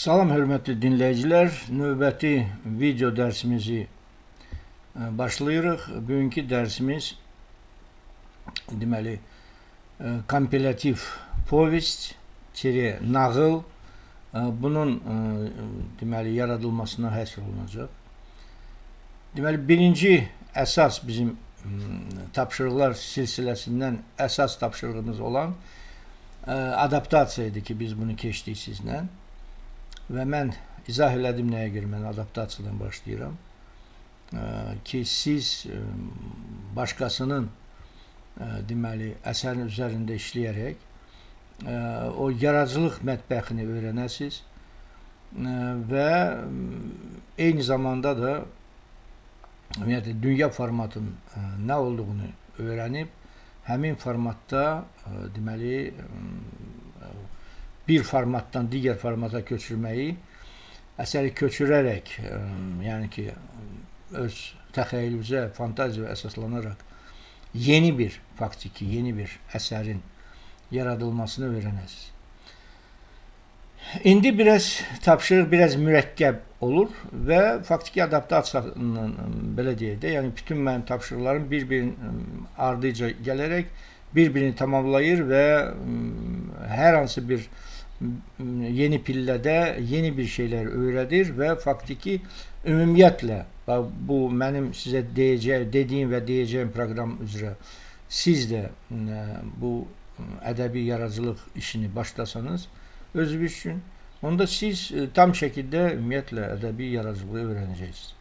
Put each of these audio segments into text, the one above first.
Salam hörmətli dinləyicilər, növbəti video dərsimizi e, başlayırıq. Bugünkü dərsimiz deməli e, komparativ povest, tiri nağıl e, bunun deməli yaradılmasına həsr olunacaq. Deməli birinci əsas bizim tapşırıqlar silsiləsindən əsas tapşırığımız olan adaptasiya idi ki, biz bunu keçdik sizlə. Və mən izah elədim nəyə görə mən adaptasiyadan başlayıram. Ki siz başqasının deməli əsərin üzərində işləyərək o yaradıcılıq mətbəxini öyrənəsiz və eyni zamanda da ümumiyyətlə dünya formatının nə olduğunu öyrənib həmin formatda deməli bir formatdan digər formata köçürməyi əsəri köçürərək, ə, yəni ki, öz təxəyyülüzə, fantaziyaya əsaslanaraq yeni bir faktiki, yeni bir əsərin yaradılmasını öyrənəsiniz. İndi biraz tapşırıq biraz mürəkkəb olur və faktiki adaptasiyanın belə deyək də, yəni bütün mənim tapşırıqlarım bir-birinin ardıca gələrək bir-birini tamamlayır və hər hansı bir yeni pillədə yeni bir şeylər öyrədir və faktiki ümumiyyətlə bu mənim sizə deyəcək, dediyim və deyəcəyim proqram üzrə siz də bu ədəbi yaradıcılıq işini başlasanız özünüz üçün onda siz tam şəkildə ümumiyyətlə ədəbi yaradıcılığı öyrənəcəksiniz.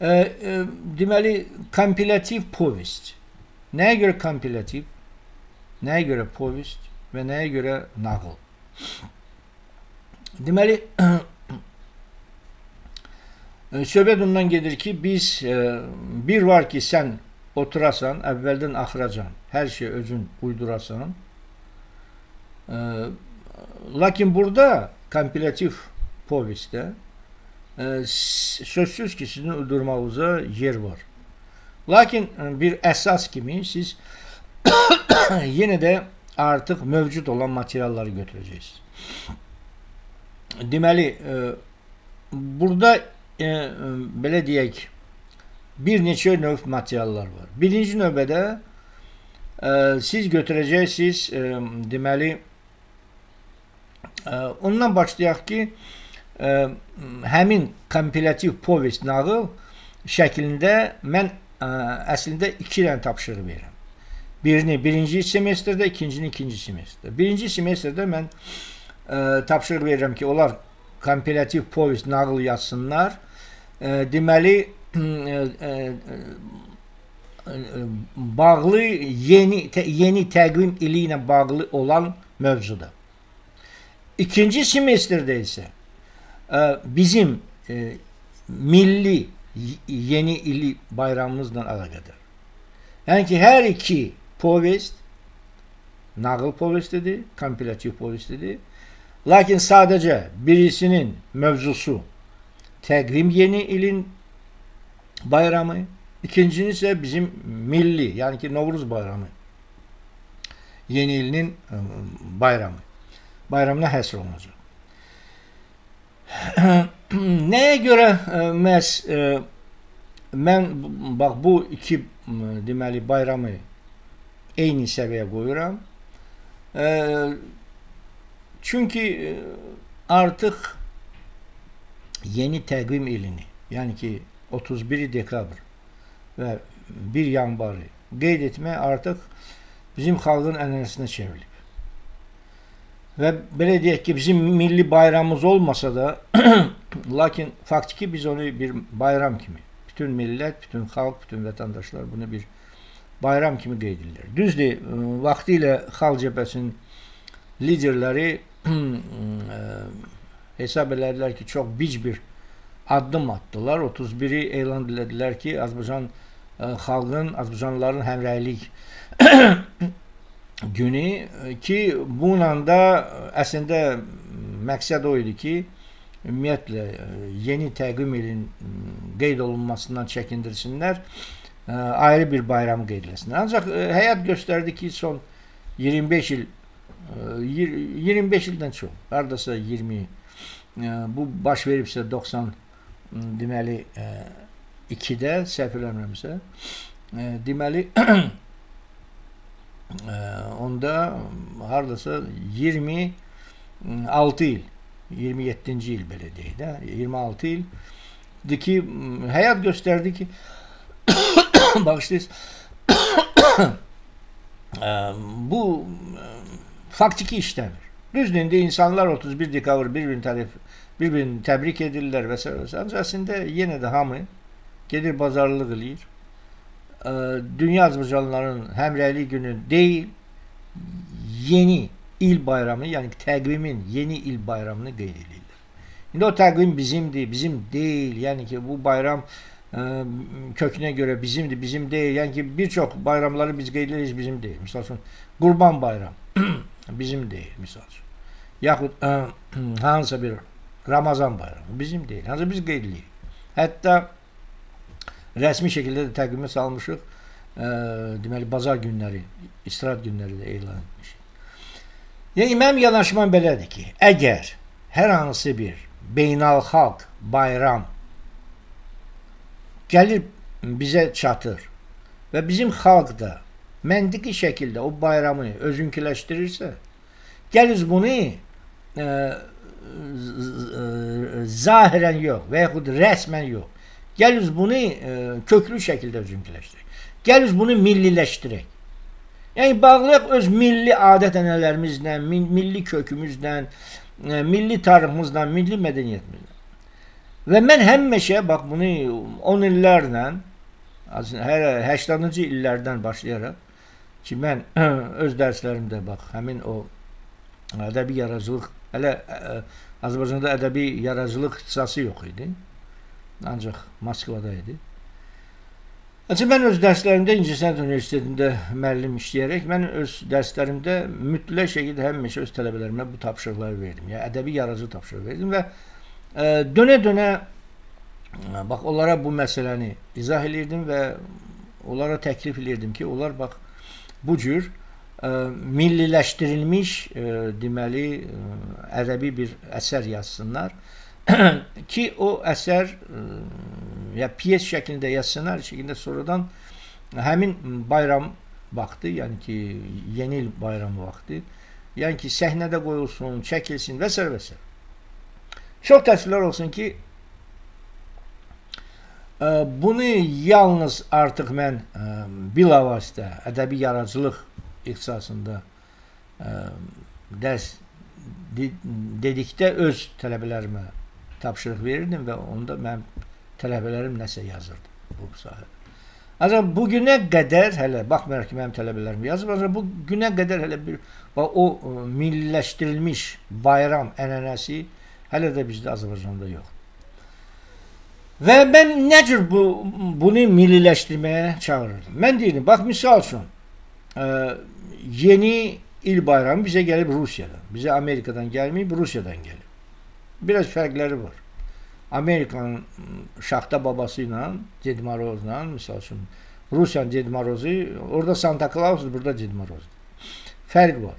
E, e, deməli kompilativ povest. Nəyə görə kompilativ? Nəyə görə povest və nəyə görə nağıl? Deməli, söhbət ondan gedir ki, biz e, bir var ki, sən oturasan, əvvəldən axıracan, hər şey özün uydurasan. E, lakin burada kompilativ povestdə e, sözsüz ki, sizin uydurmağınıza yer var. Lakin bir əsas kimi siz yenə də artıq mövcud olan materialları götürəcəksiniz. Deməli, e, burada e, belə deyək, bir neçə növ materiallar var. Birinci növbədə e, siz götürəcəksiniz, e, deməli, e, ondan başlayaq ki, e, həmin kompilativ povest nağıl şəklində mən ə, əslində iki dənə tapşırıq verirəm. Birini birinci semestrdə, ikincini ikinci semestrdə. Birinci semestrdə mən ə, tapşırıq verirəm ki, onlar komparativ povest nağıl yazsınlar. Ə, deməli ə, ə, ə, bağlı yeni te, yeni təqvim ili ilə bağlı olan mövzuda. İkinci semestrdə isə ə, bizim ə, milli yeni ili bayramımızla əlaqədar. Yəni ki, hər iki povest, nağıl povestidir, kompilativ povestidir. Lakin sadəcə birisinin mövzusu təqvim yeni ilin bayramı, ikincinin isə bizim milli, yəni ki, Novruz bayramı, yeni ilinin bayramı, bayramına həsr olunacaq. Nəyə görə məhz mən bax bu iki deməli bayramı eyni səviyyəyə qoyuram. E, çünki artıq yeni təqvim ilini, yəni ki 31 dekabr və 1 yanvarı qeyd etmək artıq bizim xalqın ənənəsinə çevrilib. Və belə deyək ki, bizim milli bayramımız olmasa da, lakin faktiki biz onu bir bayram kimi, bütün millət, bütün xalq, bütün vətəndaşlar bunu bir bayram kimi qeyd edilir. Düzdür, vaxtı ilə xalq cəbhəsinin liderləri hesab elədilər ki, çox bic bir addım atdılar. 31-i elan elədilər ki, Azərbaycan xalqın, Azərbaycanlıların həmrəylik günü ki, bununla da əslində məqsəd o idi ki, ümumiyyətlə yeni təqvim ilin qeyd olunmasından çəkindirsinlər ayrı bir bayram qeyd eləsinlər. Ancaq həyat göstərdi ki, son 25 il 25 ildən çox. Hardasa 20 e, bu baş veribsə 90 deməli 2-də səhv eləmirəmsə deməli onda hardasa 26 il 27-ci il belə deyək də 26 ildir ki həyat göstərdi ki bağışlayırız bu faktiki işləmir. Düzdür, indi insanlar 31 dekabr bir-birini tərif, bir-birini təbrik edirlər və s. Ancaq əslində yenə də hamı gedir bazarlıq eləyir. Dünya Azərbaycanlıların həmrəylik günü deyil, yeni il bayramını, yəni təqvimin yeni il bayramını qeyd edirlər. İndi o təqvim bizimdir, bizim deyil. Yəni ki, bu bayram ə, kökünə görə bizimdir, bizim deyil. Yəni ki, bir çox bayramları biz qeyd edirik, bizim deyil. Məsəl üçün Qurban bayram bizim deyil, misal üçün. Yaxud ə, hansısa bir Ramazan bayramı bizim deyil. Hansısa biz qeyd edirik. Hətta rəsmi şəkildə də təqvimə salmışıq. Ə, deməli bazar günləri, istirahət günləri də elan etmişik. Yəni mənim yanaşmam belədir ki, əgər hər hansı bir beynəlxalq bayram gəlir bizə çatır və bizim xalq da məntiqi şəkildə o bayramı özünküləşdirirsə, gəliz bunu ə, e, zahirən yox və yaxud rəsmən yox. Gəliz bunu e, köklü şəkildə özünküləşdirək. Gəliz bunu milliləşdirək. Yəni bağlayaq öz milli adət-ənənələrimizlə, milli kökümüzlə, e, milli tariximizlə, milli mədəniyyətimizlə. Və mən həmişə bax bunu 10 illərlə hər 80-cı illərdən başlayaraq ki, mən öz dərslərimdə bax həmin o ədəbi yaradıcılıq hələ Azərbaycanda ədəbi yaradıcılıq ixtisası yox idi. Ancaq Moskvada idi. Açı mən öz dərslərimdə İncəsənət Universitetində müəllim işləyərək mən öz dərslərimdə mütləq şəkildə həmişə öz tələbələrimə bu tapşırıqları verdim. Yəni ədəbi yaradıcı tapşırığı verdim və dönə-dönə bax onlara bu məsələni izah elirdim və onlara təklif elirdim ki, onlar bax bu cür ə, milliləşdirilmiş ə, deməli ə, ədəbi bir əsər yazsınlar ki, o əsər ə, ya piyes şəklində yazsınlar, şəklində sonradan həmin bayram vaxtı, yəni ki, yeni il bayramı vaxtı, yəni ki, səhnədə qoyulsun, çəkilsin və s. və s. Çox təəssüflər olsun ki, ə, bunu yalnız artıq mən ə, bilavasitə ədəbi yaradıcılıq ixtisasında ə, dərs dedikdə öz tələbələrimə tapşırıq verirdim və onda mən tələbələrim nəsə yazırdı bu sahədə. Ancaq bu günə qədər hələ baxmayaraq ki, mənim tələbələrim yazıb, ancaq bu günə qədər hələ bir o ə, milliləşdirilmiş bayram ənənəsi hələ də bizdə Azərbaycanda yox. Və mən nə cür bu bunu milliləşdirməyə çağırırdım? Mən deyirdim, bax misal üçün ə, yeni il bayramı bizə gəlib Rusiyadan. Bizə Amerikadan gəlməyib, Rusiyadan gəlib. Biraz fərqləri var. Amerikanın şaxta babası ilə Ded Morozla, misal üçün Rusiyanın Ded Morozu, orada Santa Claus, burada Ded Morozdur. Fərq var.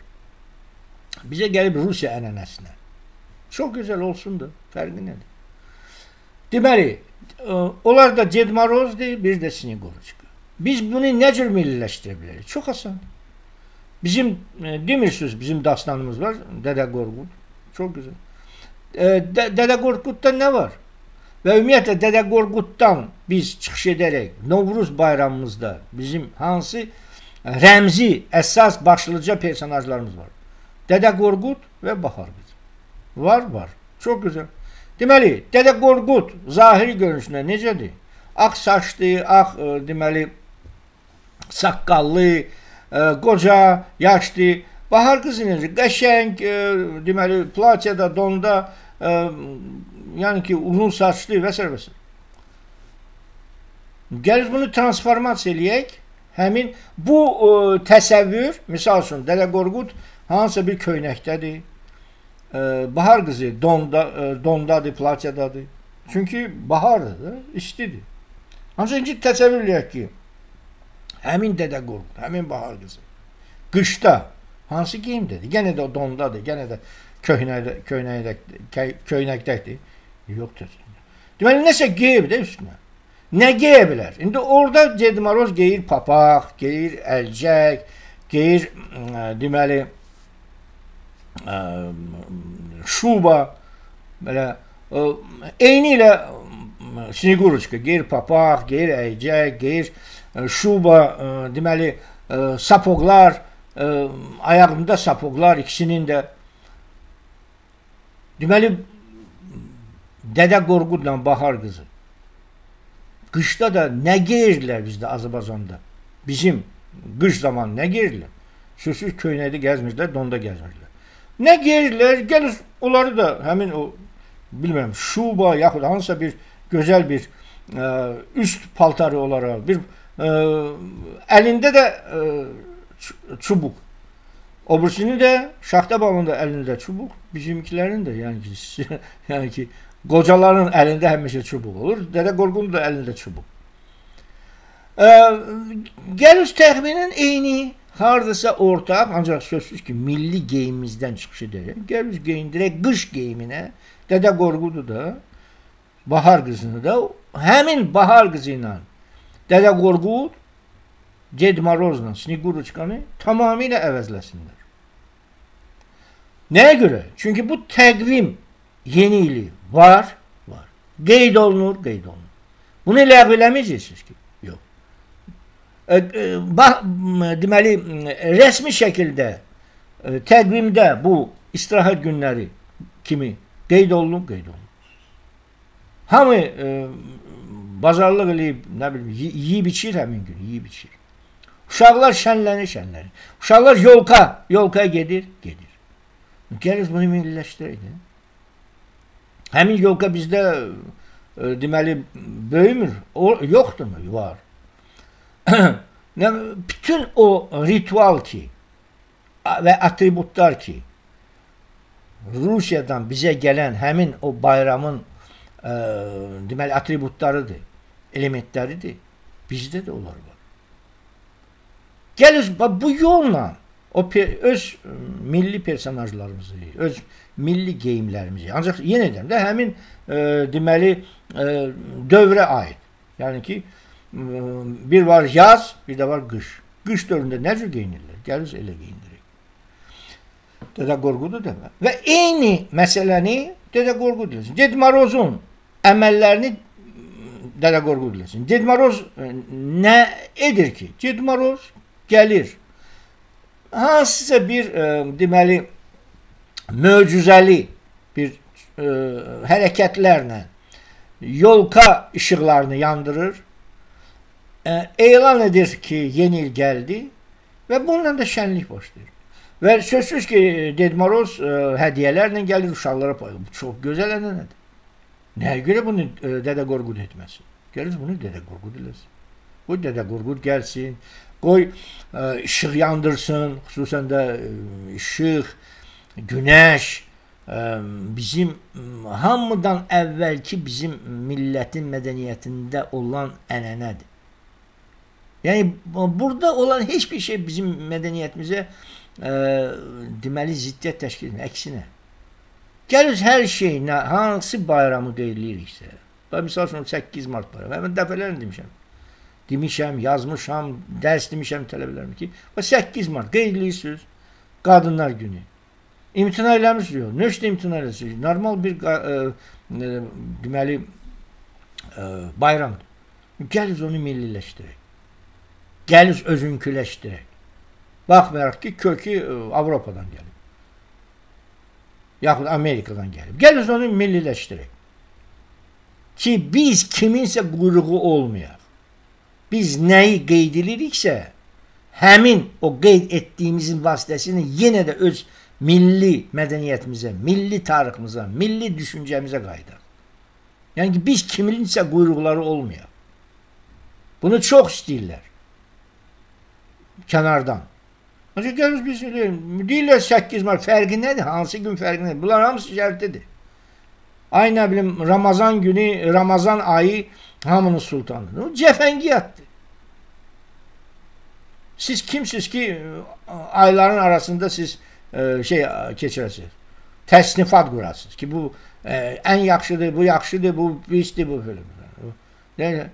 Bizə gəlib Rusiya ənənəsinə. Çox gözəl olsun da, fərqi nədir? Deməli, e, onlar da Ded Morozdur, bir də Snegoruçka. Biz bunu nə cür milliləşdirə bilərik? Çox asan. Bizim e, demirsiniz, bizim dastanımız var, Dədə Qorqud. Çox gözəl e, Dədə Qorqudda nə var? Və ümumiyyətlə Dədə Qorquddan biz çıxış edərək Novruz bayramımızda bizim hansı rəmzi, əsas başlıca personajlarımız var? Dədə Qorqud və Bahar qızı. Var, var. Çox gözəl. Deməli, Dədə Qorqud zahiri görünüşündə necədir? Ağ saçlı, ağ e, deməli saqqallı, e, qoca, yaşlı Bahar qızı necə? Qəşəng, e, deməli, platyada, donda, e, yəni ki, uzun saçlı və s. Gəlir bunu transformasiya eləyək. Həmin bu e, təsəvvür, misal üçün Dədə Qorqud hansısa bir köynəkdədir. E, bahar qızı donda, e, dondadır, platyadadır. Çünki bahardır, da, istidir. Ancaq indi təsəvvür eləyək ki, həmin Dədə Qorqud, həmin bahar qızı qışda Hansı geyimdədir? Yenə də dondadır, yenə də köhnəkdə, köhnəkdə, köynəkdədir. Yoxdur. Deməli nəsə geyib də üstünə. Nə geyə bilər? İndi orada Cedi Maroz geyir papaq, geyir əlcək, geyir deməli ə, şuba belə eyni ilə Snegurочка geyir papaq, geyir əlcək, geyir şuba, ə, deməli ə, sapoqlar, ə, ayağında sapoqlar ikisinin də deməli Dədə Qorqudla Bahar qızı Qışda da nə geyirdilər bizdə Azərbaycanda? Bizim qış zamanı nə geyirdilər? Sözsüz köynəkdə gəzmirdilər, donda gəzmirdilər. Nə geyirdilər? Gəlir onları da həmin o bilmirəm, şuba yaxud hansısa bir gözəl bir ə, e, üst paltarı olaraq bir ə, e, əlində də ə, e, çubuq. O birisini də şaxta balında əlində çubuq, bizimkilərin də yəni ki, yəni ki Qocaların əlində həmişə çubuq olur. Dədə Qorqunun da əlində çubuq. Ə, Gəlüz təxminin eyni, hardasa ortaq, ancaq sözsüz ki, milli geyimimizdən çıxış edərək, Gəlüz geyindirək qış geyiminə, Dədə Qorqudu da, Bahar qızını da, həmin Bahar qızı ilə Dədə Qorqud, Ced Marozla Sniguruçkanı tamamilə əvəzləsinlər. Nəyə görə? Çünki bu təqvim yeniliği var, var. Qeyd olunur, qeyd olunur. Bunu ləğv eləməyəcəksiniz ki. E, bax, deməli, rəsmi şəkildə e, təqvimdə bu istirahət günləri kimi qeyd olunub, qeyd olunub. Hamı e, bazarlıq eləyib, nə bilim, yeyib içir həmin gün, yeyib içir. Uşaqlar şənlənir, şənlənir. Uşaqlar yolka, yolkaya gedir, gedir. Gəlir bunu milliləşdirək. Həmin yolka bizdə e, deməli böyümür. O yoxdurmu? Var. bütün o ritual ki və atributlar ki Rusiyadan bizə gələn həmin o bayramın ə, e, deməli atributlarıdır, elementləridir. Bizdə də onlar var. Gəlir bu yolla o öz milli personajlarımızı, öz milli geyimlərimizi. Ancaq yenə deyirəm də həmin e, deməli e, dövrə aid. Yəni ki e, bir var yaz, bir də var qış. Qış dövründə nə cür geyinirlər? Gəlir elə geyindirik. Dədə Qorqudu demə. Və eyni məsələni Dədə Qorqud desin. Ded Marozun əməllərini Dədə Qorqud desin. Ded Maroz nə edir ki? Ded Maroz gəlir. Hansısa bir e, deməli möcüzəli bir e, hərəkətlərlə yolka işıqlarını yandırır, elan edir ki, yeni il gəldi və bununla da şənlik başlayır. Və sözsüz ki, Dedmaroz e, hədiyyələrlə gəlir uşaqlara paylaşır. Bu çox gözəl ənənədir. Nəyə görə bunu e, Dədə Qorqud etməsin? Gəlir bunu Dədə Qorqud eləsin. Bu Dədə Qorqud gəlsin, qoy e, işıq yandırsın, xüsusən də e, işıq, günəş bizim hamıdan əvvəlki bizim millətin mədəniyyətində olan ənənədir. Yəni burada olan heç bir şey bizim mədəniyyətimizə ə, deməli ziddiyyət təşkil edir. Əksinə. Gəlir hər şey, nə, hansı bayramı qeydləyiriksə. Bax, misal üçün 8 mart bayramı. Mən dəfələrlə demişəm. Demişəm, yazmışam, dərs demişəm tələbələrimə ki, 8 mart qeydləyirsiniz. Qadınlar günü. İmtina. Nə üçün imtina eləsin? Normal bir ə, ə, e, deməli ə, bayramdır. Gəliz onu milliləşdirək. Gəliz özünküləşdirək. Baxmayaraq ki, kökü e, Avropadan gəlib. Yaxud Amerikadan gəlib. Gəliz onu milliləşdirək. Ki biz kiminsə quyruğu olmayaq. Biz nəyi qeyd ediriksə, həmin o qeyd etdiyimizin vasitəsilə yenə də öz milli mədəniyyətimizə, milli tariximizə, milli düşüncəmizə qayıdaq. Yəni ki, biz kiminsə quyruqları olmayaq. Bunu çox istəyirlər. Kənardan. Ancaq gəliriz biz deyirlər 8 mart fərqi nədir? Hansı gün fərqi nədir? Bunlar hamısı şərtidir. Ay nə bilim Ramazan günü, Ramazan ayı hamının sultanıdır. O cəfəngiyyatdır. Siz kimsiz ki ayların arasında siz e, şey keçirəsiniz. Təsnifat qurasınız ki, bu e, ən yaxşıdır, bu yaxşıdır, bu pisdir, bu. Yəni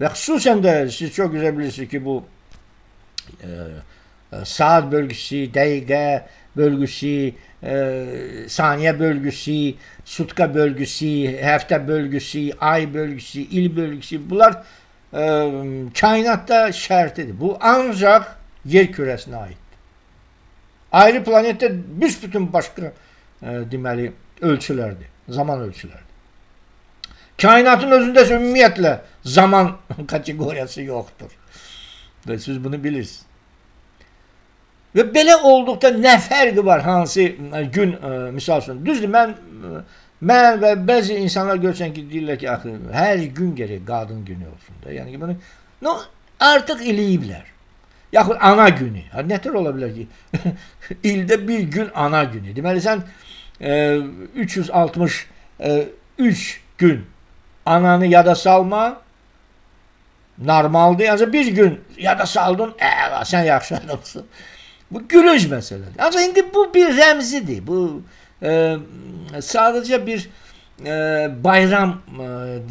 və xüsusən də siz çox gözəl bilirsiniz ki, bu saat bölgüsü, dəqiqə bölgüsü, e, saniyə bölgüsü, sutka bölgüsü, həftə bölgüsü, ay bölgüsü, il bölgüsü bunlar e, kainatda şərtidir. Bu ancaq yer kürəsinə aiddir. Ayrı planetdə büsbütün başqa e, deməli ölçülərdir, zaman ölçülərdir. Kainatın özündə ümumiyyətlə zaman kateqoriyası yoxdur. Və siz bunu bilirsiniz. Və belə olduqda nə fərqi var hansı gün ə, misal üçün düzdür mən mən və bəzi insanlar görsən ki deyirlər ki axı hər gün gərək qadın günü olsun da. Yəni ki bunu no artıq eləyiblər. Yaxud ana günü. Ha, nətər ola bilər ki ildə bir gün ana günü. Deməli sən e, 363 e, gün ananı yada salma normaldır. Yəni bir gün yada saldın, əla, sən yaxşı adamsın. Bu gülünc məsələdir. Ancaq indi bu bir rəmzidir. Bu e, sadəcə bir e, bayram e,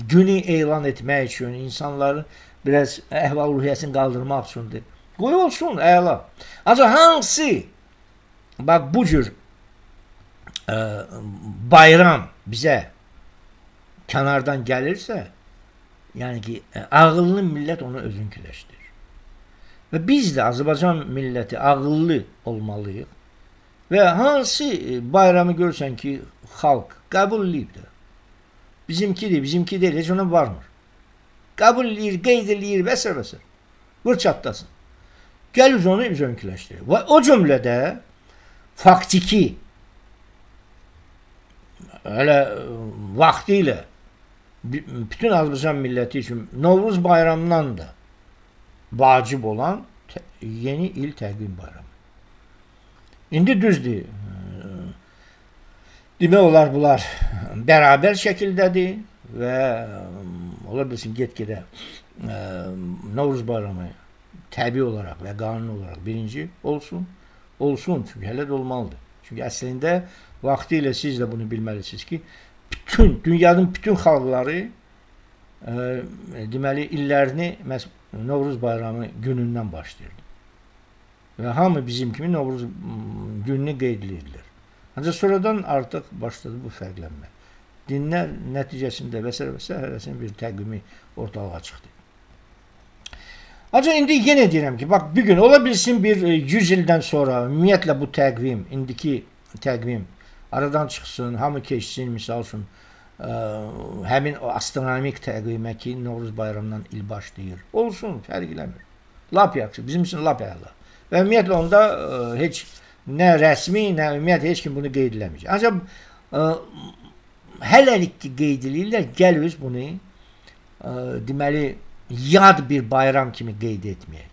günü elan etmək üçün insanların biraz əhval-ruhiyyəsini qaldırmaq üçündür. Qoy olsun, əla. Ancaq hansı bax bu cür e, bayram bizə kənardan gəlirsə, yəni ki, ağıllı millət onu özünküləşdirir. Və biz də Azərbaycan milləti ağıllı olmalıyıq. Və hansı e, bayramı görsən ki, xalq qəbul edib. Bizimkidir, bizimki deyil, heç ona varmır. Qəbul edir, qeyd edir, vəsr vəsr. Vur çatlasın. Gəl biz onu özünküləşdirir. Və o cümlədə faktiki hələ vaxtı ilə bütün Azərbaycan milləti üçün Novruz bayramından da vacib olan yeni il təqvim bayramı. İndi düzdür. Demək olar bunlar bərabər şəkildədir və ola bilsin get-gedə Novruz bayramı təbii olaraq və qanuni olaraq birinci olsun. Olsun, çünki hələ də olmalıdır. Çünki əslində vaxtı ilə siz də bunu bilməlisiniz ki, bütün dünyanın bütün xalqları ə, deməli illərini məhz Novruz bayramı günündən başlayırdı. Və hamı bizim kimi Novruz gününü qeyd edirlər. Ancaq sonradan artıq başladı bu fərqlənmə. Dinlər nəticəsində və s. və s. hərəsinin bir təqvimi ortalığa çıxdı. Ancaq indi yenə deyirəm ki, bax bu gün ola bilsin bir 100 e, ildən sonra ümumiyyətlə bu təqvim, indiki təqvim aradan çıxsın, hamı keçsin, misal üçün həmin o astronomik təqvimə ki, Novruz bayramından il başlayır. Olsun, fərq eləmir. Lap yaxşı, bizim üçün lap əla. Və ümumiyyətlə onda ə, heç nə rəsmi, nə ümumiyyətlə heç kim bunu qeyd eləməyəcək. Ancaq hələlik ki qeyd edirlər, gəl öz bunu ə, deməli yad bir bayram kimi qeyd etməyək.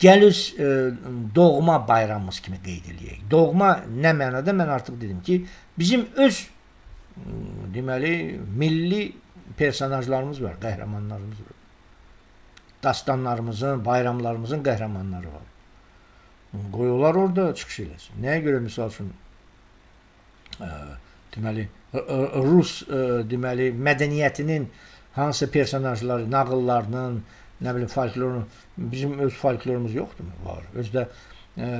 Gəl öz ə, doğma bayramımız kimi qeyd eləyək. Doğma nə mənada? Mən artıq dedim ki, bizim öz deməli milli personajlarımız var, qəhrəmanlarımız var dastanlarımızın, bayramlarımızın qəhrəmanları var. Qoy onlar orada çıxış eləsin. Nəyə görə misal üçün ə, deməli Rus ə, deməli mədəniyyətinin hansı personajları, nağıllarının, nə bilim folklorun bizim öz folklorumuz yoxdurmu? Var. Özdə ə,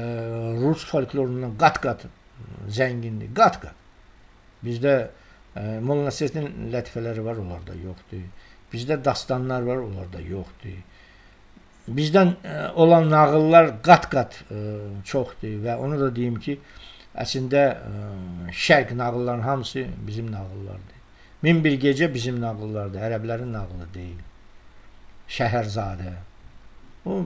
Rus folklorundan qat-qat zəngindir, qat-qat. Bizdə Molla Nəsrəddin lətifələri var, onlarda yoxdur. Bizdə dastanlar var, onlarda yoxdur. Bizdən olan nağıllar qat-qat çoxdur və onu da deyim ki, əslində şərq nağılların hamısı bizim nağıllardır. Min bir gecə bizim nağıllardır, ərəblərin nağılı deyil. Şəhərzadə. Bu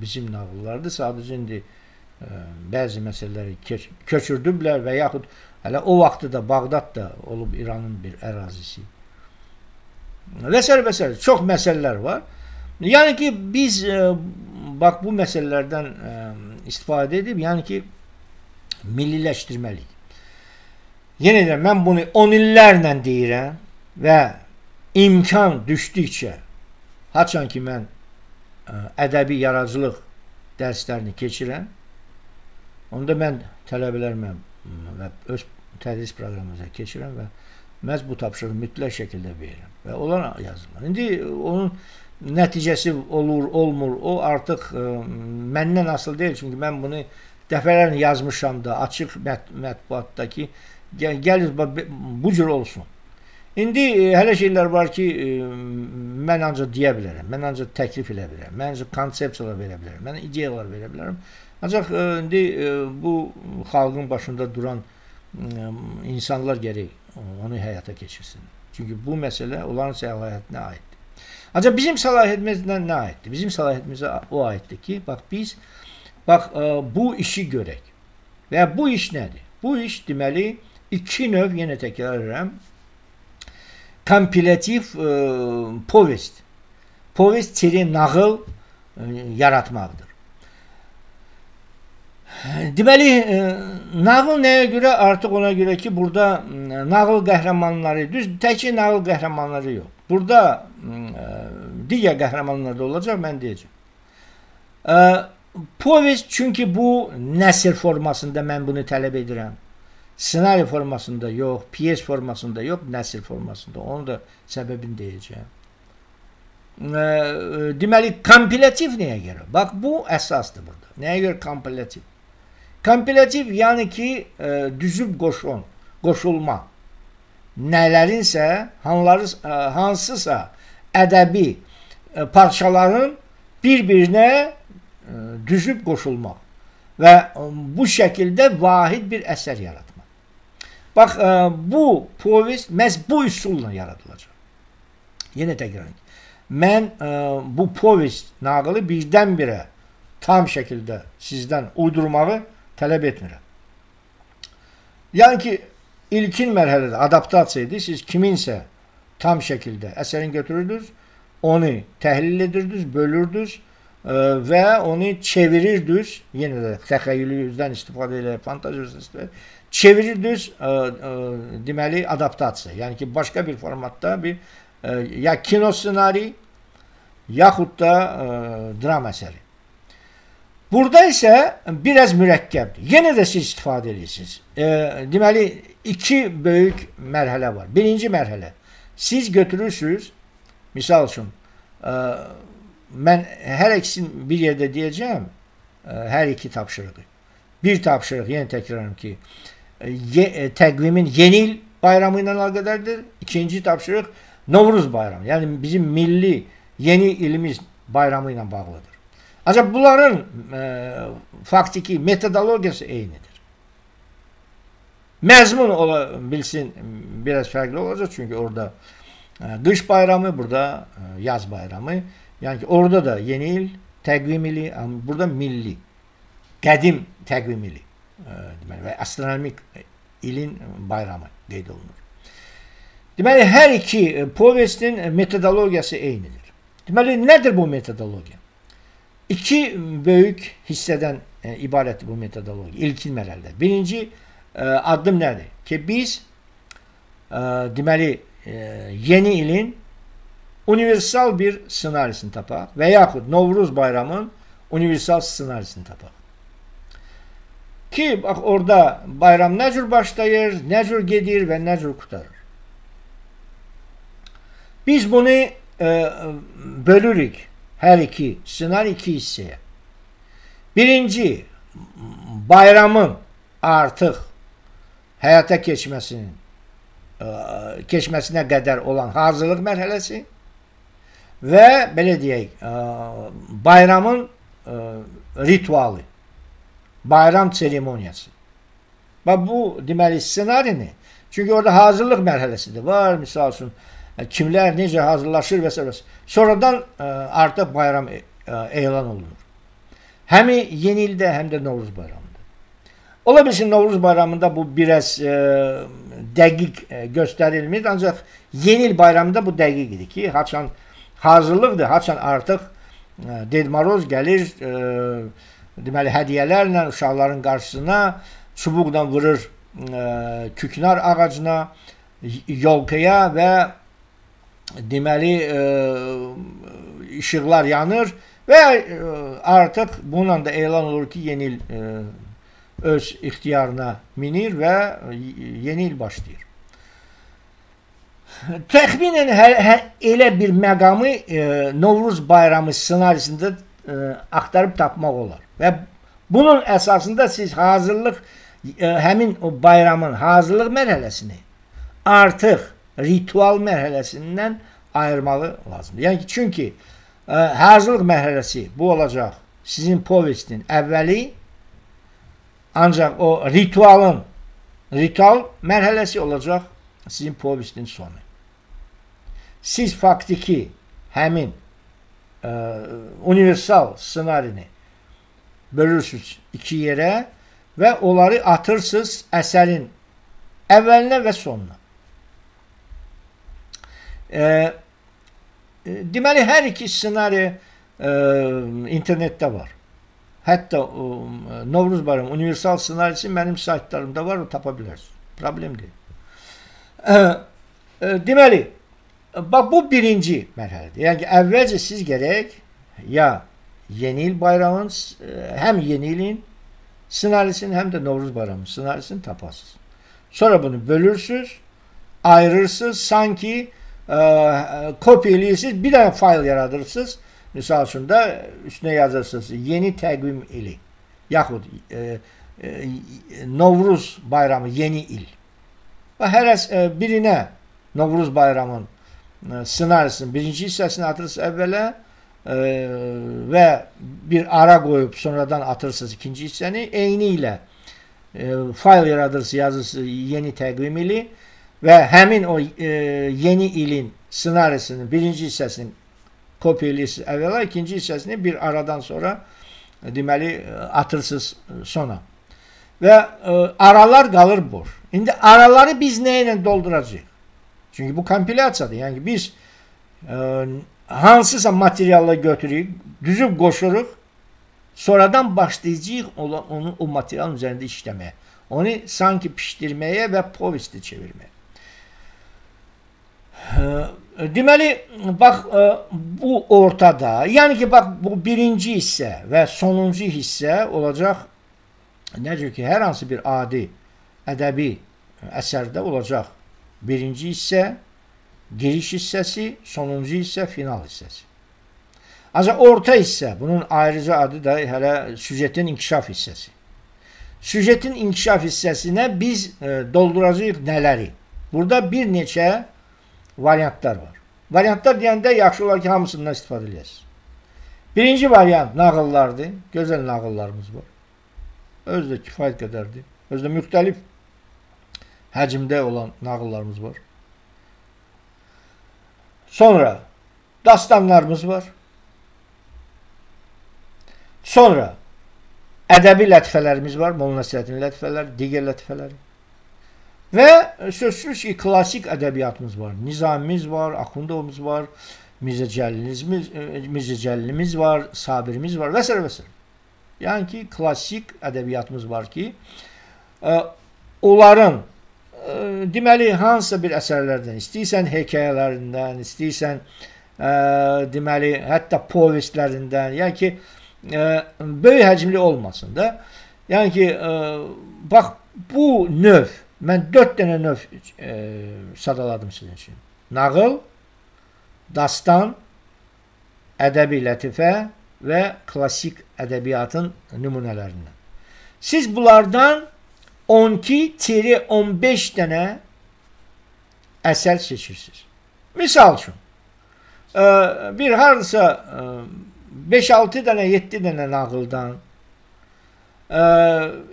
bizim nağıllardır. Sadəcə indi ə, bəzi məsələləri köç köçürdüblər və yaxud hələ o vaxtı da Bağdad da olub İranın bir ərazisi. Və s. və s. çox məsələlər var. Yəni ki, biz e, bax bu məsələlərdən e, istifadə edib, yəni ki, milliləşdirməliyik. Yenə də mən bunu 10 illərlə deyirəm və imkan düşdükcə haçan ki mən ədəbi yaradıcılıq dərslərini keçirən, onda mən tələbələrimə və öz tədris proqramımıza keçirəm və məhz bu tapşırığı mütləq şəkildə verirəm və onlar yazırlar. İndi onun nəticəsi olur, olmur, o artıq ə, məndən asılı deyil, çünki mən bunu dəfələrlə yazmışam da, açıq mət mətbuatda ki, gəl, gəlir bu cür olsun. İndi e, hələ şeylər var ki, e, mən ancaq deyə bilərəm, mən ancaq təklif edə bilərəm, mən ancaq konsepsiyalar verə bilərəm, mən ideyalar verə bilərəm. Ancaq e, indi e, bu xalqın başında duran e, insanlar gərək onu həyata keçirsin. Çünki bu məsələ onların səlahiyyətinə aiddir. Ancaq bizim səlahiyyətimizdən nə aiddir? Bizim səlahiyyətimizə o aiddir ki, bax biz bax e, bu işi görək. Və bu iş nədir? Bu iş deməli iki növ yenə təkrar edirəm kompilativ e, povest. Povest çiri nağıl e, yaratmaqdır. Deməli, e, nağıl nəyə görə? Artıq ona görə ki, burada e, nağıl qəhrəmanları, düz təkcə nağıl qəhrəmanları yox. Burada e, digər qəhrəmanlar da olacaq, mən deyəcəm. Povest çünki bu nəsr formasında mən bunu tələb edirəm ssenari formasında yox, piyes formasında yox, nəsr formasında. Onu da səbəbini deyəcəyəm. E, deməli, kompilativ nəyə görə? Bax, bu əsasdır burada. Nəyə görə kompilativ? Kompilativ, yəni ki, e, düzüb qoşun, qoşulma. Nələrinsə, hanları, e, hansısa ədəbi e, parçaların bir-birinə düzüb qoşulmaq və bu şəkildə vahid bir əsər yaratmaq. Bax, ə, bu povest məhz bu üsulla yaradılacaq. Yenə təkrar Mən ə, e, bu povest nağılı birdən-birə tam şəkildə sizdən uydurmağı tələb etmirəm. Yəni ki, ilkin mərhələdə adaptasiya idi. Siz kiminsə tam şəkildə əsərini götürürdünüz, onu təhlil edirdiniz, bölürdünüz e, və onu çevirirdiniz. Yenə də təxəyyülünüzdən istifadə ilə, fantaziyasından istifadə çevirirdiniz ə, ə, deməli adaptasiya. Yəni ki, başqa bir formatda bir ya kino ssenari yaxud da ə, dram əsəri. Burada isə biraz mürəkkəbdir. Yenə də siz istifadə edirsiniz. E, deməli iki böyük mərhələ var. Birinci mərhələ. Siz götürürsüz, misal üçün, e, mən hər ikisini bir yerdə deyəcəm, e, hər iki tapşırığı. Bir tapşırıq, yenə təkrarım ki, ye, e, təqvimin yeni il bayramı ilə əlaqədardır. İkinci tapşırıq Novruz bayramı. Yəni bizim milli yeni ilimiz bayramı ilə bağlıdır. Ancaq bunların e, faktiki metodologiyası eynidir. Məzmun ola bilsin biraz fərqli olacaq çünki orada e, qış bayramı, burada e, yaz bayramı. Yəni ki, orada da yeni il, təqvim ili, burada milli, qədim təqvim ili deməli və astronomik ilin bayramı qeyd olunur. Deməli hər iki povestin metodologiyası eynidir. Deməli nədir bu metodologiya? İki böyük hissədən e, ibarətdir bu metodologiya ilkin mərhələdə. Birinci e, addım nədir? Ki biz e, deməli e, yeni ilin universal bir ssenarisini tapaq və yaxud Novruz bayramın universal ssenarisini tapaq. Ki, bax, orada bayram nə cür başlayır, nə cür gedir və nə cür qutarır. Biz bunu e, bölürük hər iki, ssenari iki hissəyə. Birinci, bayramın artıq həyata keçməsinin ə, e, keçməsinə qədər olan hazırlıq mərhələsi və belə deyək, ə, e, bayramın ə, e, ritualı bayram seremoniyası. Bax bu deməli ssenarini çünki orada hazırlıq mərhələsidir. Var misal üçün kimlər necə hazırlaşır və s. Sonradan e, artıq bayram e, elan olunur. Həm yeni ildə, həm də Novruz bayramında. Ola bilsin Novruz bayramında bu biraz ə, dəqiq ə, göstərilmir, ancaq yeni il bayramında bu dəqiq idi ki, haçan hazırlıqdır, haçan artıq ə, Dedmaroz gəlir, ə, deməli hədiyyələrlə uşaqların qarşısına çubuqla vurur e, küknar ağacına, yolkaya və deməli e, işıqlar yanır Və e, artıq bununla da elan olur ki, yeni il e, öz ixtiyarına minir və yeni il başlayır. Təxminən hər, hər, elə bir məqamı e, Novruz bayramı ssenarisində e, axtarıb tapmaq olar. Və bunun əsasında siz hazırlıq e, həmin o bayramın hazırlıq mərhələsini artıq ritual mərhələsindən ayırmalı lazımdır. Yəni çünki ə, e, hazırlıq mərhələsi bu olacaq sizin povestin əvvəli ancaq o ritualın ritual mərhələsi olacaq sizin povestin sonu. Siz faktiki həmin ə, e, universal ssenarini bölürsünüz iki yerə və onları atırsınız əsərin əvvəlinə və sonuna. E, deməli, hər iki ssenari e, internetdə var. Hətta o, Novruz bayramı universal ssenarisi mənim saytlarımda var, o tapa bilərsiniz. Problem deyil. E, e, deməli, bax bu birinci mərhələdir. Yəni əvvəlcə siz gərək ya Yeni il bayramının həm Yeni ilin ssenarisini, həm də Novruz bayramının ssenarisini tapasınız. Sonra bunu bölürsünüz, ayırırsınız, sanki kopya eləyirsiniz, bir dənə fayl yaradırsınız. Misal üçün də üstünə yazırsınız yeni təqvim ili yaxud ə, ə, Novruz bayramı yeni il. Və hər ə, birinə Novruz bayramının ə, ssenarisinin birinci hissəsini atırsınız əvvələ ə, və bir ara qoyub sonradan atırsınız ikinci hissəni. Eyni ilə ə, fayl yaradırsınız, yazırsınız yeni təqvim ili və həmin o e, yeni ilin ssenarisinin birinci hissəsini kopyalayarsınız əvvəla, ikinci hissəsini bir aradan sonra e, deməli e, atırsınız e, sona. Və e, aralar qalır boş. İndi araları biz nə ilə dolduracağıq? Çünki bu kompilyasiyadır. Yəni biz e, hansısa materialla götürürük, düzüb qoşuruq, sonradan başlayacağıq onu o materialın üzərində işləməyə. Onu sanki pişdirməyə və povesti çevirməyə. Deməli, bax bu ortada. Yəni ki, bax bu birinci hissə və sonuncu hissə olacaq necə ki, hər hansı bir adi ədəbi əsərdə olacaq. Birinci hissə giriş hissəsi, sonuncu hissə final hissəsi. Ancaq orta hissə, bunun ayrıca adı da hələ süjetin inkişaf hissəsi. Süjetin inkişaf hissəsinə biz e, dolduracağıq nələri? Burada bir neçə variantlar var. Variantlar deyəndə yaxşı olar ki, hamısından istifadə edəsiniz. Birinci variant nağıllardır. Gözəl nağıllarımız var. Özü də kifayət qədərdir. Özü də müxtəlif həcmdə olan nağıllarımız var. Sonra dastanlarımız var. Sonra ədəbi lətifələrimiz var. Molla Nəsrəddin lətifələri, digər lətifələri. Və sözsüz ki, klassik ədəbiyyatımız var. Nizamimiz var, Axundovumuz var, Mirzə e, Mirzə Cəllimiz var, Sabirimiz var və s. və s. Yəni ki, klassik ədəbiyyatımız var ki, e, onların e, deməli hansısa bir əsərlərdən, istəyirsən hekayələrindən, istəyirsən ə, deməli hətta povestlərindən, yəni ki, ə, böyük həcmli olmasın da. Yəni ki, ə, bax bu növ Mən 4 dənə növ e, sadaladım sizin üçün. Nağıl, dastan, ədəbi lətifə və klassik ədəbiyyatın nümunələrindən. Siz bunlardan 12-15 dənə əsər seçirsiniz. Misal üçün, e, bir hardasa 5-6 e, dənə, 7 dənə nağıldan, Ə,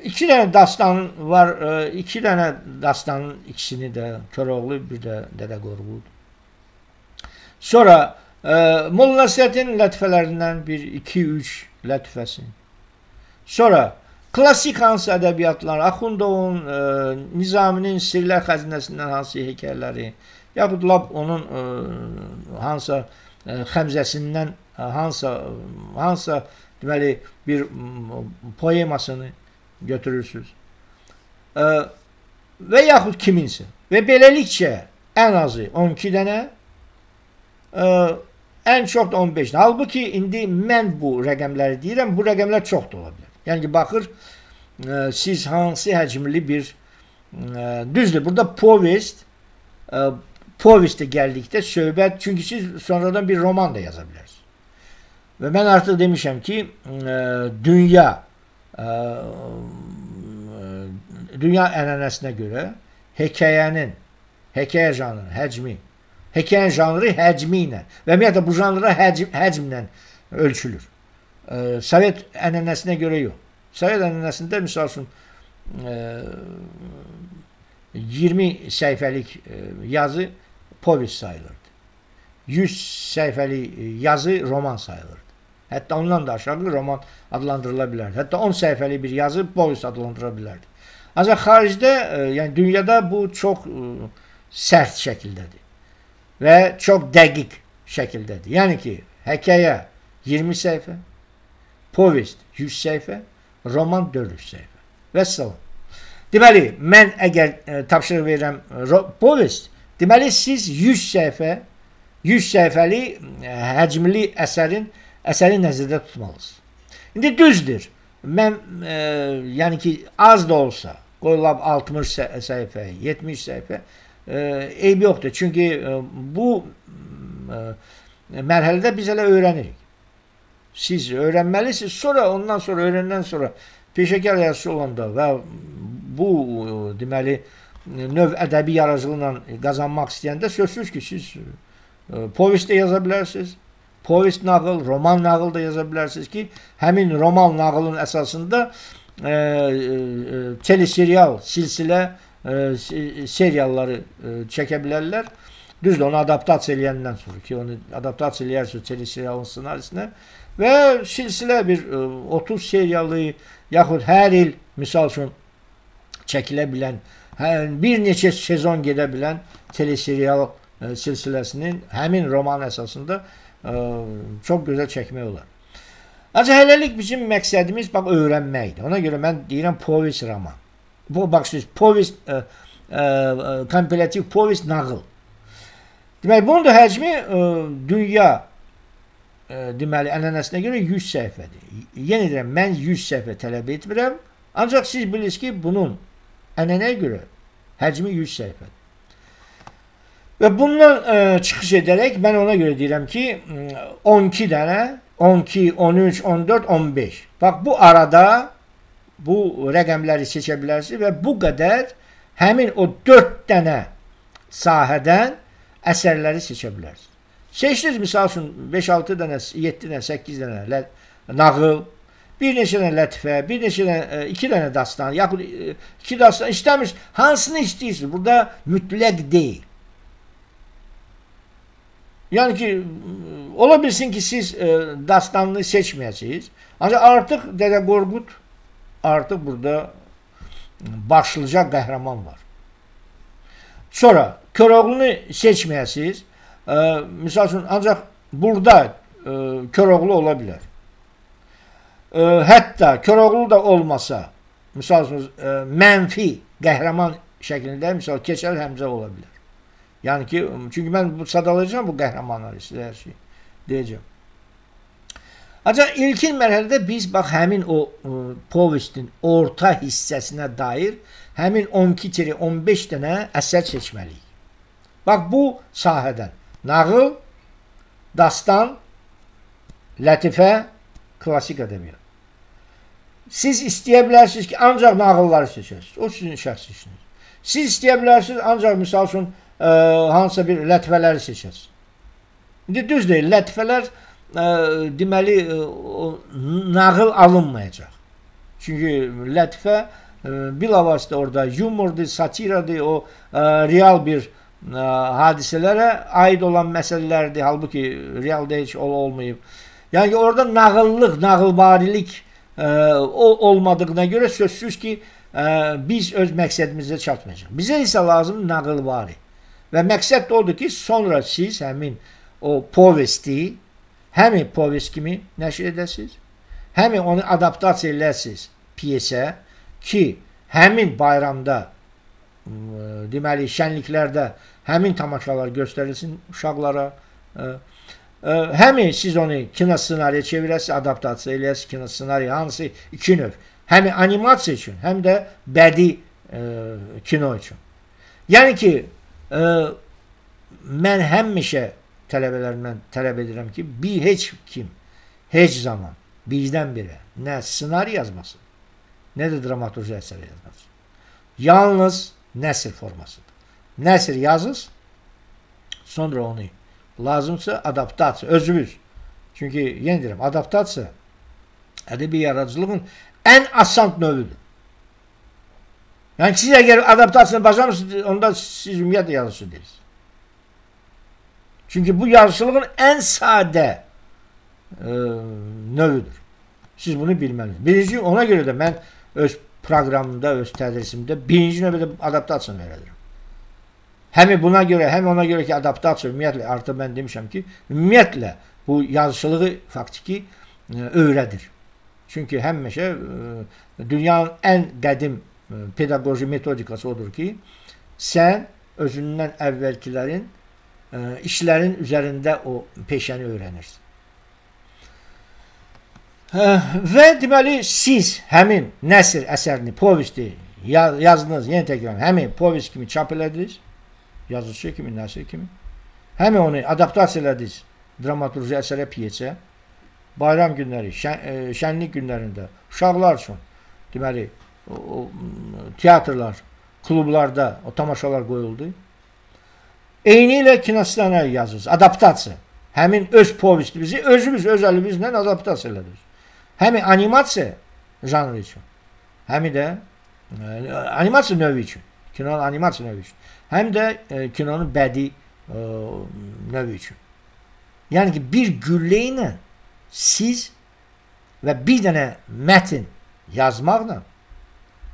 iki dənə dastan var. Ə, iki dənə dastanın ikisini də Koroğlu, bir də Dədə Qorqud. Sonra ə, Molla Nəsrəddin lətifələrindən bir, iki, üç lətifəsi. Sonra klassik hansı ədəbiyyatlar, Axundovun, ə, Nizaminin Sirlər xəzinəsindən hansı hekayələri, yaxud lab onun ə, hansı ə, xəmzəsindən hansı hansı deməli bir poemasını götürürsünüz. E, və yaxud kiminsə. Və beləlikcə ən azı 12 dənə e, ən çox da 15. Halbuki indi mən bu rəqəmləri deyirəm, bu rəqəmlər çox da ola bilər. Yəni ki, baxır ə, siz hansı həcmli bir ə, düzdür. Burada povest ə, povestə gəldikdə söhbət çünki siz sonradan bir roman da yaza bilərsiniz. Və mən artıq demişəm ki, ə, dünya ə, dünya ənənəsinə görə hekayənin, hekayə janrının həcmi, hekayə janrı həcmi ilə və ümumiyyətlə bu janrda həcm, həcmlə ölçülür. Ə, Sovet ənənəsinə görə yox. Sovet ənənəsində misal üçün ə, 20 səhifəlik yazı povest sayılırdı. 100 səhifəli yazı roman sayılırdı. Hətta ondan da aşağı roman adlandırıla bilərdi. Hətta 10 səhifəli bir yazı povest adlandıra bilərdi. Ancaq xaricdə, ə, yəni dünyada bu çox ə, sərt şəkildədir və çox dəqiq şəkildədir. Yəni ki, hekayə 20 səhifə, povest 100 səhifə, roman 400 səhifə. Vəssalam. Deməli, mən əgər ə, tapşırıq verirəm povest, deməli siz 100 səhifə, 100 səhifəli ə, həcmli əsərin əsəri nəzərdə tutmalısınız. İndi düzdür. Mən ə, yəni ki, az da olsa qoyulab 60 səhifə, 70 səhifə e, eyb yoxdur. Çünki e, bu e, mərhələdə biz hələ öyrənirik. Siz öyrənməlisiniz. Sonra ondan sonra öyrəndən sonra peşəkar yazıçı olanda və bu deməli növ ədəbi yaradıcılıqla qazanmaq istəyəndə sözsüz ki, siz povest də yaza bilərsiniz. Povest nağıl, roman nağıl da yaza bilərsiniz ki, həmin roman nağılın əsasında e, e, teleserial, silsilə e, serialları e, çəkə bilərlər. Düzdür, onu adaptasiya eləyəndən sonra ki, onu adaptasiya eləyərsiniz teleserialın ssenarisinə və silsilə bir e, 30 serialı yaxud hər il misal üçün çəkilə bilən, hə, bir neçə sezon gedə bilən teleserial e, silsiləsinin həmin roman əsasında e, çox gözəl çəkmək olar. Ancaq hələlik bizim məqsədimiz bax öyrənməkdir. Ona görə mən deyirəm povest roman. Bu bax siz povest ə, ə, komparativ povest nağıl. Deməli bunun da həcmi ə, dünya ə, deməli ənənəsinə görə 100 səhifədir. Yenə deyirəm mən 100 səhifə tələb etmirəm. Ancaq siz bilirsiniz ki, bunun ənənəyə görə həcmi 100 səhifədir. Və bundan ə, çıxış edərək mən ona görə deyirəm ki, 12 dənə 12, 13, 14, 15. Bax bu arada bu rəqəmləri seçə bilərsiniz və bu qədər həmin o 4 dənə sahədən əsərləri seçə bilərsiniz. Seçdiniz misal üçün 5-6 dənə, 7 dənə, 8 dənə nağıl, bir neçə dənə lətifə, bir neçə dənə, 2 dənə dastan, yaxud 2 dastan istəmirsiniz, hansını istəyirsiniz? Burada mütləq deyil. Yəni ki, ola bilsin ki, siz e, dastanını seçməyəsiniz. Ancaq artıq Dədə Qorqud artıq burada başlıca qəhrəman var. Sonra Köroğlunu seçməyəsiniz. E, misal üçün, ancaq burada e, Köroğlu ola bilər. E, hətta Köroğlu da olmasa, misal üçün, e, mənfi qəhrəman şəklində, misal Keçəl Həmzə ola bilər. Yəni ki, çünki mən bu sadalayacağam bu qəhrəmanları sizə hər şey deyəcəm. Ancaq ilkin mərhələdə biz bax həmin o ə, povestin orta hissəsinə dair həmin 12-15 dənə əsər seçməliyik. Bax bu sahədən nağıl, dastan, lətifə, klassik ədəbiyyat. Siz istəyə bilərsiniz ki, ancaq nağılları seçəsiniz. O sizin şəxsi işiniz. Siz istəyə bilərsiniz ancaq misal üçün ə, hansısa bir lətifələri seçəsiz. İndi düz deyil, lətifələr ə, deməli ə, nağıl alınmayacaq. Çünki lətifə ə, bilavasitə orada yumordur, satiradır, o ə, real bir ə, hadisələrə aid olan məsələlərdir. Halbuki realda heç ol olmayıb. Yəni orada nağıllıq, nağılbarilik ə, o olmadığına görə sözsüz ki, ə, biz öz məqsədimizə çatmayacaq. Bizə isə lazım nağılvari. Və məqsəd də odur ki, sonra siz həmin o povesti həmin povest kimi nəşr edəsiniz, həmin onu adaptasiya edəsiniz piyesə ki, həmin bayramda deməli şənliklərdə həmin tamaşalar göstərilsin uşaqlara. ə, həmi siz onu kino ssenariyə çevirəsiz, adaptasiya eləyəsiz kino ssenariyə hansı iki növ. Həm animasiya üçün, həm də bədii kino üçün. Yəni ki, mən həmişə tələbələrimdən tələb edirəm ki, bir heç kim heç zaman bizdən biri nə ssenari yazmasın, nə də dramaturji əsər yazmasın. Yalnız nəsr formasında. Nəsr yazız, sonra onu lazımsa adaptasiya, özünüz. Çünki yenə deyirəm, adaptasiya ədəbi yaradıcılığın ən asan növüdür. Yəni siz əgər adaptasiyasını bacarırsınız, onda siz ümumiyyətlə yazıcı deyirsiniz. Çünki bu yazıçılığın ən sadə e, növüdür. Siz bunu bilməlisiniz. Birinci ona görə də mən öz proqramımda, öz tədrisimdə birinci növbədə adaptasiyasını verəcəm. Həmi buna görə, həm ona görə ki, adaptasiya ümumiyyətlə artıq mən demişəm ki, ümumiyyətlə bu yazıçılığı faktiki e, öyrədir. Çünki həmişə e, dünyanın ən qədim pedaqoji metodikası odur ki, sən özündən əvvəlkilərin ə, işlərin üzərində o peşəni öyrənirsən. Hə, və deməli siz həmin nəsr əsərini, povesti yazdınız, yenə təkrar, həmin povest kimi çap elədiniz yazıcı kimi, nəsr kimi. Həm onu adaptasiya elədiniz dramaturji əsərə, pyesə. Bayram günləri, şən, e, şənlik günlərində uşaqlar üçün deməli o, o teatrlar, klublarda o tamaşalar qoyuldu. Eyni ilə kinoscenari yazırız, adaptasiya. Həmin öz povestimizi özümüz öz əlimizlə adaptasiya elədik. Həm animasiya janrı üçün, həm də ə, animasiya növü üçün, kinonun animasiya növü üçün həm də e, kinonun bədii e, növü üçün. Yəni ki, bir güllə ilə siz və bir dənə mətn yazmaqla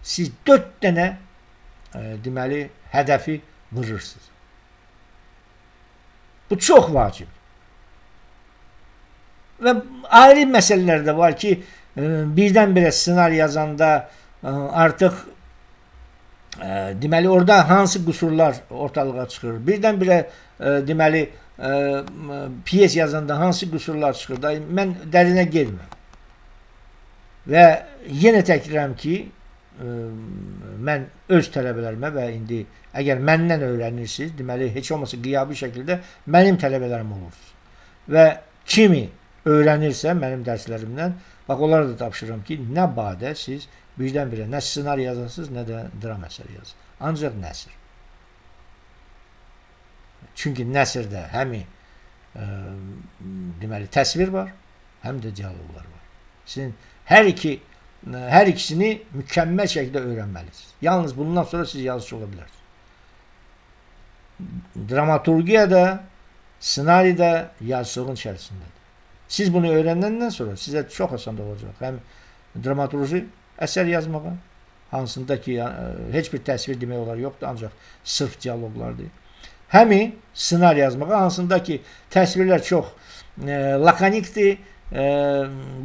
siz 4 dənə e, deməli hədəfi vurursunuz. Bu çox vacibdir. Və ayrı məsələlər də var ki, e, birdən-birə ssenari yazanda e, artıq e, deməli orada hansı qüsurlar ortalığa çıxır? Birdən-birə e, deməli e, piyes yazanda hansı qüsurlar çıxır? Da, mən dərinə girmirəm. Və yenə təkrarım ki, mən öz tələbələrimə və indi əgər məndən öyrənirsiniz, deməli heç olmasa qiyabi şəkildə mənim tələbələrim olur. Və kimi öyrənirsə mənim dərslərimdən, bax onlara da tapşırıram ki, nə badə siz birdən-birə nə ssenari yazasınız, nə də dram əsəri yazırsınız. Ancaq nəsr. Çünki nəsrdə həmi ə, deməli təsvir var, həm də dialoqlar var. Sizin hər iki hər ikisini mükəmməl şəkildə öyrənməlisiniz. Yalnız bundan sonra siz yazıcı ola bilərsiniz. Dramaturgiya da, ssenari də yazıçılığın içərisindədir. Siz bunu öyrəndəndən sonra sizə çox asan olacaq. Həm dramaturji əsər yazmağa, hansında ki, heç bir təsvir demək olar yoxdur, ancaq sırf dialoqlardır. Həmi ssenari yazmağa, hansında ki, təsvirlər çox e, lakanikdir, e,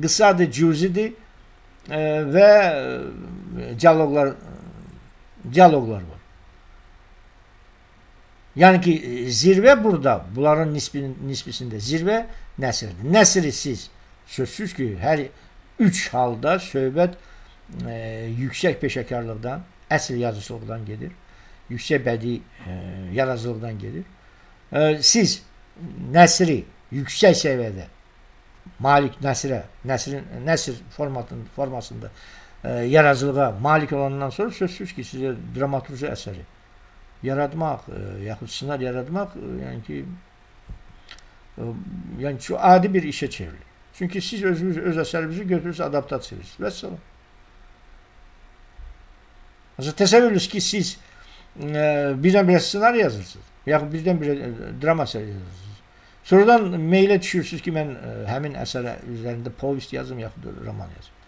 qısadır, cüzidir e, və e, dialoqlar dialoqlar var. Yəni ki, zirvə burada, bunların nisbi, nisbisində zirvə nəsirdir. Nəsiri siz sözsüz ki, hər üç halda söhbət e, yüksək peşəkarlıqdan, əsl yazıçılıqdan gedir. Yüksək bədii e, yaradıcılıqdan gedir. E, siz nəsri yüksək səviyyədə malik nəsrə, nəsrin nəsr formatın formasında e, yaradıcılığa malik olandan sonra sözsüz ki, sizə dramaturji əsəri yaratmaq, e, yaxud ssenari yaratmaq, e, yəni ki, e, yəni çox adi bir işə çevrilir. Çünki siz özünüz öz əsərinizi götürürsünüz, adaptasiya edirsiniz. Vəssalam. Mesela təsəvvürünüz ki, siz e, birdən-birə ssenari yazırsınız, yaxud birdən-birə e, drama əsəri yazırsınız. Sonradan meylə düşürsünüz ki, mən e, həmin əsərə üzərində povest yazım, yaxud roman yazım.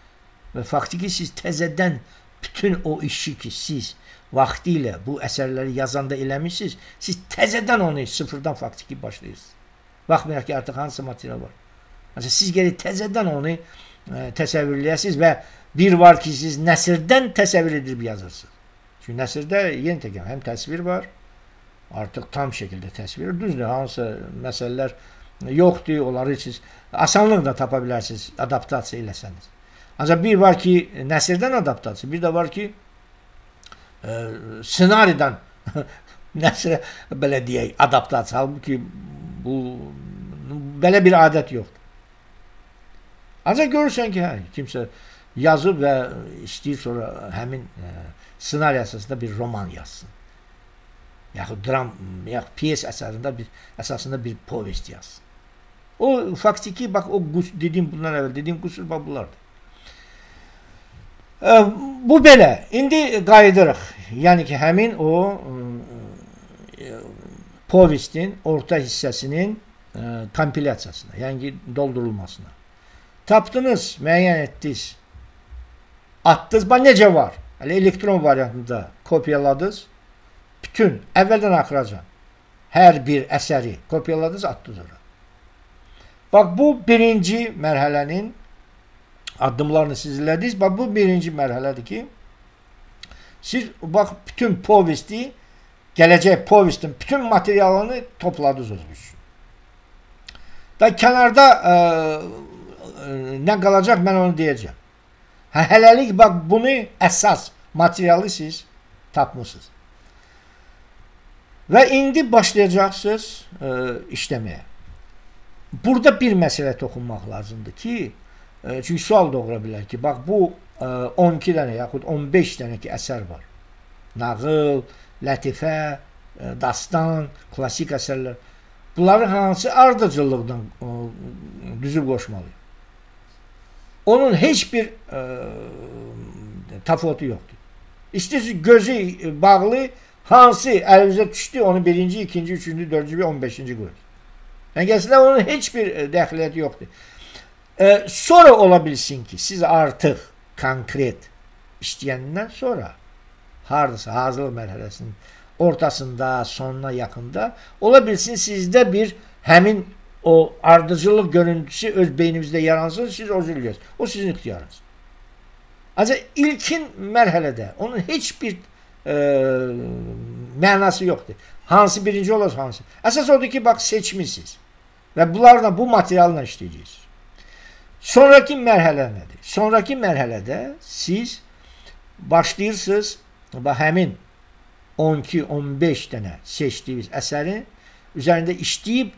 Və faktiki siz təzədən bütün o işi ki, siz vaxtı ilə bu əsərləri yazanda eləmişsiniz, siz təzədən onu sıfırdan faktiki başlayırsınız. Baxmayaraq ki, artıq hansı material var. Mesela siz gəlib təzədən onu e, təsəvvürləyəsiniz və Bir var ki, siz nəsrdən təsəvvür edib yazırsınız. Çünki nəsrdə yenə təkrar həm təsvir var, artıq tam şəkildə təsvir. Düzdür, hansı məsələlər yoxdur, onları siz asanlıqla tapa bilərsiniz adaptasiya eləsəniz. Ancaq bir var ki, nəsrdən adaptasiya, bir də var ki, e, ssenaridən nəsrə belə deyək, adaptasiya. Halbuki bu belə bir adət yoxdur. Ancaq görürsən ki, hə, kimsə yazıb və istəyir sonra həmin e, ssenari əsasında bir roman yazsın. Yaxud dram, yaxud piyes əsərində bir əsasında bir povest yazsın. O faktiki bax o dediyim bundan əvvəl dediyim qüsur bax bunlardır. Ə, bu belə. İndi qayıdırıq. Yəni ki, həmin o ə, povestin orta hissəsinin ə, kompilyasiyasına, yəni ki, doldurulmasına. Tapdınız, müəyyən etdiniz. Atdınız, bax necə var? Hələ elektron variantında kopyaladınız. Bütün əvvəldən axıracan hər bir əsəri kopyaladınız, atdınız ora. Bax bu birinci mərhələnin addımlarını siz elədiniz. Bax bu birinci mərhələdir ki, siz bax bütün povesti, gələcək povestin bütün materialını topladınız özünüz. Da kənarda ə, nə qalacaq mən onu deyəcəm. Hə, hələlik bax bunu əsas materialı siz tapmısınız. Və indi başlayacaqsınız ə, işləməyə. Burada bir məsələ toxunmaq lazımdır ki, ə, çünki sual doğura bilər ki, bax bu ə, 12 dənə yaxud 15 dənə ki əsər var. Nağıl, lətifə, ə, dastan, klassik əsərlər. Bunları hansı ardıcıllıqdan ə, düzüb qoşmalıyıq? Onun heç bir ə, tafotu yoxdur. İstəyirsiniz gözü bağlı hansı əlinizə düşdü, onu birinci, ikinci, üçüncü, dördüncü və on beşinci qoyun. Yəni gəlsinlər onun heç bir dəxiliyyəti yoxdur. E, sonra ola bilsin ki, siz artıq konkret işləyəndən sonra hardasa hazırlıq mərhələsinin ortasında, sonuna yaxında ola bilsin sizdə bir həmin o ardıcıllıq görüntüsü öz beynimizdə yaransın, siz o cür O sizin ixtiyarınız. Ancaq ilkin mərhələdə onun heç bir e, mənası yoxdur. Hansı birinci olacaq, hansı? Əsas odur ki, bax seçmisiniz. Və bunlarla, bu materialla işləyəcəksiniz. Sonraki mərhələ nədir? Sonraki mərhələdə siz başlayırsınız bax həmin 12-15 dənə seçdiyiniz əsərin üzərində işləyib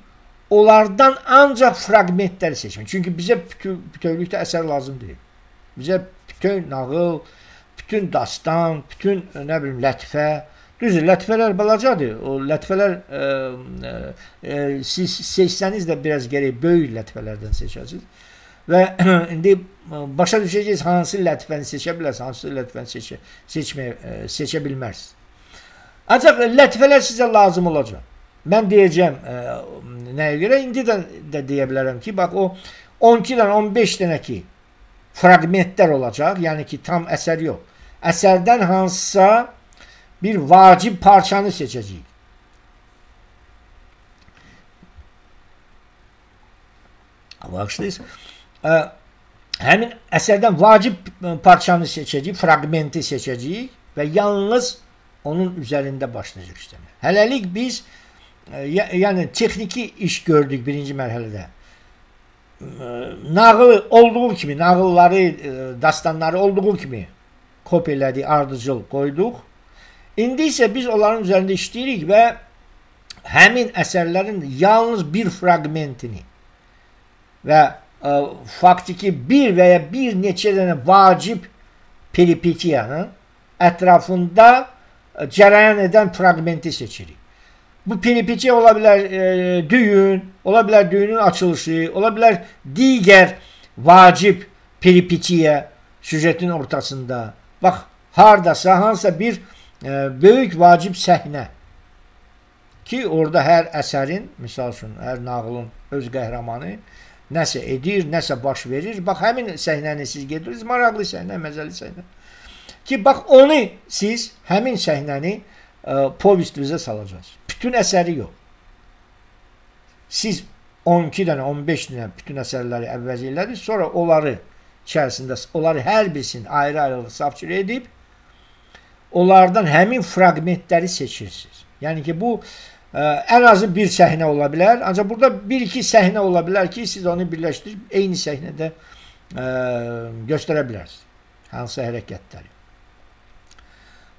onlardan ancaq fraqmentləri seçmək. Çünki bizə bütövlükdə əsər lazım deyil. Bizə bütün nağıl, bütün dastan, bütün nə bilim lətifə, düzdür, lətifələr balacadır. O lətifələr e, e, e, siz seçsəniz də biraz gərək böyük lətifələrdən seçəsiniz. Və indi başa düşəcəksiniz hansı lətifəni seçə bilərsiniz, hansı lətifəni seçə, seçməyə e, seçə bilmərsiniz. Ancaq lətifələr sizə lazım olacaq. Mən deyəcəm e, nəyə görə? İndi də, də deyə bilərəm ki, bax o 12-dən 15 dənə ki fraqmentlər olacaq, yəni ki tam əsər yox. Əsərdən hansısa bir vacib parçanı seçəcəyik. Bağışlayız. Həmin əsərdən vacib parçanı seçəcəyik, fraqmenti seçəcəyik və yalnız onun üzərində başlayacaq işləmə. Hələlik biz yəni texniki iş gördük birinci mərhələdə. Nağıl olduğu kimi, nağılları, dastanları olduğu kimi kopya elədik, ardıcıl qoyduq. İndi isə biz onların üzərində işləyirik və həmin əsərlərin yalnız bir fraqmentini və ə, faktiki bir və ya bir neçə dənə vacib peripetiyanın ətrafında cərəyan edən fraqmenti seçirik. Bu peripeti ola bilər e, düyün, ola bilər düyünün açılışı, ola bilər digər vacib peripetiyə süjetin ortasında. Bax, hardasa hansısa bir e, böyük vacib səhnə ki, orada hər əsərin, misal üçün, hər nağılın öz qəhrəmanı nəsə edir, nəsə baş verir. Bax, həmin səhnəni siz gedirsiniz, maraqlı səhnə, məzəli səhnə. Ki, bax, onu siz, həmin səhnəni ə, povestinizə salacaqsınız. Bütün əsəri yox. Siz 12 dənə, 15 dənə bütün əsərləri əvvəz elədiniz, sonra onları içərisində, onları hər birisini ayrı-ayrı sapçır edib, onlardan həmin fraqmentləri seçirsiniz. Yəni ki, bu ən azı bir səhnə ola bilər. Ancaq burada bir-iki səhnə ola bilər ki, siz onu birləşdirib eyni səhnədə ə, göstərə bilərsiniz. Hansı hərəkətləri.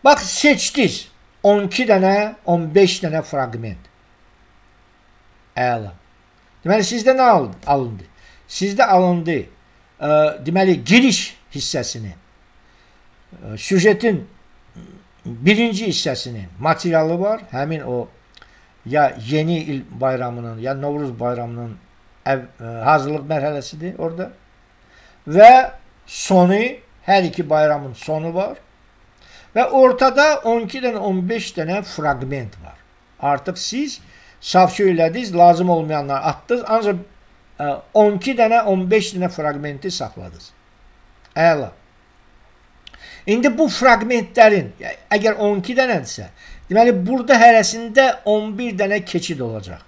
Bax, seçdiniz 12 dənə, 15 dənə fraqment. Əla. Deməli, sizdə nə alındı? Sizdə alındı, ə, deməli, giriş hissəsini, ə, süjetin birinci hissəsinin materialı var. Həmin o ya yeni il bayramının ya Novruz bayramının əv, ə, hazırlıq mərhələsidir orada. Və sonu, hər iki bayramın sonu var. Və ortada 12 dənə 15 dənə fraqment var. Artıq siz saf söylədiniz, lazım olmayanlar atdınız, ancaq 12 dənə 15 dənə fraqmenti saxladınız. Əla. İndi bu fraqmentlərin əgər 12 dənədirsə, deməli burada hərəsində 11 dənə keçid olacaq.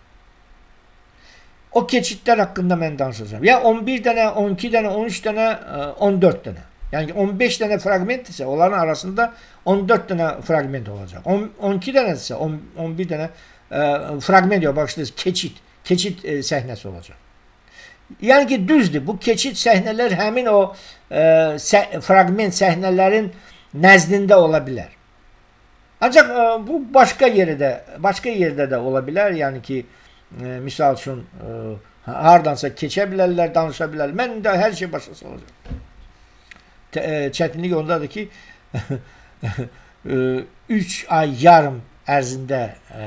O keçidlər haqqında mən danışacağam. Ya 11 dənə, 12 dənə, 13 dənə, 14 dənə. Yəni 15 dənə fraqment isə onların arasında 14 dənə fraqment olacaq. 12 dənə isə 11 dənə ə, fraqment yox, baxırsınız, keçid, keçid ə, səhnəsi olacaq. Yəni ki, düzdür. Bu keçid səhnələr həmin o ə, sə fraqment səhnələrin nəzdində ola bilər. Ancaq ə, bu başqa yerdə, başqa yerdə də ola bilər. Yəni ki, ə, misal üçün ə, hardansa keçə bilərlər, danışa bilərlər. Mən də hər şey başa salacağam. Çətinlik ondadır ki, 3 ay yarım ərzində ə,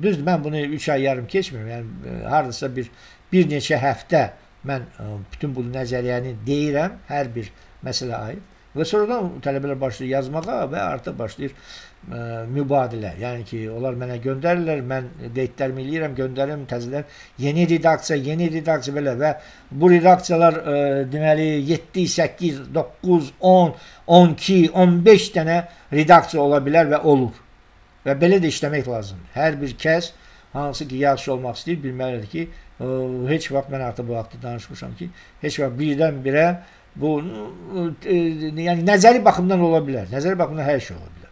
düzdür, mən bunu 3 ay yarım keçmirəm. Yəni hardasa bir bir neçə həftə mən ə, bütün bu nəzəriyyəni deyirəm hər bir məsələ aid. Və sonradan tələbələr başlayır yazmağa və artıq başlayır ə, mübadilə. Yəni ki, onlar mənə göndərirlər, mən qeydlərimi eləyirəm, göndərirəm təzədən yeni redaksiya, yeni redaksiya belə və bu redaksiyalar ə, deməli 7, 8, 9, 10, 12, 15 dənə redaksiya ola bilər və olur. Və belə də işləmək lazımdır. Hər bir kəs hansı ki, yazıcı olmaq istəyir, bilməlidir ki, heç vaxt mən artıq bu haqda danışmışam ki, heç vaxt birdən-birə bu e, yəni nəzəri baxımdan ola bilər. Nəzəri baxımdan hər şey ola bilər.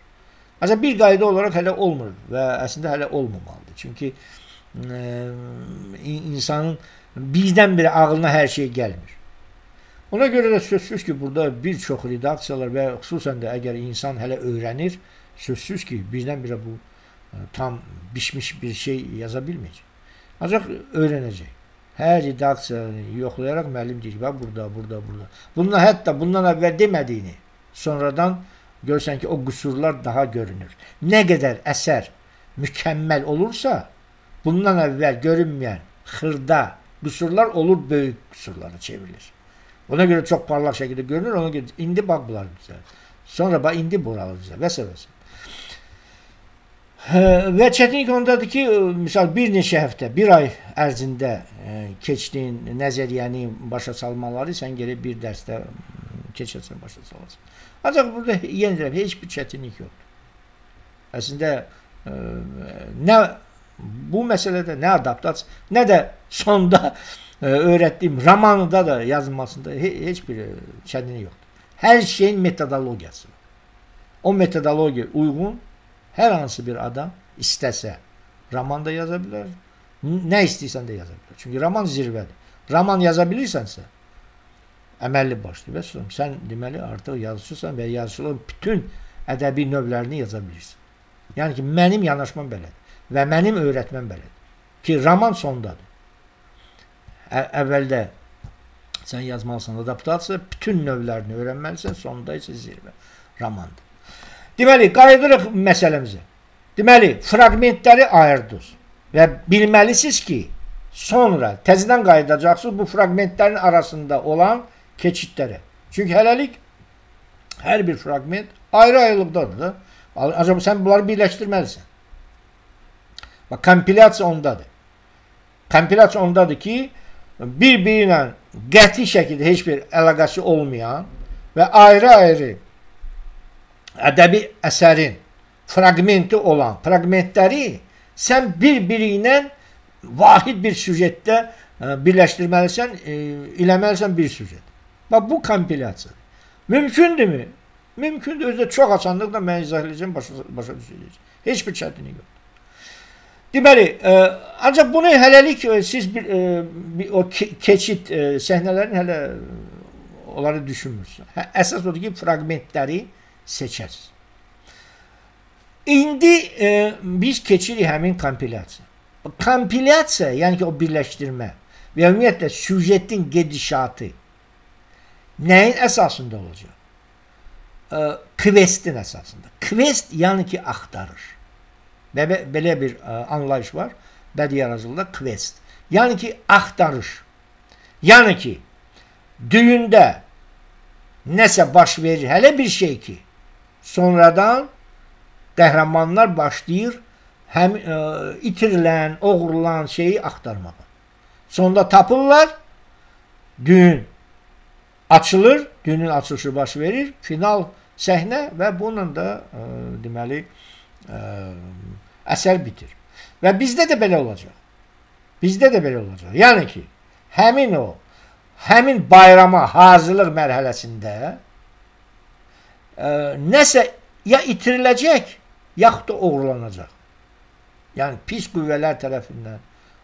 Ancaq bir qayda olaraq hələ olmur və əslində hələ olmamalıdır. Çünki ə, insanın birdən-birə ağlına hər şey gəlmir. Ona görə də sözsüz ki, burada bir çox redaksiyalar və xüsusən də əgər insan hələ öyrənir, sözsüz ki, birdən-birə bu ə, tam bişmiş bir şey yaza bilməyəcək. Ancaq öyrənəcək. Hər redaksiyanı yoxlayaraq müəllim deyir ki, burada, burada, burada. Bununla hətta bundan əvvəl demədiyini sonradan görsən ki, o qüsurlar daha görünür. Nə qədər əsər mükəmməl olursa, bundan əvvəl görünməyən xırda qüsurlar olur böyük qüsurlara çevrilir. Ona görə çox parlaq şəkildə görünür, ona görə indi bax bunlar bizə. Sonra bax indi buralı bizə və s. və s. Və çətinlik ondadır ki, misal bir neçə həftə, bir ay ərzində e, keçdiyin nəzəriyyəni başa salmaları sən gərək bir dərsdə keçəsən, başa salasan. Ancaq burada yenə deyirəm, heç bir çətinlik yoxdur. Əslində ə, nə bu məsələdə nə adaptasiya, nə də sonda ə, öyrətdiyim romanında da yazılmasında he, heç bir çətinlik yoxdur. Hər şeyin metodologiyası. O metodologiya uyğun Hər hansı bir adam istəsə roman da yaza bilər, nə istəyirsən də yaza bilər. Çünki roman zirvədir. Roman yaza bilirsənsə, əməlli başlı və sonra sən deməli artıq yazıçısan və yazıçılığın bütün ədəbi növlərini yaza bilirsən. Yəni ki, mənim yanaşmam belədir və mənim öyrətməm belədir. Ki, roman sondadır. Ə əvvəldə sən yazmalısan adaptasiya, bütün növlərini öyrənməlisən, sonda isə zirvə romandır. Deməli, qayıdırıq məsələmizə. Deməli, fraqmentləri ayırdınız və bilməlisiniz ki, sonra təzədən qayıdacaqsınız bu fraqmentlərin arasında olan keçidlərə. Çünki hələlik hər bir fraqment ayrı-ayrılıqdadır da. Ancaq sən bunları birləşdirməlisən. Bax, kompilyasiya ondadır. Kompilyasiya ondadır ki, bir-biri ilə qəti şəkildə heç bir əlaqəsi olmayan və ayrı-ayrı ədəbi əsərin fraqmenti olan fraqmentləri sən bir-biri ilə vahid bir süjetdə ə, e, birləşdirməlisən, ə, eləməlisən bir süjet. Bax bu kompilyasiyadır. Mümkündürmü? Mümkündür. Özü də çox asanlıqla mən izah edəcəm, başa, başa düşəcək. Heç bir çətinlik yoxdur. Deməli, e, ancaq bunu hələlik e, siz bir, e, bir o ke keçid e, səhnələrini hələ onları düşünmürsünüz. Hə, əsas odur ki, fraqmentləri seçəsiniz. İndi e, biz keçirik həmin kompilyasiya. Kompilyasiya, yəni ki, o birləşdirmə və ümumiyyətlə süjetin gedişatı nəyin əsasında olacaq? E, Quest'in əsasında. Quest yəni ki, axtarış. Və belə bir e, anlayış var bədii yaradıcılıqda quest. Yəni ki, axtarış. Yəni ki, düyündə nəsə baş verir, hələ bir şey ki, sonradan qəhrəmanlar başlayır həm ə, e, itirilən, oğrulan şeyi axtarmağa. Sonda tapırlar, düyün açılır, düyünün açılışı baş verir, final səhnə və bununla da ə, e, deməli ə, əsər bitir. Və bizdə də belə olacaq. Bizdə də belə olacaq. Yəni ki, həmin o həmin bayrama hazırlıq mərhələsində nəsə ya itiriləcək, yaxud da oğurlanacaq. Yəni pis qüvvələr tərəfindən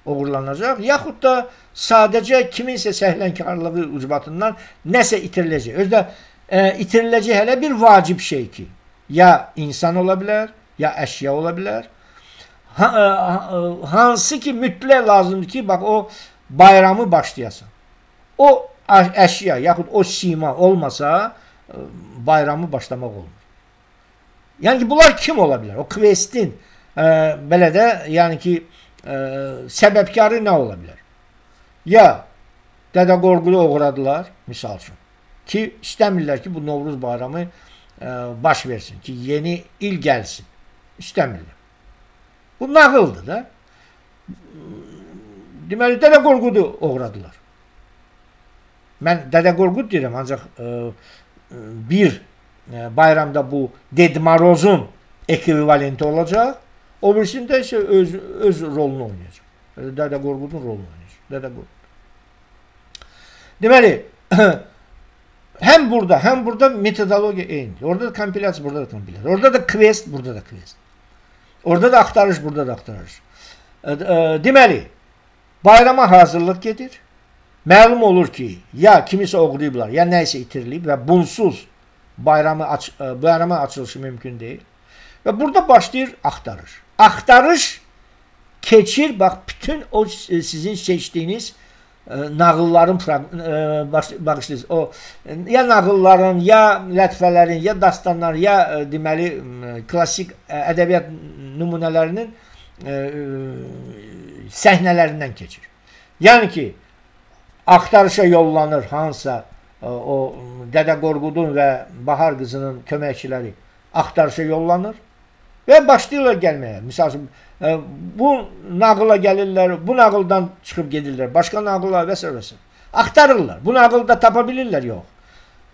oğurlanacaq, yaxud da sadəcə kiminsə səhlənkarlığı ucbatından nəsə itiriləcək. Özdə ə, itiriləcək hələ bir vacib şey ki, ya insan ola bilər, ya əşya ola bilər. Ha, e, e, hansı ki mütləq lazımdır ki, bax o bayramı başlayasan. O əşya yaxud o sima olmasa bayramı başlamaq olmur. Yəni ki, bunlar kim ola bilər? O kvestin ə, belə də, yəni ki, ə, səbəbkarı nə ola bilər? Ya Dədə Qorqulu oğradılar, misal üçün. Ki, istəmirlər ki, bu Novruz bayramı ə, baş versin, ki, yeni il gəlsin. İstəmirlər. Bu nağıldır da. Deməli, Dədə Qorqudu oğradılar. Mən Dədə Qorqud deyirəm, ancaq ə, bir ə, bayramda bu Ded Marozun ekvivalenti olacaq. O birisində isə öz, öz rolunu oynayacaq. Dədə Qorqudun rolunu oynayacaq. Dədə Qorqud. Deməli, həm burada, həm burada metodologiya eynidir. Orada da kompilyasiya, burada da kompilyasiya. Orada da quest, burada da quest. Orada da axtarış, burada da axtarış. E, e, deməli, bayrama hazırlıq gedir. Məlum olur ki, ya kimisə oğrayıblar, ya nə isə itirilib və bunsuz bayramı aç e, bayrama açılışı mümkün deyil. Və burada başlayır axtarış. Axtarış keçir, bax bütün o sizin seçdiyiniz nağılların bağışlayırız. O ya nağılların, ya lətifələrin, ya dastanların, ya deməli klassik ədəbiyyat nümunələrinin səhnələrindən keçir. Yəni ki, axtarışa yollanır hansısa o Dədə Qorqudun və Bahar qızının köməkçiləri axtarışa yollanır və başlayırlar gəlməyə. Məsəl üçün bu nağıla gəlirlər, bu nağıldan çıxıb gedirlər, başqa nağıla və s. Axtarırlar. Bu nağılda tapa bilirlər, yox.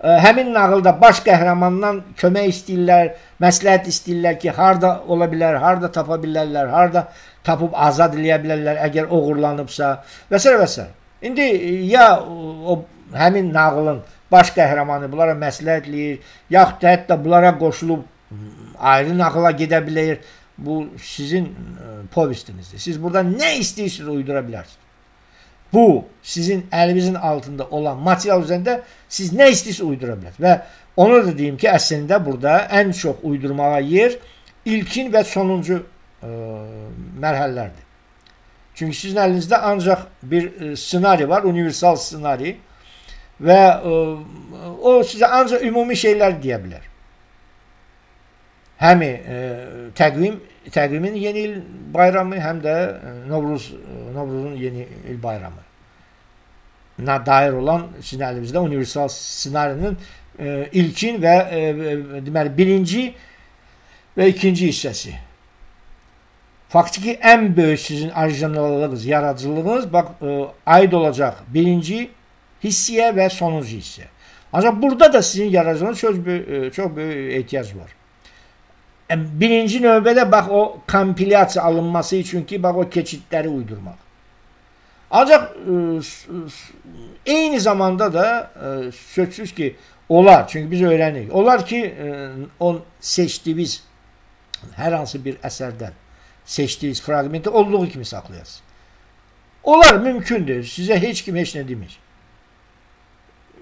Həmin nağılda baş qəhrəmandan kömək istəyirlər, məsləhət istəyirlər ki, harda ola bilər, harda tapa bilərlər, harda tapıb azad eləyə bilərlər, əgər oğurlanıbsa və s. və s. İndi ya o həmin nağılın baş qəhrəmanı bunlara məsləhət eləyir, yaxud da hətta bunlara qoşulub ayrı nağıla gedə bilər bu sizin povestinizdir. Siz burada nə istəyirsiniz uydura bilərsiniz. Bu sizin əlinizin altında olan material üzərində siz nə istəyirsiniz uydura bilərsiniz. Və onu da deyim ki, əslində burada ən çox uydurmağa yer ilkin və sonuncu ə, mərhələlərdir. Çünki sizin əlinizdə ancaq bir e, ssenari var, universal ssenari və ə, o sizə ancaq ümumi şeylər deyə bilər. Həm e, təqvim təqvimin yeni il bayramı, həm də e, Novruz Novruzun yeni il bayramı. Na dair olan sizin əlimizdə universal ssenarinin e, ilkin və e, e, deməli birinci və ikinci hissəsi. Faktiki ən böyük sizin orijinallığınız, yaradıcılığınız bax e, aid olacaq birinci hissiyə və sonuncu hissə. Ancaq burada da sizin yaradıcılığınız çox böyük, e, çox böyük ehtiyac var birinci növbədə bax o kompilyasiya alınması üçün ki, bax o keçidləri uydurmaq. Ancaq ə, e, eyni zamanda da ə, e, sözsüz ki, olar, çünki biz öyrənirik. Olar ki, ə, e, o seçdiyimiz hər hansı bir əsərdən seçdiyiniz fraqmenti olduğu kimi saxlayasınız. Onlar mümkündür. Sizə heç kim heç nə demir.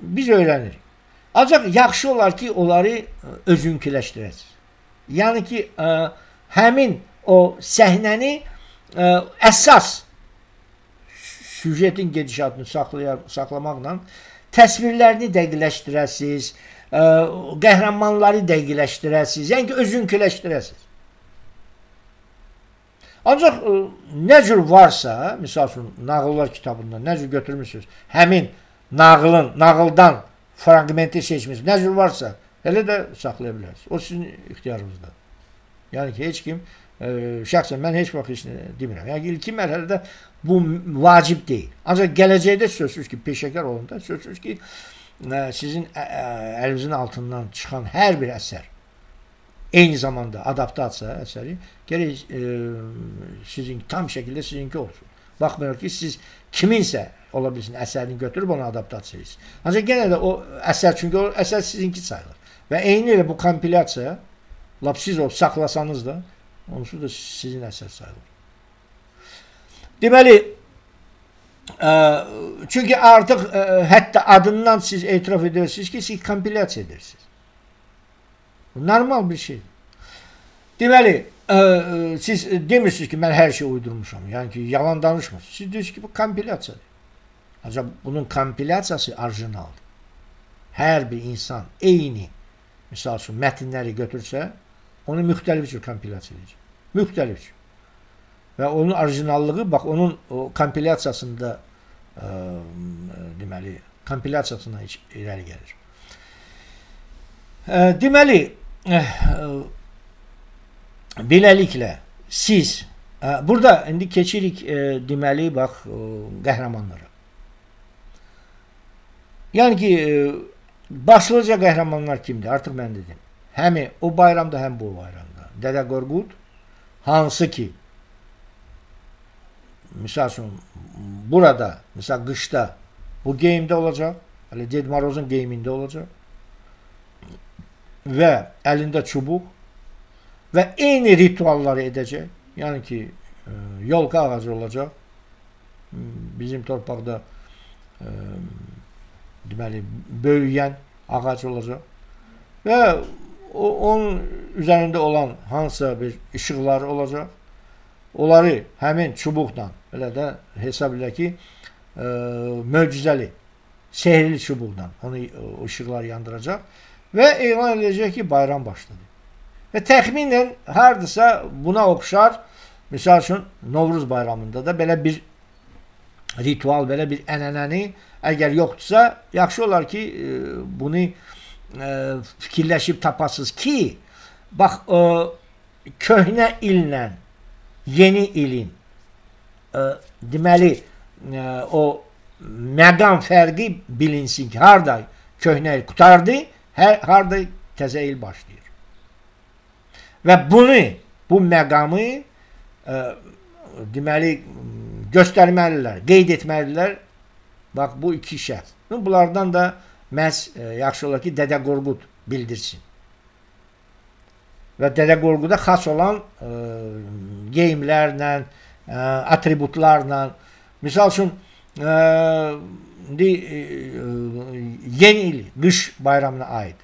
Biz öyrənirik. Ancaq yaxşı olar ki, onları özünküləşdirəsiniz. Yəni ki, ə, həmin o səhnəni ə, əsas süjetin gedişatını saxlayar, saxlamaqla təsvirlərini dəqiqləşdirəsiniz, qəhrəmanları dəqiqləşdirəsiniz, yəni ki, özünküləşdirəsiniz. Ancaq ə, nə cür varsa, misal üçün nağıllar kitabından nə cür götürmüsünüz, həmin nağılın, nağıldan fraqmenti seçmisiniz, nə cür varsa, elə də saxlaya bilərsiniz. O sizin ixtiyarınızdadır. Yəni ki, heç kim ə, şəxsən mən heç vaxt heç nə demirəm. Yəni ilkin mərhələdə bu vacib deyil. Ancaq gələcəkdə sözsüz ki, peşəkar olanda sözsüz ki, ə, sizin əlinizin altından çıxan hər bir əsər eyni zamanda adaptasiya əsəri gərək e, sizin tam şəkildə sizinki olsun. Baxmayaraq ki, siz kiminsə ola bilsin əsərini götürüb onu adaptasiya edirsiniz. Ancaq yenə də o əsər çünki o əsər sizinki sayılır. Və eyni elə bu kompilyasiya lap siz o saxlasanız da onsuz da sizin əsər sayılır. Deməli, ə, çünki artıq ə, hətta adından siz etiraf edirsiniz ki, siz kompilyasiya edirsiniz. Normal bir şeydir. Deməli, ə, ə, siz demirsiniz ki, mən hər şey uydurmuşam. Yəni ki, yalan danışmırsınız. Siz deyirsiniz ki, bu kompilyasiyadır. Ancaq bunun kompilyasiyası orijinaldır. Hər bir insan eyni misal üçün mətnləri götürsə, onu müxtəlif cür kompilyasiya edəcək. Müxtəlif cür. Və onun orijinallığı bax onun o kompilyasiyasında ə, deməli kompilyasiyasına irəli gəlir. Ə, deməli beləliklə siz ə, burada indi keçirik ə, deməli bax ə, qəhrəmanlara. Yəni ki ə, başlıca qəhrəmanlar kimdir? Artıq mən dedim. Həm o bayramda, həm bu bayramda. Dədə Qorqud hansı ki misal üçün burada, misal qışda bu geyimdə olacaq. Hələ Ded Marozun geyimində olacaq. Və əlində çubuq və eyni ritualları edəcək. Yəni ki, e, yolka ağacı olacaq. Bizim torpaqda e, deməli böyüyən ağac olacaq. Və o, onun üzərində olan hansısa bir işıqlar olacaq. Onları həmin çubuqla belə də hesab elə ki, e, möcüzəli, sehrli çubuqla onu o işıqlar yandıracaq və elan edəcək ki, bayram başladı. Və təxminən hardasa buna oxşar, misal üçün Novruz bayramında da belə bir ritual, belə bir ənənəni əgər yoxdursa, yaxşı olar ki, e, bunu e, fikirləşib tapasınız ki, bax, ə, köhnə illə yeni ilin ə, deməli ə, o məqam fərqi bilinsin ki, harda köhnə il qutardı, hər harda təzə il başlayır. Və bunu, bu məqamı ə, deməli göstərməlilər, qeyd etməlilər. Bax bu iki şəxs. Bunlardan da məhz ə, yaxşı olar ki, Dədə Qorqud bildirsin və Dədə Qorquda xas olan ə, e, geyimlərlə, ə, e, atributlarla, misal üçün ə, indi ə, yeni il, qış bayramına aid.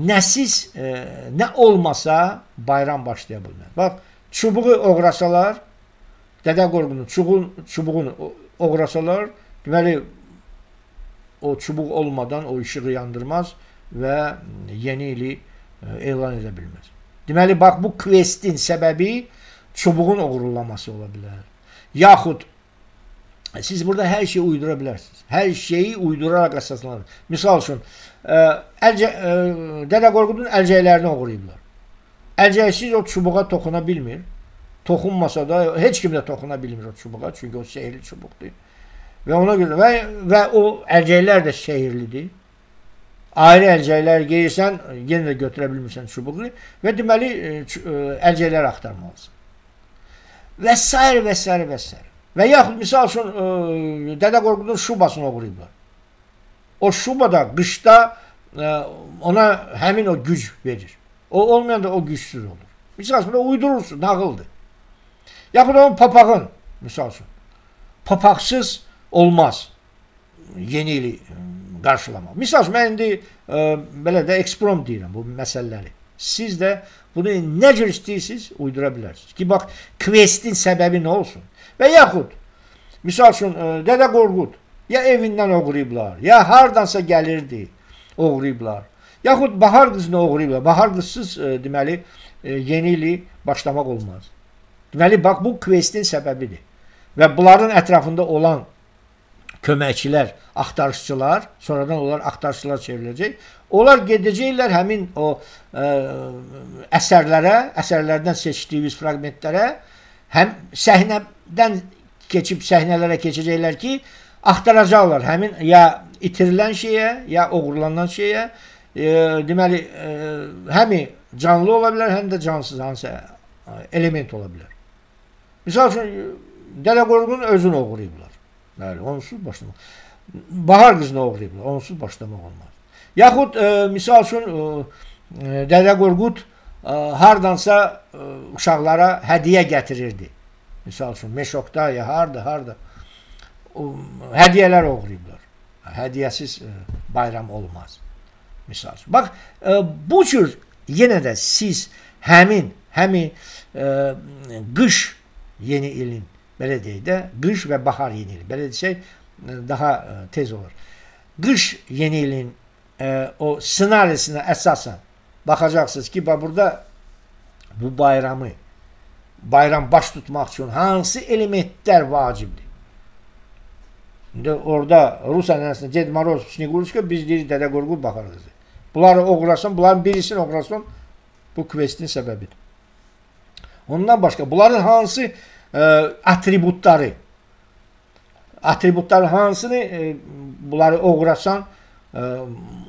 Nəsiz ə, nə olmasa bayram başlaya bilməz. Bax, çubuğu oğrasalar, Dədə Qorqunun çubuğun, çubuğunu oğrasalar, deməli o çubuq olmadan o işığı yandırmaz və yeni ili elan edə bilməz. Deməli, bax, bu questin səbəbi çubuğun oğurlaması ola bilər. Yaxud siz burada hər şeyi uydura bilərsiniz. Hər şeyi uyduraraq əsaslanır. Misal üçün, ə, əlcə, ə, Dədə Qorqudun əlcəklərini oğurlayıblar. Əlcəksiz o çubuğa toxuna bilmir. Toxunmasa da heç kim də toxuna bilmir o çubuğa, çünki o sehirli çubuqdur. Və ona görə və, və o əlcəklər də sehirlidir ayrı əlcəklər geyirsən, yenə də götürə bilmirsən çubuğu və deməli e, e, əlcəklər axtarmalısan. Və s. və s. və s. Və yaxud misal üçün e, Dədə Qorqudun şubasını oğurlayıblar. O şubada qışda ona həmin o güc verir. O olmayanda o gücsüz olur. Misal üçün uydurursun, nağıldır. Yaxud onun papağın, misal üçün. Papaqsız olmaz yeni ili qarşılamaq. Misal üçün, mən indi ə, e, belə də eksprom deyirəm bu məsələləri. Siz də bunu nə cür istəyirsiniz, uydura bilərsiniz. Ki, bax, questin səbəbi nə olsun? Və yaxud, misal üçün, e, Dədə Qorqud ya evindən oğrayıblar, ya hardansa gəlirdi, oğrayıblar. Yaxud Bahar qızını oğrayıblar. Bahar qızsız, ə, deməli, ə, yeni ili başlamaq olmaz. Deməli, bax, bu questin səbəbidir. Və bunların ətrafında olan köməkçilər, axtarışçılar, sonradan onlar axtarışçılar çevriləcək. Onlar gedəcəklər həmin o ə, əsərlərə, əsərlərdən seçdiyimiz fraqmentlərə, həm səhnədən keçib səhnələrə keçəcəklər ki, axtaracaqlar həmin ya itirilən şeyə, ya oğurlanan şeyə. E, deməli, e, həmi canlı ola bilər, həm də cansız hansısa element ola bilər. Misal üçün, Dədə Qorqunun özünü oğurlayıblar. Bəli, onsuz başlamaq. Bahar qızını oğurlayıblar, onsuz başlamaq olmaz. Yaxud, e, misal üçün, e, Dədə Qorqud e, hardansa e, uşaqlara hədiyə gətirirdi. Misal üçün, Meşokda ya harda, harda. O, hədiyələr oğurlayıblar. Hədiyəsiz e, bayram olmaz. Misal üçün. Bax, e, bu cür yenə də siz həmin, həmin e, qış yeni ilin belə deyək də qış və bahar yeni ili. Belə desək daha ə, tez olur. Qış yeni ilin ə, o ssenarisinə əsasən baxacaqsınız ki, bax burada bu bayramı bayram baş tutmaq üçün hansı elementlər vacibdir? İndi orada Rus ənənəsində Ded Moroz, Sneguruşka biz deyirik Dədə Qorqud baxarıq. Bunları oğurlasın, bunların birisini oğurlasın bu questin səbəbidir. Ondan başqa bunların hansı ə, atributları atributların hansını ə, bunları oğrasan ə,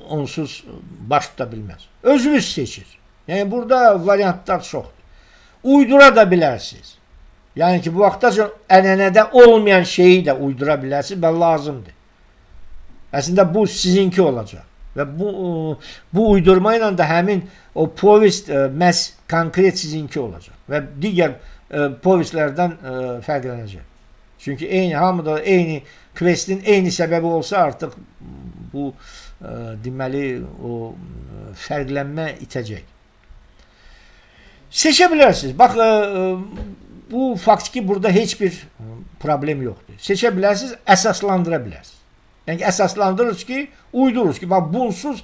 onsuz baş tuta bilməz. Özünüz seçir. Yəni burada variantlar çoxdur. Uydura da bilərsiniz. Yəni ki, bu vaxtdaca ənənədə olmayan şeyi də uydura bilərsiniz və lazımdır. Əslində bu sizinki olacaq. Və bu bu uydurma ilə də həmin o povest ə, məhz konkret sizinki olacaq və digər ə, povestlərdən fərqlənəcək. Çünki eyni hamıda eyni questin eyni səbəbi olsa artıq bu ə, deməli o fərqlənmə itəcək. Seçə bilərsiniz. Bax ə, bu faktiki burada heç bir problem yoxdur. Seçə bilərsiniz, əsaslandıra bilərsiniz. Yəni əsaslandırırız ki, uydururuz ki, bax bunsuz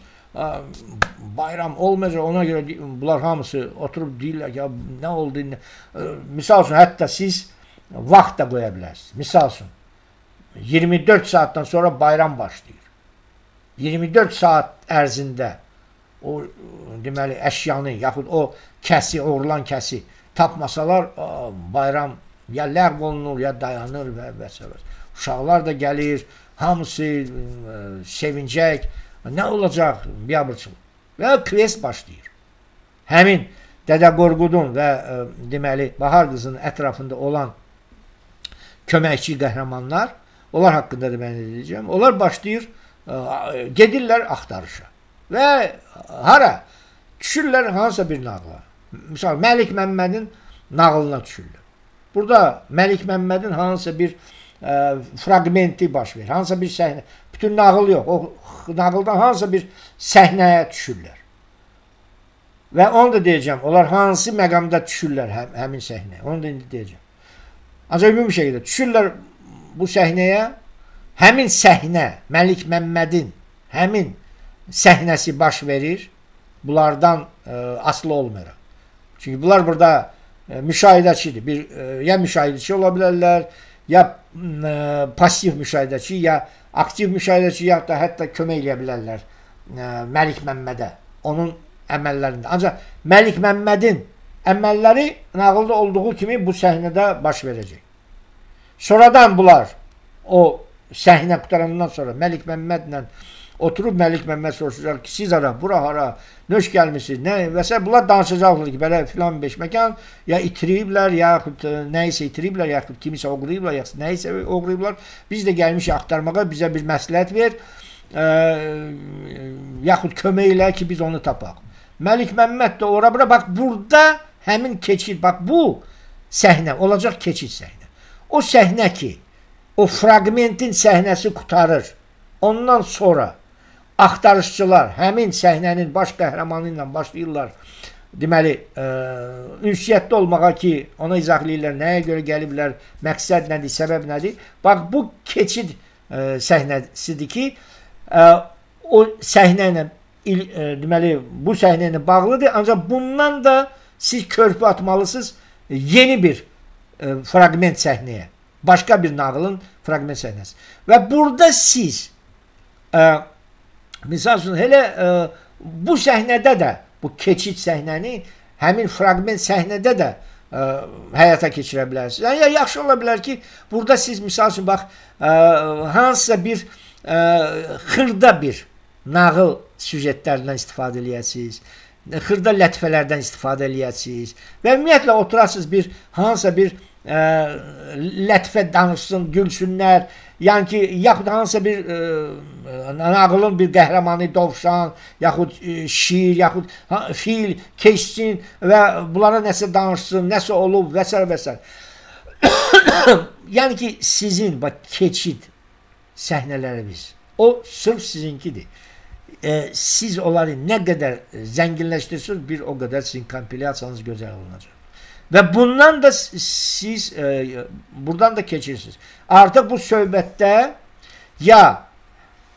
bayram olmayacaq. Ona görə bunlar hamısı oturub deyirlər ki, nə oldu? Nə? Misal üçün hətta siz vaxt da qoya bilərsiniz. Misal üçün 24 saatdan sonra bayram başlayır. 24 saat ərzində o deməli əşyanı yaxud o kəsi, oğrulan kəsi tapmasalar bayram ya ləğv olunur, ya dayanır və və s. Uşaqlar da gəlir, hamısı ə, sevincək. Nə olacaq? Biabırçıl. Və kres başlayır. Həmin Dədə Qorqudun və ə, e, deməli Bahar qızının ətrafında olan köməkçi qəhrəmanlar, onlar haqqında da mən deyəcəm. Onlar başlayır, ə, e, gedirlər axtarışa. Və hara? Düşürlər hansısa bir nağıla. Misal Məlik Məmmədin nağılına düşürlər. Burada Məlik Məmmədin hansısa bir ə, fraqmenti baş verir. Hansısa bir səhnə, bütün nağıl yox. O nağıldan hansısa bir səhnəyə düşürlər. Və onu da deyəcəm, onlar hansı məqamda düşürlər həm, həmin səhnəyə. Onu da indi deyəcəm. Ancaq ümumi şəkildə düşürlər bu səhnəyə. Həmin səhnə Məlik Məmmədin həmin səhnəsi baş verir. Bunlardan ə, asılı olmayaraq. Çünki bunlar burada ə, müşahidəçidir. Bir ə, ya müşahidəçi ola bilərlər, ya ə, passiv müşahidəçi, ya aktiv müşahidəçi, ya da hətta kömək edə bilərlər ə, Məlik Məmmədə onun əməllərində. Ancaq Məlik Məmmədin əməlləri nağılda olduğu kimi bu səhnədə baş verəcək. Sonradan bunlar o səhnə qutarandan sonra Məlik Məmmədlə Oturub Məlik Məmməd soruşacaq ki, siz hara, bura hara, nöş gəlmisiniz, nə və s. Bunlar danışacaqlar ki, belə filan beş məkan ya itiriblər, yaxud e, nəyisə itiriblər, yaxud kimisə oğrayıblar, yaxud nəyisə oğrayıblar. Biz də gəlmişik axtarmağa, bizə bir məsləhət ver, ə, e, yaxud kömək elə ki, biz onu tapaq. Məlik Məmməd də ora bura, bax, burada həmin keçid, bax bu səhnə olacaq keçid səhnə. O səhnə ki, o fraqmentin səhnəsi qutarır. Ondan sonra axtarışçılar həmin səhnənin baş qəhrəmanı ilə başlayırlar. Deməli, ə, e, ünsiyyətdə olmağa ki, ona izah eləyirlər, nəyə görə gəliblər, məqsəd nədir, səbəb nədir? Bax, bu keçid ə, e, səhnəsidir ki, ə, e, o səhnə ilə il, ə, deməli, bu səhnə ilə bağlıdır, ancaq bundan da siz körpü atmalısınız yeni bir ə, fraqment səhnəyə. Başqa bir nağılın fraqment səhnəsi. Və burada siz ə, Misal üçün, elə ə, e, bu səhnədə də, bu keçid səhnəni həmin fraqment səhnədə də ə, e, həyata keçirə bilərsiniz. Yəni ya yaxşı ola bilər ki, burada siz misal üçün bax ə, e, hansısa bir ə, xırda bir nağıl süjetlərindən istifadə eləyəsiniz. Xırda lətifələrdən istifadə eləyəsiniz və ümumiyyətlə oturasınız bir hansısa bir ə, lətifə danışsın, gülsünlər, Yəni ki, yaxud hansısa bir ə, e, nağılın bir qəhrəmanı dovşan, yaxud ə, e, şir, yaxud ha, fil keçsin və bunlara nəsə danışsın, nəsə olub və s. və s. yəni ki, sizin bax keçid səhnələriniz o sırf sizinkidir. E, siz onları nə qədər zənginləşdirsiniz, bir o qədər sizin kompilyasiyanız gözəl olacaq. Və bundan da siz e, buradan da keçirsiniz. Artıq bu söhbətdə ya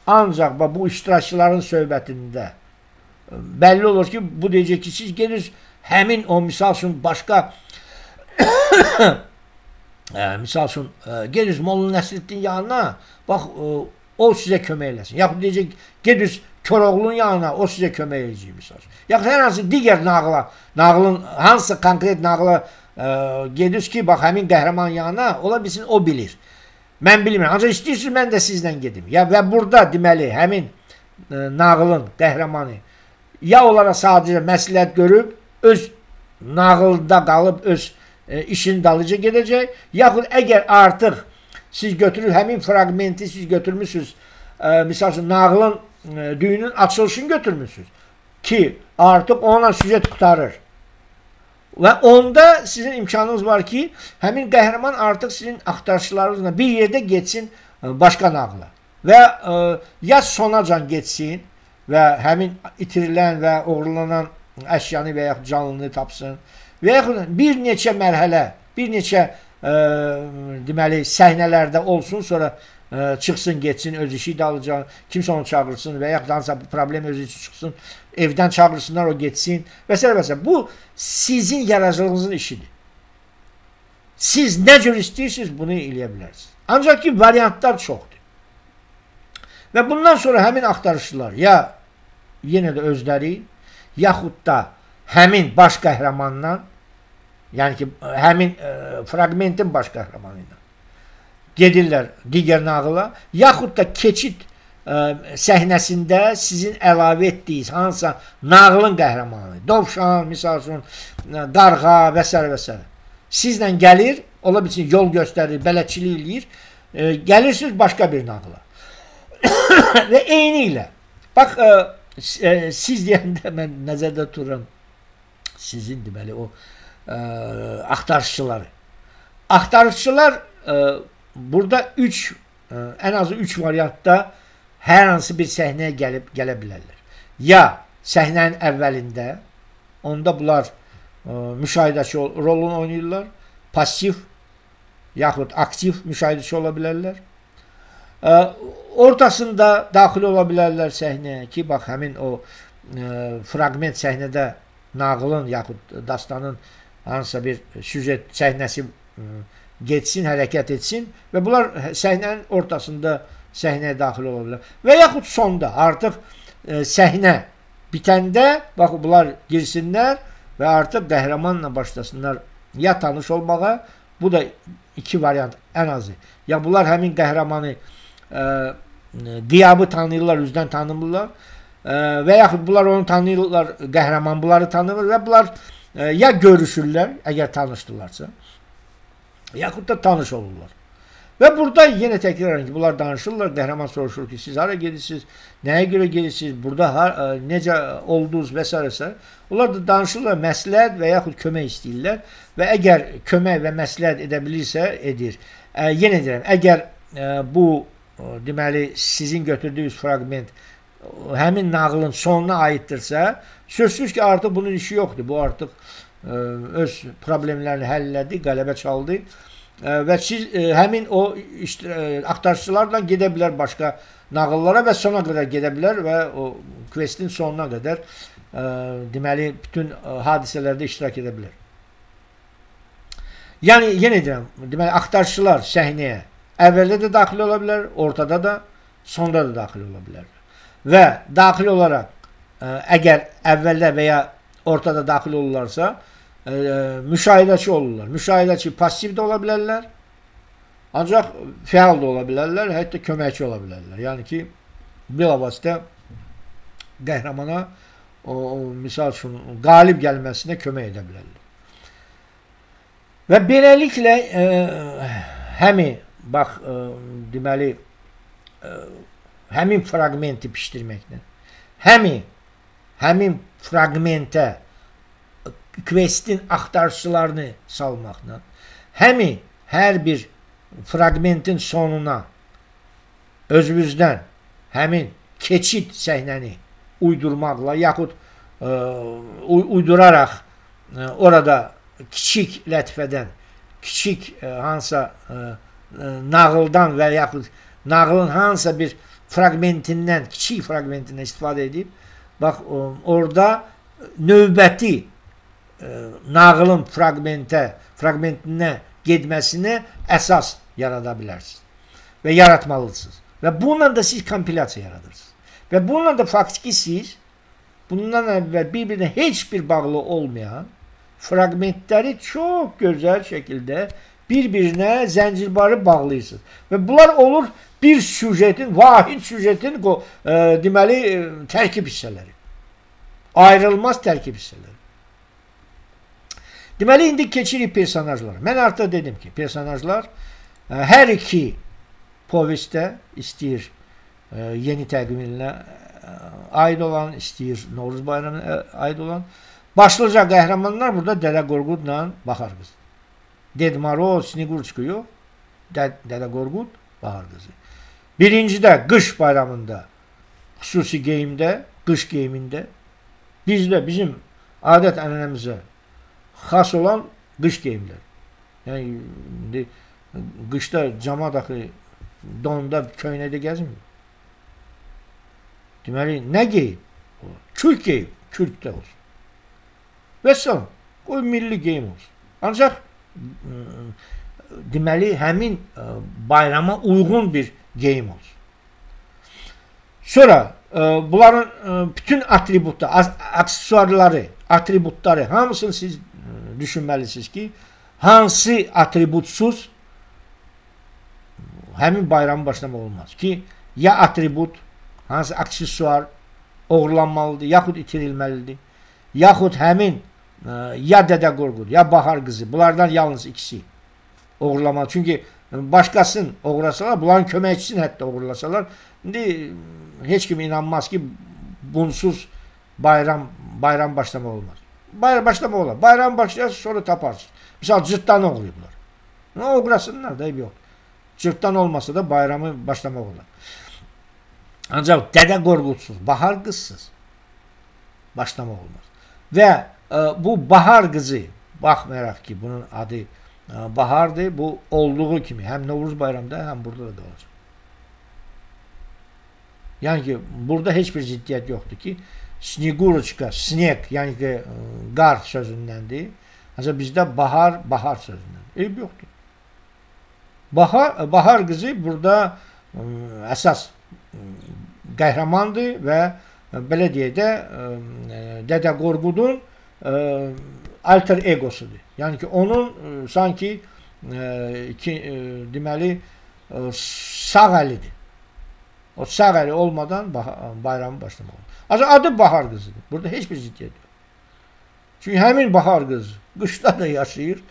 ancaq bu iştirakçıların söhbətində e, bəlli olur ki, bu deyəcək ki, siz gedirsiniz həmin o misal üçün başqa e, misal üçün e, gedirsiniz Molla Nəsrəddin yanına, bax e, o sizə kömək eləsin. Yaxud deyəcək gedirsiniz Koroğlunun yanına o sizə kömək edəcək misal. Yaxud hər hansı digər nağıla, nağılın hansı konkret nağıla ə, gedirsiniz ki, bax həmin qəhrəman yanına, ola bilsin o bilir. Mən bilmirəm. Ancaq istəyirsiniz mən də sizlə gedim. Ya və burada deməli həmin ə, nağılın qəhrəmanı ya onlara sadəcə məsləhət görüb öz nağılda qalıb öz ə, işin dalıca gedəcək, yaxud əgər artıq siz götürür həmin fraqmenti siz götürmüsüz, ə, misal üçün nağılın ə, düyünün açılışını götürmüsüz ki, artıq onunla süjet qutarır. Və onda sizin imkanınız var ki, həmin qəhrəman artıq sizin axtarışlarınızla bir yerdə getsin ə, başqa nağıla. Və ə, ya sonacan getsin və həmin itirilən və oğurlanan əşyanı və yaxud canlını tapsın və yaxud bir neçə mərhələ, bir neçə ə, deməli səhnələrdə olsun, sonra ə, çıxsın, getsin, öz işi dalacaq, kimsə onu çağırsın və yaxud hansısa problem özü çıxsın, evdən çağırsınlar, o getsin və s. və s. Bu sizin yaradıcılığınızın işidir. Siz nə cür istəyirsiniz, bunu eləyə bilərsiniz. Ancaq ki, variantlar çoxdur. Və bundan sonra həmin axtarışçılar ya yenə də özləri, yaxud da həmin baş qəhrəmandan, yəni ki, həmin ə, fraqmentin baş qəhrəmanı ilə gedirlər digər nağıla, yaxud da keçid ə, səhnəsində sizin əlavə etdiyiniz hansısa nağılın qəhrəmanı, dovşan, misal üçün, qarğa və s. və s. Sizlə gəlir, ola bilsin yol göstərir, bələdçilik eləyir, ə, gəlirsiniz başqa bir nağıla. və eyni ilə. Bax, ə, ə, siz deyəndə mən nəzərdə tuturam sizin deməli o ə, axtarışçıları. Axtarışçılar ə, burada 3 ən azı 3 variantda hər hansı bir səhnəyə gəlib gələ bilərlər. Ya səhnənin əvvəlində onda bunlar ə, müşahidəçi rolunu oynayırlar, passiv yaxud aktiv müşahidəçi ola bilərlər. Ə, ortasında daxil ola bilərlər səhnəyə ki, bax həmin o ə, fraqment səhnədə nağılın yaxud dastanın hansısa bir süjet səhnəsi ə, getsin, hərəkət etsin və bunlar səhnənin ortasında səhnəyə daxil ola bilər. Və yaxud sonda artıq e, səhnə bitəndə bax bunlar girsinlər və artıq qəhrəmanla başlasınlar ya tanış olmağa, bu da iki variant ən azı. Ya bunlar həmin qəhrəmanı e, qiyabı tanıyırlar, üzdən tanımırlar e, və yaxud bunlar onu tanıyırlar, qəhrəman bunları tanımır və bunlar e, ya görüşürlər, əgər tanışdılarsa, yaxud da tanış olurlar. Və burada yenə təkrar edirəm ki, bunlar danışırlar, qəhrəman soruşur ki, siz hara gedirsiniz, nəyə görə gedirsiniz, burada har, ə, necə oldunuz və s. Onlar da danışırlar, məsləhət və yaxud kömək istəyirlər və əgər kömək və məsləhət edə bilirsə, edir. Ə, yenə deyirəm, əgər ə, bu ə, deməli sizin götürdüyünüz fraqment ə, həmin nağılın sonuna aiddirsə, sözsüz ki, artıq bunun işi yoxdur. Bu artıq öz problemlərini həll elədi, qələbə çaldı və siz e, həmin o e, axtarışçılarla gedə bilər başqa nağıllara və sona qədər gedə bilər və o questin sonuna qədər e, deməli bütün hadisələrdə iştirak edə bilər. Yəni yenə deyirəm, deməli axtarışçılar səhnəyə əvvəldə də daxil ola bilər, ortada da, sonda da daxil ola bilər. Və daxil olaraq ə, əgər əvvəldə və ya ortada daxil olurlarsa, e, müşahidəçi olurlar. Müşahidəçi passiv də ola bilərlər. Ancaq fəal da ola bilərlər, hətta köməkçi ola bilərlər. Yəni ki, bilavasitə qəhrəmana o, o misal üçün qalib gəlməsinə kömək edə bilərlər. Və beləliklə e, həmi bax e, deməli e, həmin fraqmenti pişdirməklə həmi həmin fraqmentə questin axtarışçılarını salmaqla, həmi hər bir fraqmentin sonuna özümüzdən həmin keçid səhnəni uydurmaqla yaxud ə, e, uyduraraq ə, e, orada kiçik lətifədən, kiçik ə, e, hansısa ə, nağıldan və yaxud nağılın hansısa bir fraqmentindən, kiçik fraqmentindən istifadə edib, bax orada növbəti nağılın fraqmentə, fraqmentinə getməsinə əsas yarada bilərsiniz və yaratmalısınız. Və bununla da siz kompilyasiya yaradırsınız. Və bununla da faktiki siz bundan əvvəl bir-birinə heç bir bağlı olmayan fraqmentləri çox gözəl şəkildə bir-birinə zəncirbarı bağlayırsınız. Və bunlar olur bir süjetin, vahid süjetin e, deməli e, tərkib hissələri. Ayrılmaz tərkib hissələri. Deməli, indi keçirik personajlara. Mən artıq dedim ki, personajlar e, hər iki povestdə istəyir e, yeni təqviminə e, aid olan, istəyir Novruz bayramına aid olan. Başlıca qəhrəmanlar burada Dədə Qorqudla Baxar qızı. Ded Moroz, Snigurçku yox, Dədə Qorqud, Bahar qızı. Birincidə qış bayramında, xüsusi geyimdə, qış geyimində bizdə bizim adət ənənəmizə xas olan qış geyimləri. Yəni indi qışda cama daxı donda, köynəkdə gəzmir. Deməli, nə geyib? Kürk geyib, kürk də olsun. Və salam, qoy milli geyim olsun. Ancaq deməli, həmin bayrama uyğun bir geyim olsun. Sonra bunların bütün atributlar, aksesuarları, atributları hamısını siz düşünməlisiniz ki, hansı atributsuz həmin bayramı başlamaq olmaz ki, ya atribut, hansı aksesuar oğurlanmalıdır, yaxud itirilməlidir, yaxud həmin e, ya Dədə Qorqud, ya Bahar qızı, bunlardan yalnız ikisi oğurlamalı. Çünki başqasını oğurlasalar, bunların köməkçisini hətta oğurlasalar, indi heç kim inanmaz ki, bunsuz bayram bayram başlamaq olmaz. Bayram başlama olar. Bayram başlayar sonra taparsın. Misal cırtdan oğluyublar. Ne oğrasınlar da yok. Cırtdan olmasa da bayramı başlamaq olar. Ancaq Dədə Qorqudsuz, Bahar qızsız başlamaq olmaz. Və e, bu Bahar qızı, baxmayaraq ki, bunun adı Bahardır, bu olduğu kimi həm Novruz bayramında, həm burada da olacaq. Yəni ki, burada heç bir ziddiyyət yoxdur ki, Sniguruçka, sneg, yəni ki, qar sözündəndir. Ancaq bizdə bahar, bahar sözündən. Eyb yoxdur. Bahar, bahar qızı burada ə, əsas ə, qəhrəmandır və belə deyək də ə, Dədə Qorqudun ə, alter egosudur. Yəni ki, onun ə, sanki ə, ki, ə, deməli ə, sağ əlidir. O sağ əli olmadan bayramı başlamaq. Ancaq adı Bahar qızıdır. Burada heç bir ziddiyyət yox. Çünki həmin Bahar qız qışda da yaşayır,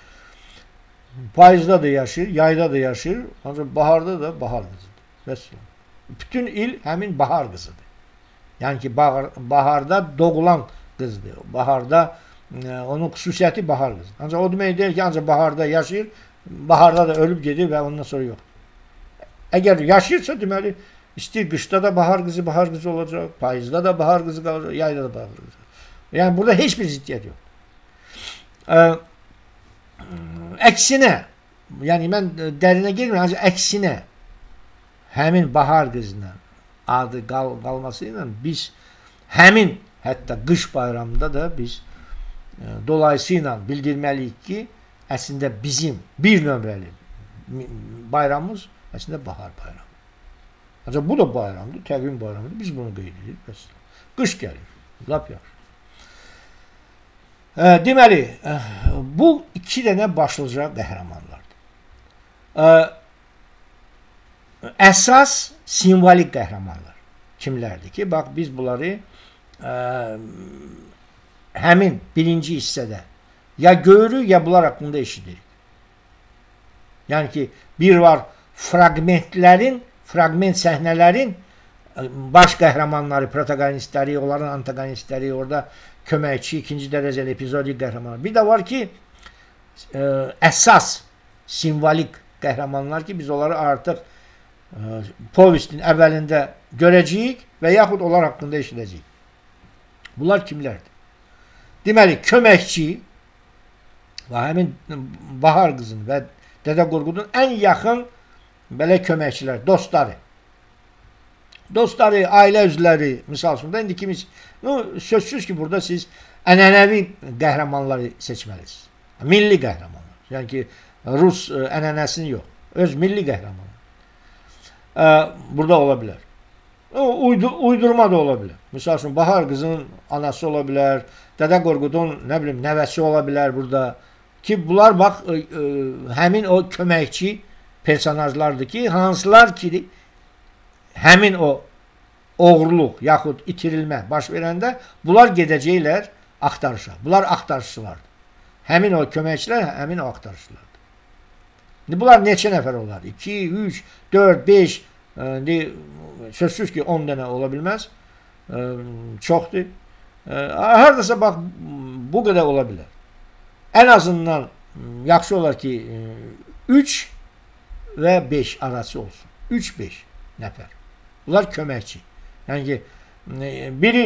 payızda da yaşayır, yayda da yaşayır, ancaq baharda da bahar qızıdır. Vəssalam. Bütün il həmin bahar qızıdır. Yəni ki, bahar, baharda doğulan qızdır. Baharda e, onun xüsusiyyəti bahar qızı. Ancaq o demək deyil ki, ancaq baharda yaşayır, baharda da ölüb gedir və ondan sonra yox. Əgər yaşayırsa, deməli, istəyir qışda da bahar qızı, bahar qızı olacaq, payızda da bahar qızı qalacaq, yayda da bahar qızı. Yəni burada heç bir ziddiyyət yox. Əksinə, yəni mən dərinə girmirəm, ancaq əksinə həmin bahar qızına adı qal qalması ilə biz həmin hətta qış bayramında da biz dolayısıyla bildirməliyik ki, əslində bizim bir nömrəli bayramımız əslində bahar bayramı. Ancaq bu da bayramdır, təqvim bayramıdır. Biz bunu qeyd edirik. Bəs qış gəlir. Lap yaxşı. E, deməli, e, bu iki dənə başlıca qəhrəmanlardır. E, əsas simvolik qəhrəmanlar kimlərdir ki, bax biz bunları ə, həmin birinci hissədə ya görürük, ya bunlar haqqında eşidirik. Yəni ki, bir var fragmentlərin, fragment səhnələrin baş qəhrəmanları, protagonistləri, onların antagonistləri, orada köməkçi, ikinci dərəcəli epizodik qəhrəmanlar. Bir də var ki, ə, əsas simvolik qəhrəmanlar ki, biz onları artıq povestin əvvəlində görəcəyik və yaxud onlar haqqında eşidəcəyik. Bunlar kimlərdir? Deməli, köməkçi və həmin Bahar qızın və Dədə Qorqudun ən yaxın belə köməkçilər, dostları. Dostları, ailə üzvləri, misal üçün də indi kimi no, sözsüz ki, burada siz ənənəvi qəhrəmanları seçməlisiniz. Milli qəhrəmanlar. Yəni ki, Rus ənənəsini yox, öz milli qəhrəmanlar burada ola bilər. Uydu, uydurma da ola bilər. Misal üçün Bahar qızın anası ola bilər, Dədə Qorqudun nə bilim nəvəsi ola bilər burada. Ki bunlar bax ə, ə, həmin o köməkçi personajlardır ki, hansılar ki həmin o oğurluq yaxud itirilmə baş verəndə bunlar gedəcəklər axtarışa. Bunlar axtarışçılardır. Həmin o köməkçilər, həmin o axtarışçılardır. İndi bunlar neçə nəfər olar? 2, 3, 4, 5, indi sözsüz ki 10 dənə ola bilməz. Çoxdur. Hardasa bax bu qədər ola bilər. Ən azından yaxşı olar ki 3 və 5 arası olsun. 3-5 nəfər. Bunlar köməkçi. Yəni ki biri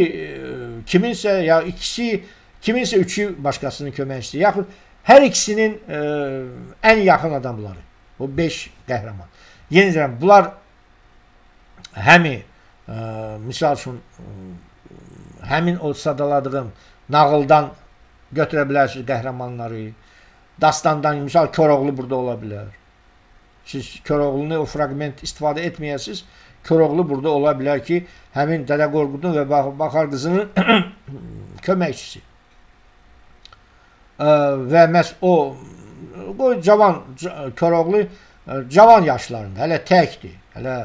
kiminsə ya ikisi kiminsə üçü başqasının köməkçisi yaxud Hər ikisinin ə, ən yaxın adamları. Bu 5 qəhrəman. Deyirəm, bunlar həmi ə, e, misal üçün ə, həmin o sadaladığım nağıldan götürə bilərsiniz qəhrəmanları. Dastandan misal Koroğlu burada ola bilər. Siz Koroğlunu o fraqment istifadə etməyəsiniz. Koroğlu burada ola bilər ki, həmin Dədə Qorqudun və Baxar qızının köməkçisi və məhz o qoy cavan Koroğlu cavan yaşlarında, hələ təkdir. Hələ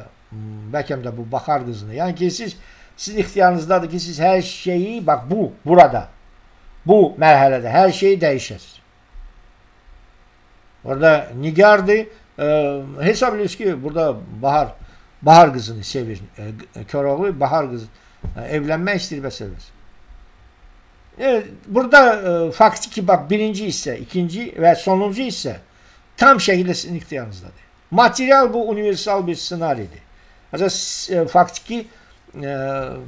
bəlkə də bu baxar qızını. Yəni ki, siz sizin ixtiyarınızdadır ki, siz hər şeyi bax bu burada bu mərhələdə hər şeyi dəyişəsiniz. Orada Nigardır. E, hesab edirsiniz ki, burada Bahar Bahar qızını sevir. E, Koroğlu Bahar qızı e, evlənmək istəyir və sevir. Evet, burada e, faktiki bak birinci hisse, ikinci ve sonuncu hisse tam şekilde sizin ixtiyarınızdadır. Material bu universal bir senaryodur. Ancaq e, faktiki e,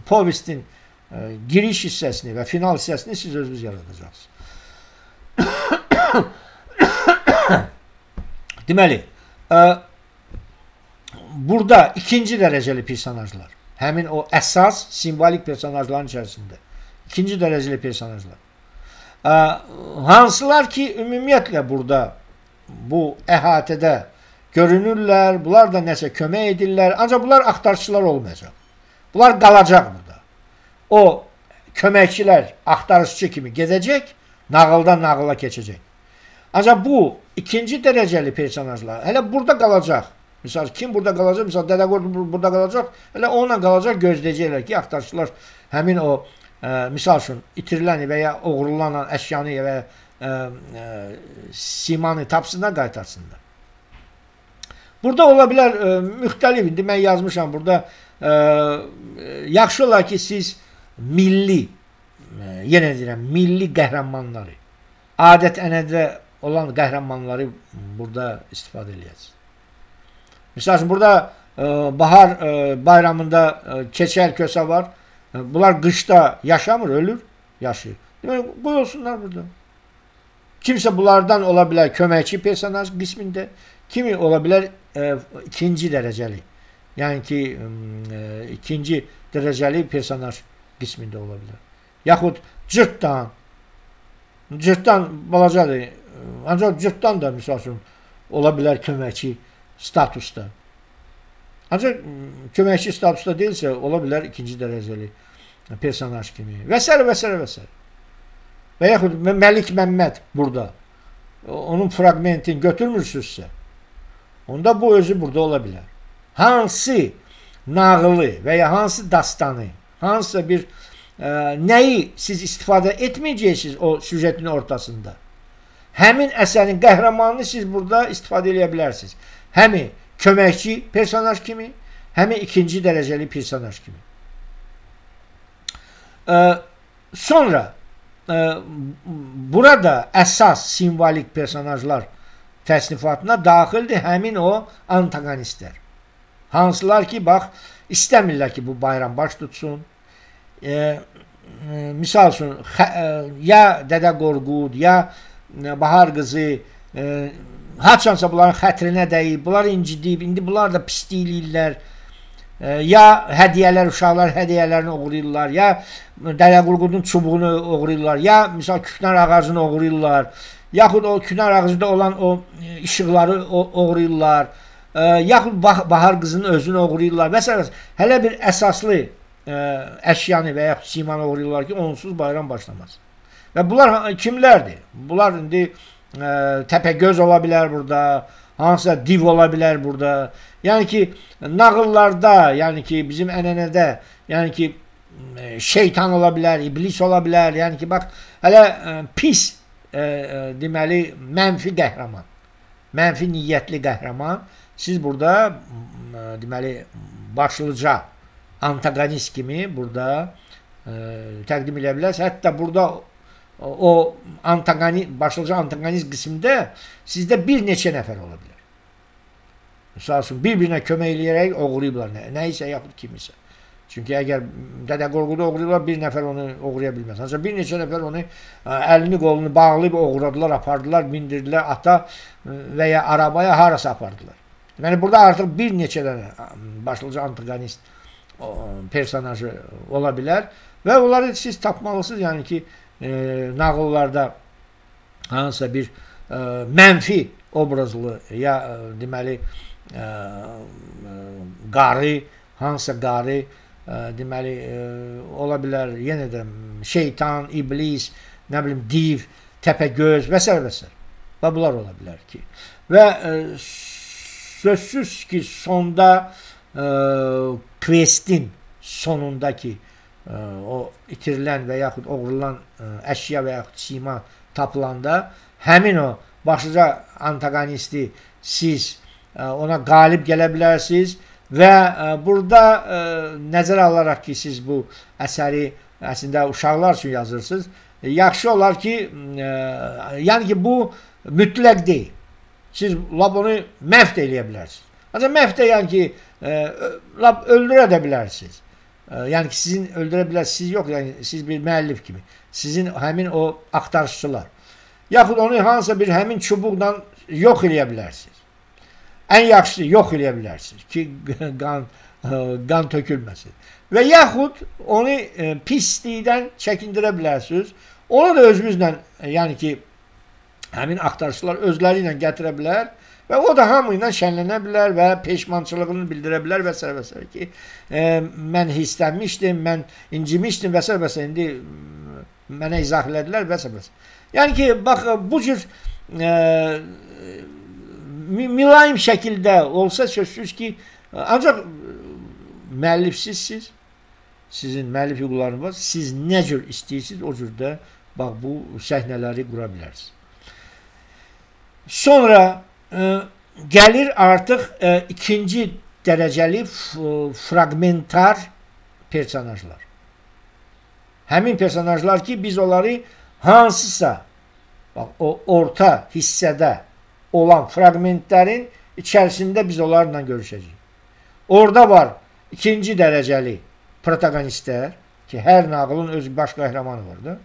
povestin e, giriş hissəsini və final hissəsini siz özünüz yaradacaqsınız. Deməli, e, burada ikinci dərəcəli personajlar, həmin o əsas simvolik personajların içərisində ikinci dərəcəli personajlar. Ə, hansılar ki, ümumiyyətlə burada bu əhatədə görünürlər, bunlar da nəsə kömək edirlər, ancaq bunlar axtarışçılar olmayacaq. Bunlar qalacaq burada. O köməkçilər axtarışçı kimi gedəcək, nağıldan nağıla keçəcək. Ancaq bu ikinci dərəcəli personajlar hələ burada qalacaq. Misal kim burada qalacaq? Misal Dədə Qorqud burada qalacaq. Elə onunla qalacaq, gözləyəcəklər ki, axtarışçılar həmin o ə, misal üçün itirilən və ya oğurlanan əşyanı və ə, ə, simanı tapsınlar, qaytarsınlar. Burada ola bilər ə, müxtəlif, indi mən yazmışam burada ə, yaxşı olar ki, siz milli ə, yenə deyirəm, milli qəhrəmanları adət ənədə olan qəhrəmanları burada istifadə eləyəcəksiniz. Məsələn, burada ə, bahar ə, bayramında ə, keçəl kösə var. Bunlar qışda yaşamır, ölür, yaşayır. Demək, qoy olsunlar burada. Kimsə bunlardan ola bilər köməkçi personaj qismində, kimi ola bilər e, ikinci dərəcəli. Yəni ki, e, ikinci dərəcəli personaj qismində ola bilər. Yaxud cırtdan, cırtdan balacadır, ancaq cırtdan da misal üçün ola bilər köməkçi statusda. Ancaq köməkçi statusda deyilsə, ola bilər ikinci dərəcəli personaj kimi və s. və s. və s. Və yaxud Məlik Məmməd burada onun fraqmentini götürmürsünüzsə, onda bu özü burada ola bilər. Hansı nağılı və ya hansı dastanı, hansısa bir ə, nəyi siz istifadə etməyəcəksiniz o süjetin ortasında. Həmin əsərin qəhrəmanını siz burada istifadə edə bilərsiniz. Həmi köməkçi personaj kimi, həmi ikinci dərəcəli personaj kimi. Ə, sonra burada əsas simvolik personajlar təsnifatına daxildir həmin o antagonistlər. Hansılar ki, bax, istəmirlər ki, bu bayram baş tutsun. E, e, misal üçün, xə, e, ya Dədə Qorqud, ya e, Bahar qızı e, haçansa bunların xətrinə dəyib, bunlar incidib, indi bunlar da pisliyirlər ya hədiyyələr, uşaqlar hədiyyələrini oğurlayırlar, ya dələ qurqudun çubuğunu oğurlayırlar, ya misal küknar ağacını oğurlayırlar, yaxud o küknar ağacında olan o e, işıqları oğurlayırlar, e, yaxud bahar qızının özünü oğurlayırlar və s. Hələ bir əsaslı ə, e, əşyanı və yaxud simanı oğurlayırlar ki, onsuz bayram başlamaz. Və bunlar kimlərdir? Bunlar indi ə, Təpəgöz ola bilər burada, hansısa div ola bilər burada. Yəni ki, nağıllarda, yəni ki, bizim ənənədə, yəni ki, e, şeytan ola bilər, iblis ola bilər. Yəni ki, bax, hələ e, pis e, deməli mənfi qəhrəman, mənfi niyyətli qəhrəman siz burada ə, deməli başlıca antagonist kimi burada ə, təqdim edə bilərsiniz. Hətta burada o antagoni başlıca antagonist qismində sizdə bir neçə nəfər ola bilər. Sağ olsun bir-birinə kömək eləyərək oğurlayıblar nə, nə isə yaxud kimisə. Çünki əgər Dədə Qorqudu oğurlayırlar, bir nəfər onu oğurlaya bilməz. Ancaq bir neçə nəfər onu ə, əlini, qolunu bağlayıb oğurladılar, apardılar, bindirdilər ata və ya arabaya harasa apardılar. Yəni burada artıq bir neçə dənə başlıca antagonist personajı ola bilər və onları siz tapmalısınız. Yəni ki, e, nağıllarda hansısa bir e, mənfi obrazlı ya e, deməli ə, qarı, hansısa qarı ə, deməli ə, ola bilər yenə də şeytan, iblis, nə bilim div, təpəgöz və s. və s. Və bunlar ola bilər ki. Və ə, sözsüz ki, sonda ə, questin sonundakı ə, o itirilən və yaxud oğrulan ə, əşya və yaxud sima tapılanda həmin o başlıca antagonisti siz ona qalib gələ bilərsiniz və burada nəzərə alaraq ki, siz bu əsəri əslində uşaqlar üçün yazırsınız, yaxşı olar ki, yəni ki, bu mütləq deyil. Siz lab onu məhv eləyə bilərsiniz. Ancaq məhv də yəni ki, lab öldürə də bilərsiniz. Yəni ki, sizin öldürə bilərsiniz, yox, yəni siz bir müəllif kimi. Sizin həmin o axtarışçılar. Yaxud onu hansısa bir həmin çubuqla yox eləyə bilərsiniz. Ən yaxşısı yox eləyə bilərsiniz ki, qan qan tökülməsin. Və yaxud onu e, pislikdən çəkindirə bilərsiniz. Onu da özünüzlə, yəni ki, həmin axtarışlar özləri ilə gətirə bilər və o da hamı ilə şənlənə bilər və peşmançılığını bildirə bilər və s. və s. ki, e, mən hisslənmişdim, mən incimişdim və s. və s. indi mənə izah elədilər və s. və s. Yəni ki, bax bu cür e, mülayim şəkildə olsa sözsüz ki, ancaq müəllifsizsiz, sizin müəllif hüquqlarınız var, siz nə cür istəyirsiniz, o cürdə bax bu səhnələri qura bilərsiniz. Sonra ə, gəlir artıq ə, ikinci dərəcəli fraqmentar personajlar. Həmin personajlar ki, biz onları hansısa bax, o orta hissədə olan fraqmentlərin içərisində biz onlarla görüşəcəyik. Orada var ikinci dərəcəli protagonistlər ki, hər nağılın öz baş qəhrəmanı var da.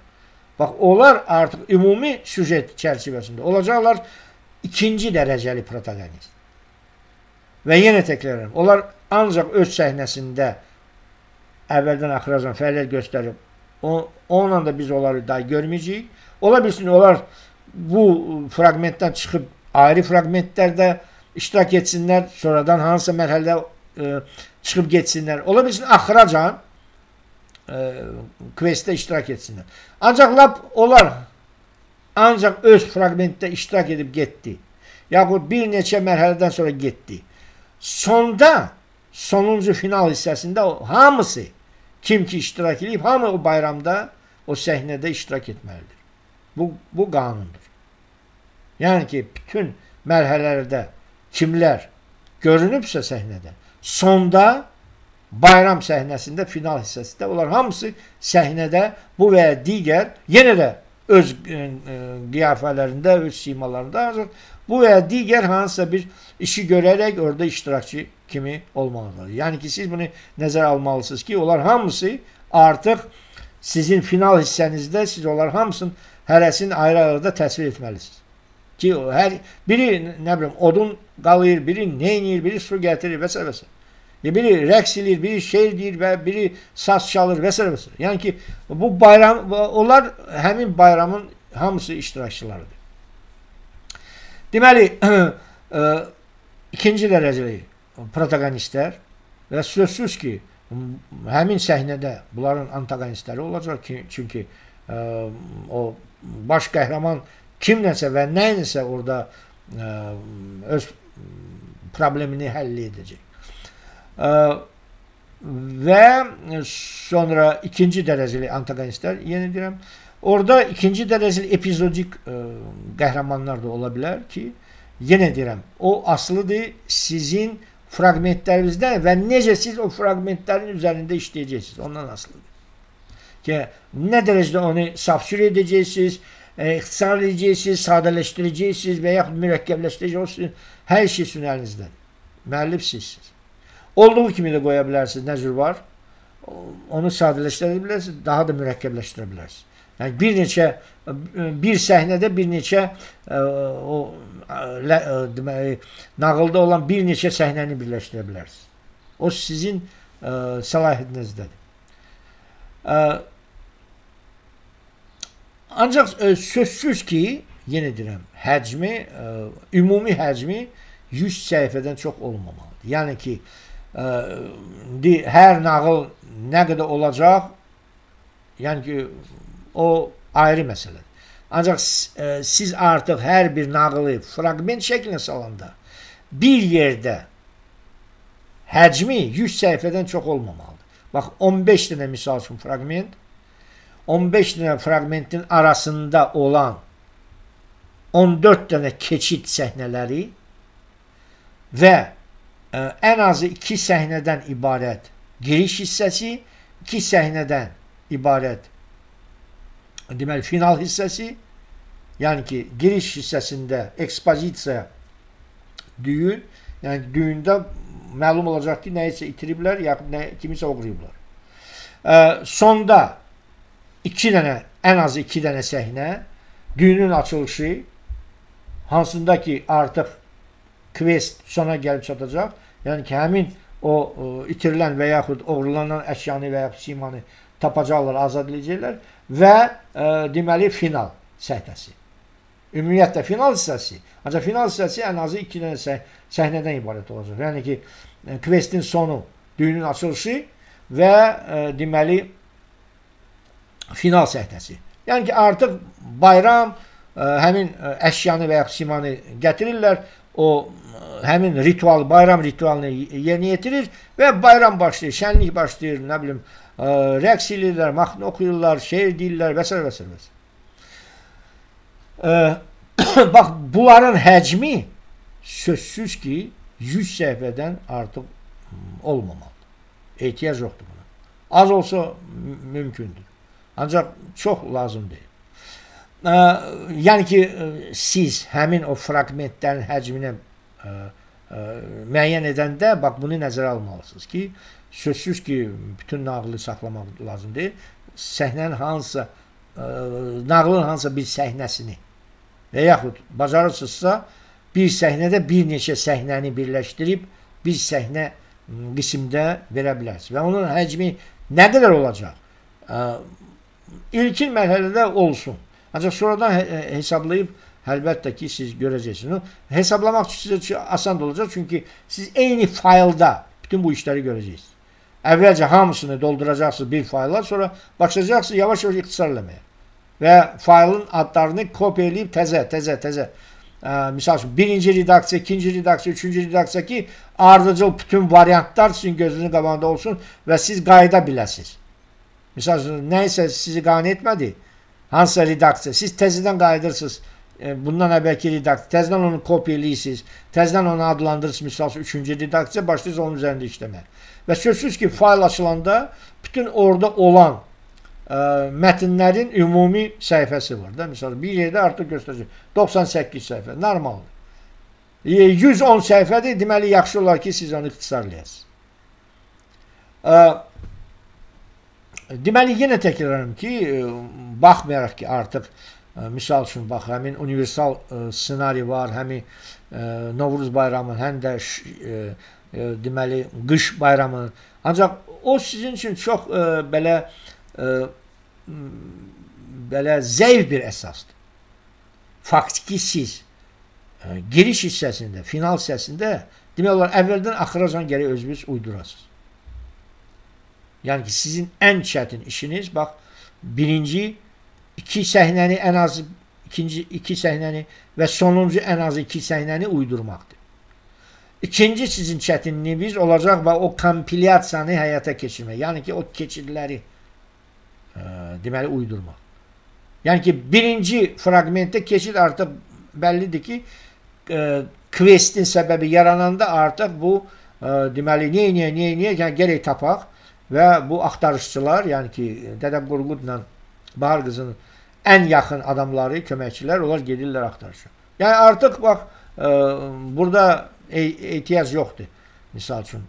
Bax, onlar artıq ümumi süjet çərçivəsində olacaqlar ikinci dərəcəli protagonist. Və yenə təkrarlayıram, onlar ancaq öz səhnəsində əvvəldən axıracan fəaliyyət göstərib, onunla da biz onları daha görməyəcəyik. Ola bilsin, onlar bu fraqmentdən çıxıb ayrı fraqmentlərdə iştirak etsinlər, sonradan hansısa mərhələdə e, çıxıb getsinlər. Ola bilsin, axıracan e, questdə iştirak etsinlər. Ancaq lap onlar ancaq öz fraqmentdə iştirak edib getdi. Yaxud bir neçə mərhələdən sonra getdi. Sonda, sonuncu final hissəsində hamısı kim ki iştirak edib, hamı o bayramda, o səhnədə iştirak etməlidir. Bu, bu qanundur. Yəni ki, bütün mərhələlərdə kimlər görünübsə səhnədə, sonda bayram səhnəsində, final hissəsində onlar hamısı səhnədə bu və ya digər yenə də öz e, e, qiyafələrində, öz simalarında ancaq bu və ya digər hansısa bir işi görərək orada iştirakçı kimi olmalıdır. Yəni ki, siz bunu nəzərə almalısınız ki, onlar hamısı artıq sizin final hissənizdə siz onlar hamısını hərəsini ayrı-ayrıda təsvir etməlisiniz. Ki hər biri nə bilim odun qalır, biri nə edir, biri su gətirir və s. s. Biri rəqs edir, biri şeir deyir və biri saz çalır və s. Yəni ki, bu bayram onlar həmin bayramın hamısı iştirakçılarıdır. Deməli, ə, ikinci dərəcəli protagonistlər və sözsüz ki, həmin səhnədə bunların antagonistləri olacaq ki, çünki ə, o baş qəhrəman kimləsə və nəyinsə orada ə, öz problemini həll edəcək. Ə, və sonra ikinci dərəcəli antagonistlər, yenə deyirəm, orada ikinci dərəcəli epizodik ə, qəhrəmanlar da ola bilər ki, yenə deyirəm, o asılıdır sizin fraqmentlərinizdən və necə siz o fraqmentlərin üzərində işləyəcəksiniz, ondan asılıdır. Ki, nə dərəcədə onu safsür edəcəksiniz, e, ixtisar edəcəksiniz, sadələşdirəcəksiniz və yaxud mürəkkəbləşdirəcəksiniz, hər şey sizin əlinizdədir. Müəllif sizsiniz. Olduğu kimi də qoya bilərsiniz, nə cür var? Onu sadələşdirə bilərsiniz, daha da mürəkkəbləşdirə bilərsiniz. Yəni bir neçə bir səhnədə bir neçə ə, e, o ə, deməli nağılda olan bir neçə səhnəni birləşdirə bilərsiniz. O sizin ə, səlahiyyətinizdədir. Ə, ancaq ə, sözsüz ki, yenə deyirəm, həcmi, ə, ümumi həcmi 100 səhifədən çox olmamalıdır. Yəni ki, ə, hər nağıl nə qədər olacaq, yəni ki, o ayrı məsələdir. Ancaq e, siz artıq hər bir nağılı fraqment şəklinə salanda bir yerdə həcmi 100 səhifədən çox olmamalıdır. Bax 15 dənə misal üçün fraqment 15 dənə fraqmentin arasında olan 14 dənə keçid səhnələri və ə, e, ən azı 2 səhnədən ibarət giriş hissəsi, 2 səhnədən ibarət deməli final hissəsi, yəni ki, giriş hissəsində ekspozisiya düyün, yəni düyündə məlum olacaq ki, nəyisə itiriblər, yaxud nə, kimisə oğrayıblar. Ə, sonda iki dənə, ən az iki dənə səhnə, düyünün açılışı, hansında ki, artıq quest sona gəlib çatacaq, yəni ki, həmin o ə, itirilən və yaxud oğurlanan əşyanı və yaxud simanı tapacaqlar, azad edəcəklər və ə, e, deməli final səhnəsi. Ümumiyyətlə final hissəsi, ancaq final hissəsi ən azı 2 dənə səh səhnədən ibarət olacaq. Yəni ki, e, questin sonu, düyünün açılışı və ə, e, deməli final səhnəsi. Yəni ki, artıq bayram ə, həmin ə, əşyanı və ya simanı gətirirlər, o ə, həmin ritual, bayram ritualını yerinə yetirir və bayram başlayır, şənlik başlayır, nə bilim, ə, rəqs edirlər, mahnı oxuyurlar, şeir deyirlər və s. və s. e, bax bunların həcmi sözsüz ki 100 səhifədən artıq olmamalıdır. Ehtiyac yoxdur buna. Az olsa mümkündür. Ancaq çox lazım deyil. Ə, yəni ki, siz həmin o fraqmentlərin həcminə ə, ə, müəyyən edəndə bax bunu nəzərə almalısınız ki, sözsüz ki, bütün nağılı saxlamaq lazım deyil. Səhnənin hansısa ə, nağılın hansısa bir səhnəsini və yaxud bacarırsınızsa bir səhnədə bir neçə səhnəni birləşdirib bir səhnə qismdə verə bilərsiniz. Və onun həcmi nə qədər olacaq? Ə, ilkin mərhələdə olsun. Ancaq sonradan hesablayıb əlbəttə ki, siz görəcəksiniz. Hesablamaq sizə asan olacaq, çünki siz eyni faylda bütün bu işləri görəcəksiniz. Əvvəlcə hamısını dolduracaqsınız bir fayla, sonra başlayacaqsınız yavaş-yavaş ixtisar eləməyə. Və faylın adlarını kopya eləyib təzə, təzə, təzə ə, misal üçün birinci redaksiya, ikinci redaksiya, üçüncü redaksiya ki, ardıcıl bütün variantlar sizin gözünüzün qabağında olsun və siz qayıda biləsiniz. Misal nəysə sizi qane etmədi, hansısa redaksiya, siz təzədən qayıdırsınız, e, bundan əvvəlki redaksiya, təzədən onu kopya eləyirsiniz, təzədən onu adlandırırsınız, misal üçün, üçüncü redaksiya, başlayırsınız onun üzərində işləməyə. Və sözsüz ki, fayl açılanda bütün orada olan ə, mətnlərin ümumi səhifəsi var da. Məsələn, bir yerdə artıq göstərəcək. 98 səhifə, normaldır. 110 səhifədir, deməli yaxşı olar ki, siz onu ixtisarlayasınız. Deməli, yenə təkrarım ki, baxmayaraq ki, artıq misal üçün, bax, həmin universal ssenari var, həmin Novruz bayramı, həm də deməli, qış bayramı. Ancaq o sizin üçün çox belə belə zəif bir əsasdır. Faktiki siz giriş hissəsində, final hissəsində demək olar əvvəldən axıracan gərək özünüz uydurasınız. Yəni ki, sizin ən çətin işiniz bax birinci iki səhnəni ən az ikinci iki səhnəni və sonuncu ən az iki səhnəni uydurmaqdır. İkinci sizin çətinliyiniz olacaq və o kompilyasiyanı həyata keçirmək. Yəni ki, o keçidləri deməli uydurmaq. Yəni ki, birinci fraqmentdə keçid artıq bəllidir ki, e, questin səbəbi yarananda artıq bu e, deməli niyə niyə niyə niyə yəni gərək tapaq və bu axtarışçılar, yəni ki, Dədə Qorqudla Bahar qızının ən yaxın adamları, köməkçilər, onlar gedirlər axtarışa. Yəni artıq bax e, burada e ehtiyac yoxdur. Misal üçün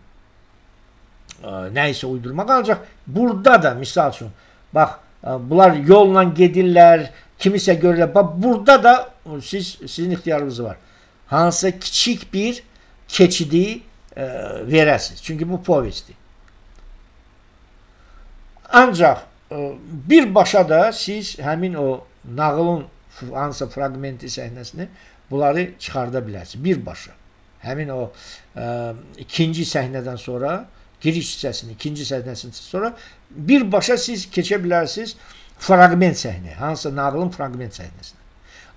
e, nə isə uydurmaq ancaq burada da misal üçün Bax, e, bunlar yolla gedirlər, kimisə görürlər. Bax, burada da siz sizin ixtiyarınız var. Hansısa kiçik bir keçidi e, verəsiniz. Çünki bu povestdir. Ancaq e, birbaşa da siz həmin o nağılın hansısa fraqmenti səhnəsini bunları çıxarda bilərsiniz. Birbaşa. Həmin o e, ikinci səhnədən sonra giriş hissəsini, ikinci səhnəsindən sonra birbaşa siz keçə bilərsiniz fraqment səhnə, hansısa nağılın fraqment səhnəsinə.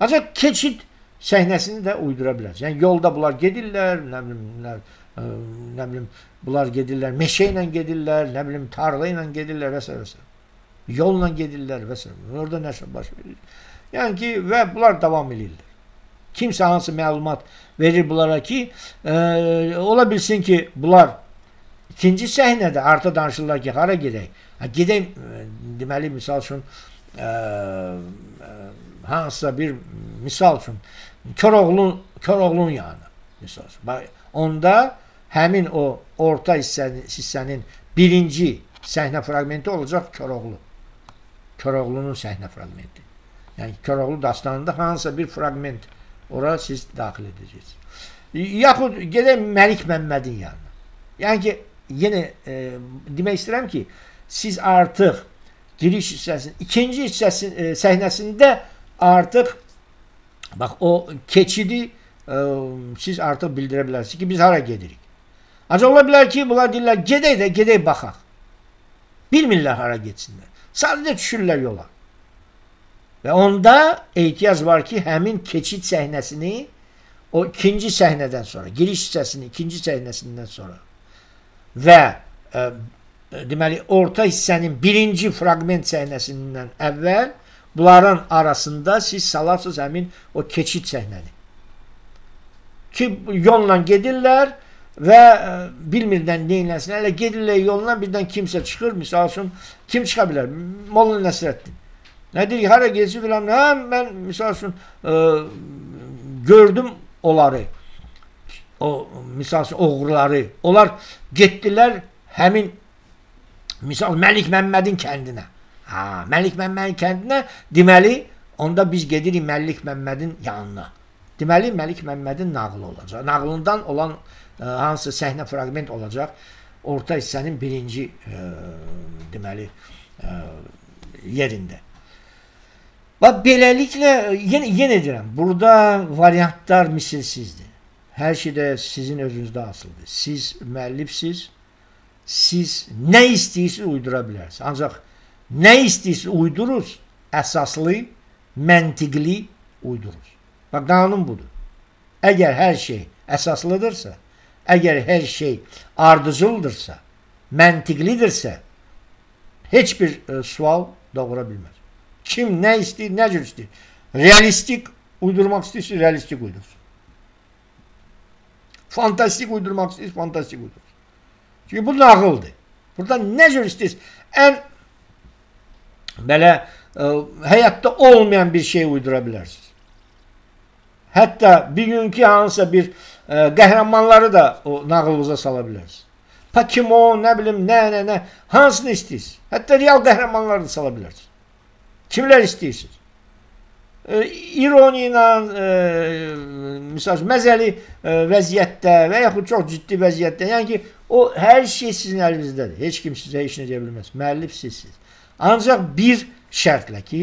Ancaq keçid səhnəsini də uydura bilərsiniz. Yəni yolda bunlar gedirlər, nə bilim, nə, ə, nə bilim, bunlar gedirlər, meşə ilə gedirlər, nə bilim, tarla ilə gedirlər və s. və s. Yolla gedirlər və s. Orada nəsə baş verir. Yəni ki, və bunlar davam edirlər. Kimsə hansı məlumat verir bunlara ki, e, ola bilsin ki, bunlar İkinci səhnədə artıq danışırlar ki, hara gedək? Ha, gedək, deməli, misal üçün, e, hansısa bir misal üçün, Koroğlun, Koroğlun yanı, misal üçün. Onda həmin o orta hissənin, hissənin birinci səhnə fraqmenti olacaq Koroğlu. Koroğlunun səhnə fraqmenti. Yəni, Koroğlu dastanında hansısa bir fraqment ora siz daxil edəcəksiniz. Yaxud gedək Məlik Məmmədin yanına. Yəni ki, yenə e, demək istəyirəm ki, siz artıq giriş hissəsinin ikinci hissəsin e, səhnəsində artıq bax o keçidi e, siz artıq bildirə bilərsiniz ki, biz hara gedirik. Ancaq ola bilər ki, bunlar deyirlər, gedək də, gedək baxaq. Bilmirlər hara getsinlər. Sadəcə düşürlər yola. Və onda ehtiyac var ki, həmin keçid səhnəsini o ikinci səhnədən sonra, giriş hissəsinin ikinci səhnəsindən sonra və ə, e, deməli orta hissənin birinci fraqment səhnəsindən əvvəl Bunların arasında siz salarsınız həmin o keçid səhnəni. Ki yolla gedirlər və ə, bilmirdən neynəsin. Hələ gedirlər yolla birdən kimsə çıxır. Misal üçün kim çıxa bilər? Molla Nəsrəddin. Nə deyir? Hara gezir filan. Hə, mən misal üçün ə, gördüm onları. O misal üçün oğruları. Onlar getdilər həmin misal Məlik Məmmədin kəndinə. Ha, Məlik Məmmədin kəndinə deməli onda biz gedirik Məlik Məmmədin yanına. Deməli Məlik Məmmədin nağılı olacaq. Nağılından olan e, hansı səhnə fraqment olacaq? Orta hissənin birinci ə, e, deməli ə, e, yerində. Və beləliklə yenə yenə deyirəm, burada variantlar misilsizdir. Hər şey də sizin özünüzdə asılıdır. Siz müəllifsiz, siz nə istəyirsiniz uydura bilərsiniz. Ancaq nə istəyirsiniz uyduruz, əsaslı, məntiqli uyduruz. Bax, qanun budur. Əgər hər şey əsaslıdırsa, əgər hər şey ardıcıldırsa, məntiqlidirsə, heç bir e, sual doğura bilməz. Kim nə istəyir, nə cür istəyir? Realistik uydurmaq istəyirsə, realistik uydursun. Fantastik uydurmaq istəyirsə, fantastik uydursun. Çünki bu nağıldır. Burada nə cür istəyirsə, ən belə e, həyatda olmayan bir şey uydura bilərsiniz. Hətta bir günkü hansısa bir qəhrəmanları da o nağılınıza sala bilərsiniz. Pokemon, nə bilim, nə, nə, nə, hansını istəyirsiniz. Hətta real qəhrəmanları da sala bilərsiniz. Kimlər istəyirsiniz? E, ironiya ilə, e, misal məzəli e, vəziyyətdə və yaxud çox ciddi vəziyyətdə, yəni ki, o hər şey sizin əlinizdədir. Heç kim sizə heç nə deyə bilməz. Müəllif sizsiniz. Ancaq bir şərtlə ki,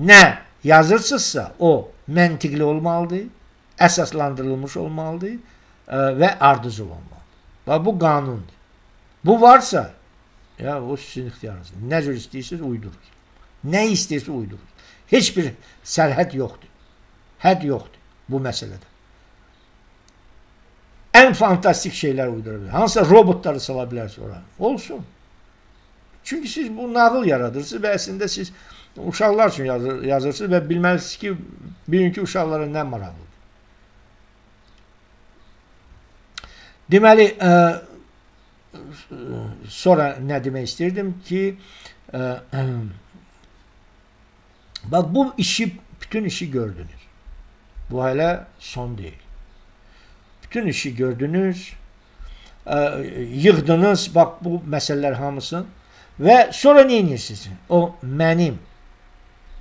nə yazırsınızsa o məntiqli olmalıdır, əsaslandırılmış olmalıdır e, və ardıcıl olmalıdır. Və bu qanundur. Bu varsa, ya o sizin ixtiyarınızdır. Nə cür istəyirsiniz uydurur. Nə istəyirsə uydurur. Heç bir sərhəd yoxdur. Hədd yoxdur bu məsələdə. Ən fantastik şeylər uydura bilər. Hansısa robotları sala bilərsiniz ora. Olsun. Çünki siz bu nağıl yaradırsınız və əslində siz uşaqlar üçün yazır, yazırsınız və bilməlisiniz ki, bugünkü uşaqlara nə maraqlıdır. Deməli, ə, e, sonra nə demək istirdim ki, ə, ə, bax bu işi, bütün işi gördünüz. Bu hələ son deyil. Bütün işi gördünüz, ə, yığdınız, bax bu məsələlər hamısını və sonra nə edirsiniz? O mənim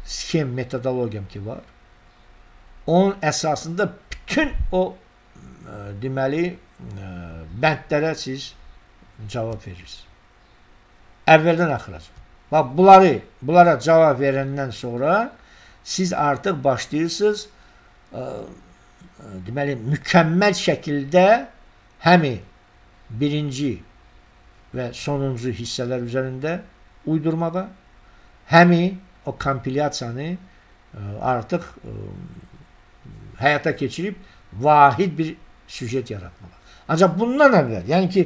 skem metodologiyam ki var. Onun əsasında bütün o ə, e, deməli e, bəndlərə siz cavab verirsiniz. Əvvəldən axıra. Bax bunları, bunlara cavab verəndən sonra siz artıq başlayırsınız ə, ə, deməli mükəmməl şəkildə həmi birinci və sonuncu hissələr üzərində uydurmağa, həmi o kompilyasiyanı ə, artıq ə, həyata keçirib vahid bir süjet yaratmalı. Ancaq bundan əvvəl, yəni ki,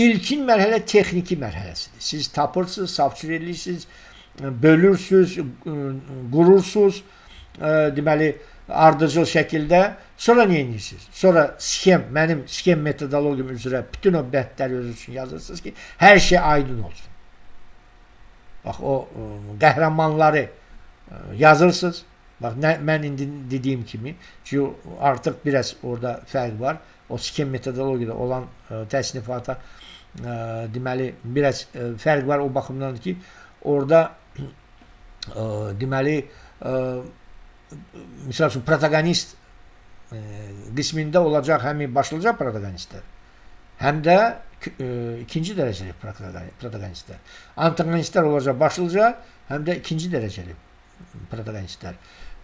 ilkin mərhələ texniki mərhələsidir. Siz tapırsınız, safçür edirsiniz, bölürsünüz, qurursunuz, deməli, ardıcıl şəkildə. Sonra nə edirsiniz? Sonra skem, mənim skem metodologiyam üzrə bütün o bəndləri özünüz üçün yazırsınız ki, hər şey aydın olsun. Bax, o qəhrəmanları yazırsınız. Bax nə, mən indi dediyim kimi, çünki artıq biraz orada fərq var. O skem metodologiyada olan ə, e, təsnifata ə, e, deməli biraz ə, e, fərq var o baxımdan ki, orada ə, deməli ə, misal üçün protagonist ə, qismində olacaq həmin başlıca protagonistlər. Həm də ə, ikinci dərəcəli protagonistlər. Antagonistlər olacaq başlıca, həm də ikinci dərəcəli protagonistlər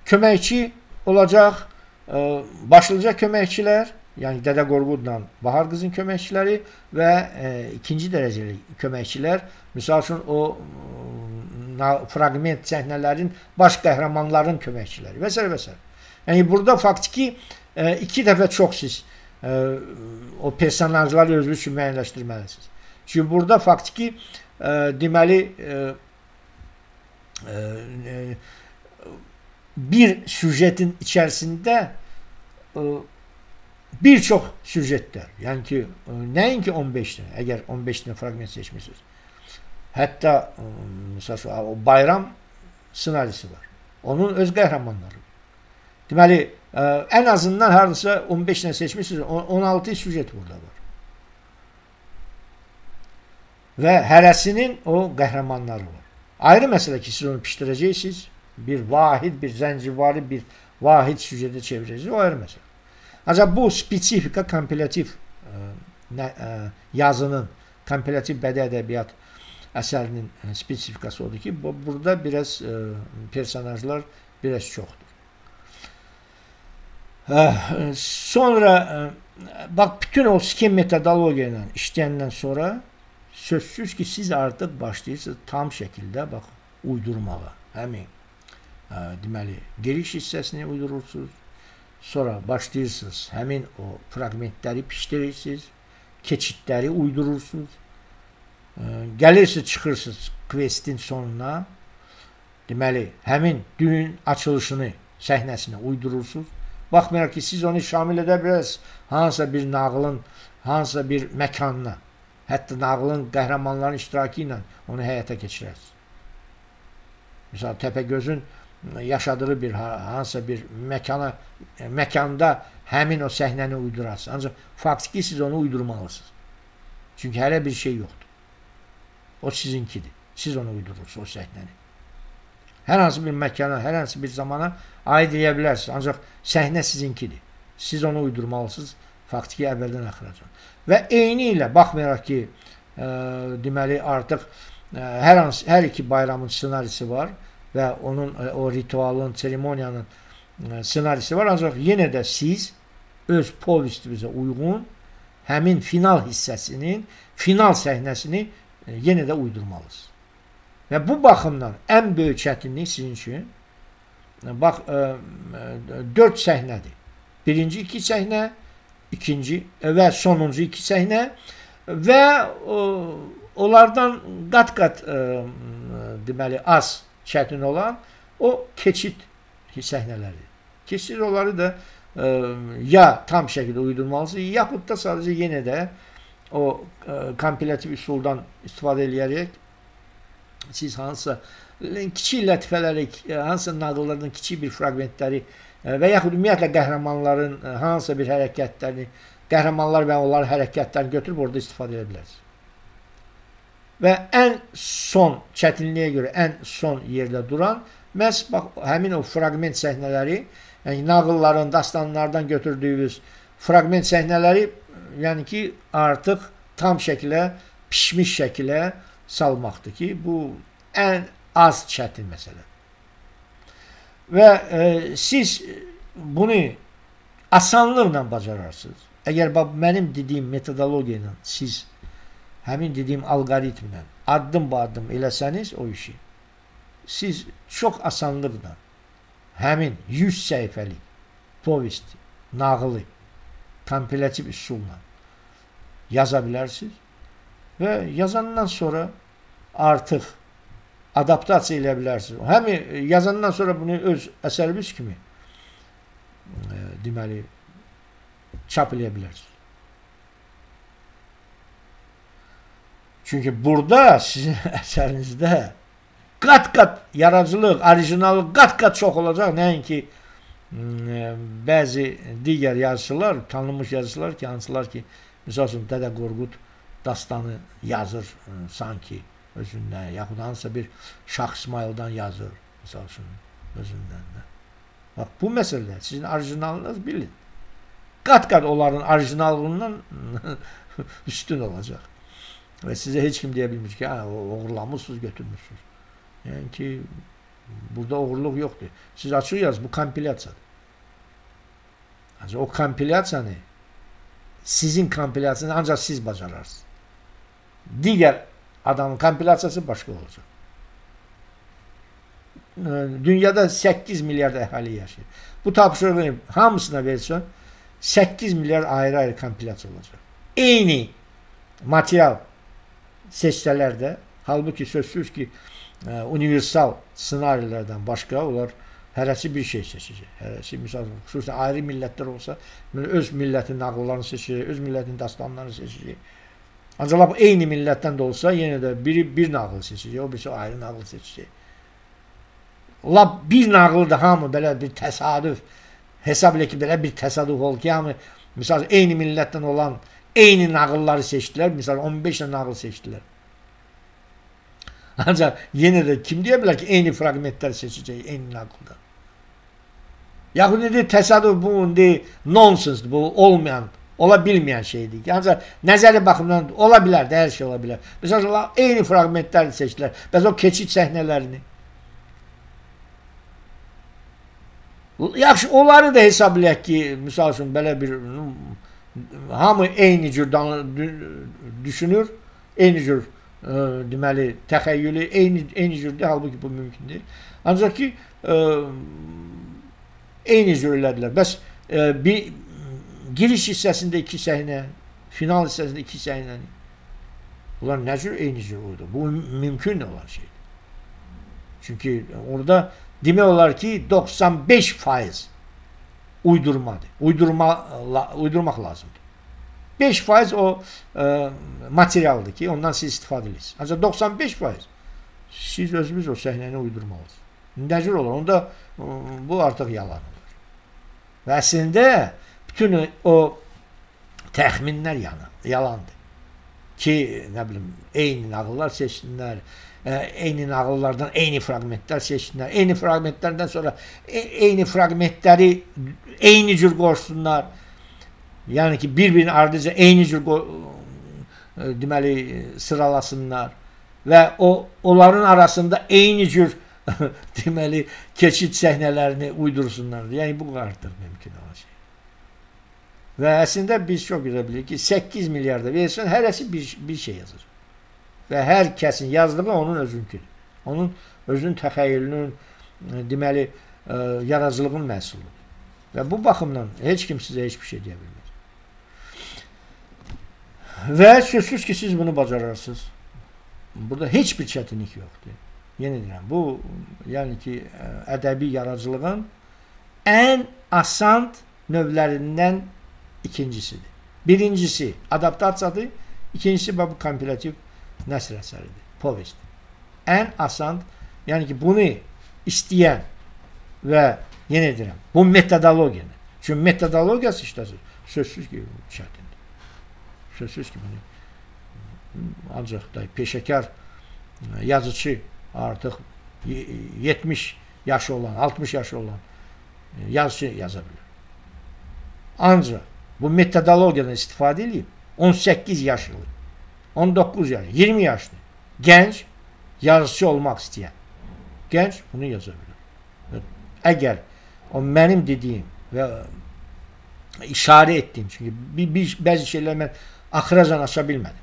köməkçi olacaq ə, başlıca köməkçilər, yəni Dədə Qorqudla Bahar qızın köməkçiləri və e, ikinci dərəcəli köməkçilər, məsəl üçün o ə, fraqment səhnələrin baş qəhrəmanların köməkçiləri və s. və s. Yəni burada faktiki e, iki dəfə çox siz ə, o personajları özünüz üçün müəyyənləşdirməlisiniz. Çünki burada faktiki ə, deməli ə, ə, bir süjetin içerisinde e, birçok süjetler. Yani ki e, nəinki 15 dənə, əgər 15 dənə fragment seçmisiniz. Hətta e, məsəl o bayram ssenarisi var. Onun öz qəhrəmanları. Deməli, ən azından hardasa 15 dənə seçmisiniz, 16 süjet burada var. Və hərəsinin o qəhrəmanları var. Ayrı məsələ ki, siz onu pişdirəcəksiniz, bir vahid, bir zəncirvari, bir vahid süjetə çevirəcəksiniz, o ayrı məsələ. Ancaq bu spesifika komparativ ə, nə, ə, yazının, komparativ bədii ədəbiyyat əsərinin spesifikası odur ki, bu, burada biraz ə, personajlar biraz çoxdur. Ə, sonra ə, bax bütün o skem metodologiya ilə işləyəndən sonra sözsüz ki, siz artıq başlayırsınız tam şəkildə bax uydurmağa. Həmin ə, deməli, giriş hissəsini uydurursunuz, Sonra başlayırsınız həmin o fraqmentləri pişdirirsiniz, keçidləri uydurursunuz. Gəlirsiniz, çıxırsınız questin sonuna. Deməli, həmin düyün açılışını, səhnəsini uydurursunuz. Baxmayaraq ki, siz onu şamil edə bilərsiniz hansısa bir nağılın, hansısa bir məkanına, hətta nağılın qəhrəmanların iştirakı ilə onu həyata keçirərsiniz. Məsələn, Təpəgözün yaşadığı bir hansısa bir məkana məkanda həmin o səhnəni uydurarsınız. Ancaq faktiki siz onu uydurmalısınız. Çünki hələ bir şey yoxdur. O sizinkidir. Siz onu uydurursunuz o səhnəni. Hər hansı bir məkana, hər hansı bir zamana aid edə bilərsiniz. Ancaq səhnə sizinkidir. Siz onu uydurmalısınız faktiki əvvəldən axıracan. Və eyni ilə baxmayaraq ki, ə, deməli artıq ə, hər hansı hər iki bayramın ssenarisi var və onun e, o ritualın, seremoniyanın e, ssenarisi var. Ancaq yenə də siz öz povestinizə uyğun həmin final hissəsinin, final səhnəsini e, yenə də uydurmalısınız. Və bu baxımdan ən böyük çətinlik sizin üçün bax dörd səhnədir. Birinci iki səhnə, ikinci və sonuncu iki səhnə və onlardan qat-qat deməli az çətin olan o keçid səhnələridir. Keçid onları da e, ya tam şəkildə uydurmalısınız, yaxud da sadəcə yenə də o e, kompilativ üsuldan istifadə edərək siz hansısa kiçik lətifələri, e, hansısa nağıllardan kiçik bir fraqmentləri və yaxud ümumiyyətlə qəhrəmanların hansısa bir hərəkətlərini, qəhrəmanlar və onların hərəkətlərini götürüb orada istifadə edə bilərsiniz. Və ən son çətinliyə görə ən son yerdə duran məhz bax həmin o fraqment səhnələri, yəni nağılların, dastanlardan götürdüyünüz fraqment səhnələri, yəni ki, artıq tam şəkilə, pişmiş şəkilə salmaqdır ki, bu ən az çətin məsələ. Və e, siz bunu asanlıqla bacararsınız. Əgər bax mənim dediyim metodologiya ilə siz həmin dediyim alqoritmlə addım ba addım eləsəniz o işi siz çox asanlıqla həmin 100 səhifəlik povesti, nağılı komparativ üsulla yaza bilərsiniz və yazandan sonra artıq adaptasiya eləyə bilərsiniz. Həm yazandan sonra bunu öz əsəriniz kimi e, deməli çap eləyə bilərsiniz. Çünki burada sizin əsərinizdə qat-qat yaradıcılıq, orijinallıq qat-qat çox olacaq. Nəinki bəzi digər yazıçılar, tanınmış yazıçılar ki, hansılar ki, misal üçün Dədə Qorqud dastanı yazır sanki özündən, yaxud hansısa bir Şah İsmaildan yazır, misal üçün özündən də. Bax, bu məsələ sizin orijinalınız bilin. Qat-qat onların orijinallığından üstün olacaq. Və sizə heç kim deyə bilmir ki, hə, oğurlamısınız, götürmüsünüz. Yəni ki, burada oğurluq yoxdur. Siz açıq yaz, bu kompilyasiyadır. Ancaq o kompilyasiyanı sizin kompilyasiyanı ancaq siz bacararsınız. Digər adamın kompilyasiyası başqa olacaq. Dünyada 8 milyard əhali yaşayır. Bu tapşırığı hamısına versən 8 milyard ayrı-ayrı kompilyasiya olacaq. Eyni material seçsələr də, halbuki sözsüz ki, ə, e, universal ssenarilərdən başqa onlar hərəsi bir şey seçəcək. Hərəsi misal xüsusən ayrı millətlər olsa, öz millətin nağıllarını seçəcək, öz millətin dastanlarını seçəcək. Ancaq lap eyni millətdən də olsa, yenə də biri bir nağıl seçəcək, o birisi ayrı nağıl seçəcək. Lap bir nağıl da hamı belə bir təsadüf hesab elə ki, belə bir təsadüf oldu ki, hamı misal eyni millətdən olan eyni nağılları seçdilər. Misal 15 dənə nağıl seçdilər. Ancaq yenə də kim deyə bilər ki, eyni fraqmentlər seçəcək eyni nağılda? Yaxud indi təsadüf bu indi nonsensdir, bu olmayan, ola bilməyən şeydir. Ancaq nəzəri baxımından ola bilər də, hər şey ola bilər. Məsələn, eyni fraqmentlər seçdilər. Bəs o keçid səhnələrini Yaxşı, onları da hesab eləyək ki, misal üçün belə bir hamı eyni cür düşünür, eyni cür ə, e, deməli təxəyyülü eyni eyni cürdür, halbuki bu mümkün deyil. Ancaq ki ə, e, eyni cür elədilər. Bəs ə, e, bir giriş hissəsində iki səhnə, final hissəsində iki səhnə. Bunlar nə cür eyni cür oldu? Bu mümkün olan şeydir. Çünki orada demək olar ki 95 faiz uydurmadır. Uydurma, uydurmaq lazımdır. 5 faiz o e, materialdır ki, ondan siz istifadə edirsiniz. Ancaq 95 faiz siz özünüz o səhnəni uydurmalısınız. Necür olur? Onda e, bu artıq yalan olur. Və əslində bütün o təxminlər yana, yalandır. Ki, nə bilim, eyni nağıllar seçsinlər, eyni nağıllardan eyni fraqmentlər seçsinlər. Eyni fraqmentlərdən sonra e, eyni fraqmentləri eyni cür qoşsunlar. Yəni ki, bir-birinin ardıca eyni cür e, deməli sıralasınlar və o onların arasında eyni cür deməli keçid səhnələrini uydursunlar. Yəni bu artıq mümkün şey. Və əslində biz çox gözəl bilirik ki, 8 milyarda versən hərəsi bir, bir şey yazır. Və hər kəsin yazdığı onun özünküdür. Onun özünün təxəyyülünün e, deməli e, yaradıcılığın məhsuludur. Və bu baxımdan heç kim sizə heç bir şey deyə bilmir. Və sözsüz ki, siz bunu bacararsınız. Burada heç bir çətinlik yoxdur. Yenə deyirəm, bu yəni ki, e, ədəbi yaradıcılığın ən asan növlərindən ikincisidir. Birincisi adaptasiyadır, ikincisi bu komparativ nəsr əsəridir, povestdir. Ən asan, yəni ki, bunu istəyən və yenə deyirəm, bu metodologiyanı. Çünki metodologiyası işləsin, sözsüz ki, çətindir. Sözsüz ki, bunu ancaq da peşəkar e, yazıcı artıq 70 yaşı olan, 60 yaşı olan e, yazıcı yaza bilir. Ancaq bu metodologiyadan istifadə edib 18 yaşlı 19 yaş, 20 yaşlı genç yazıcı olmaq istəyən genç bunu yaza bilər. Əgər o mənim dediyim və işarə etdiyim çünki bir, bir bəzi şeylər mən axıracan aça bilmədim.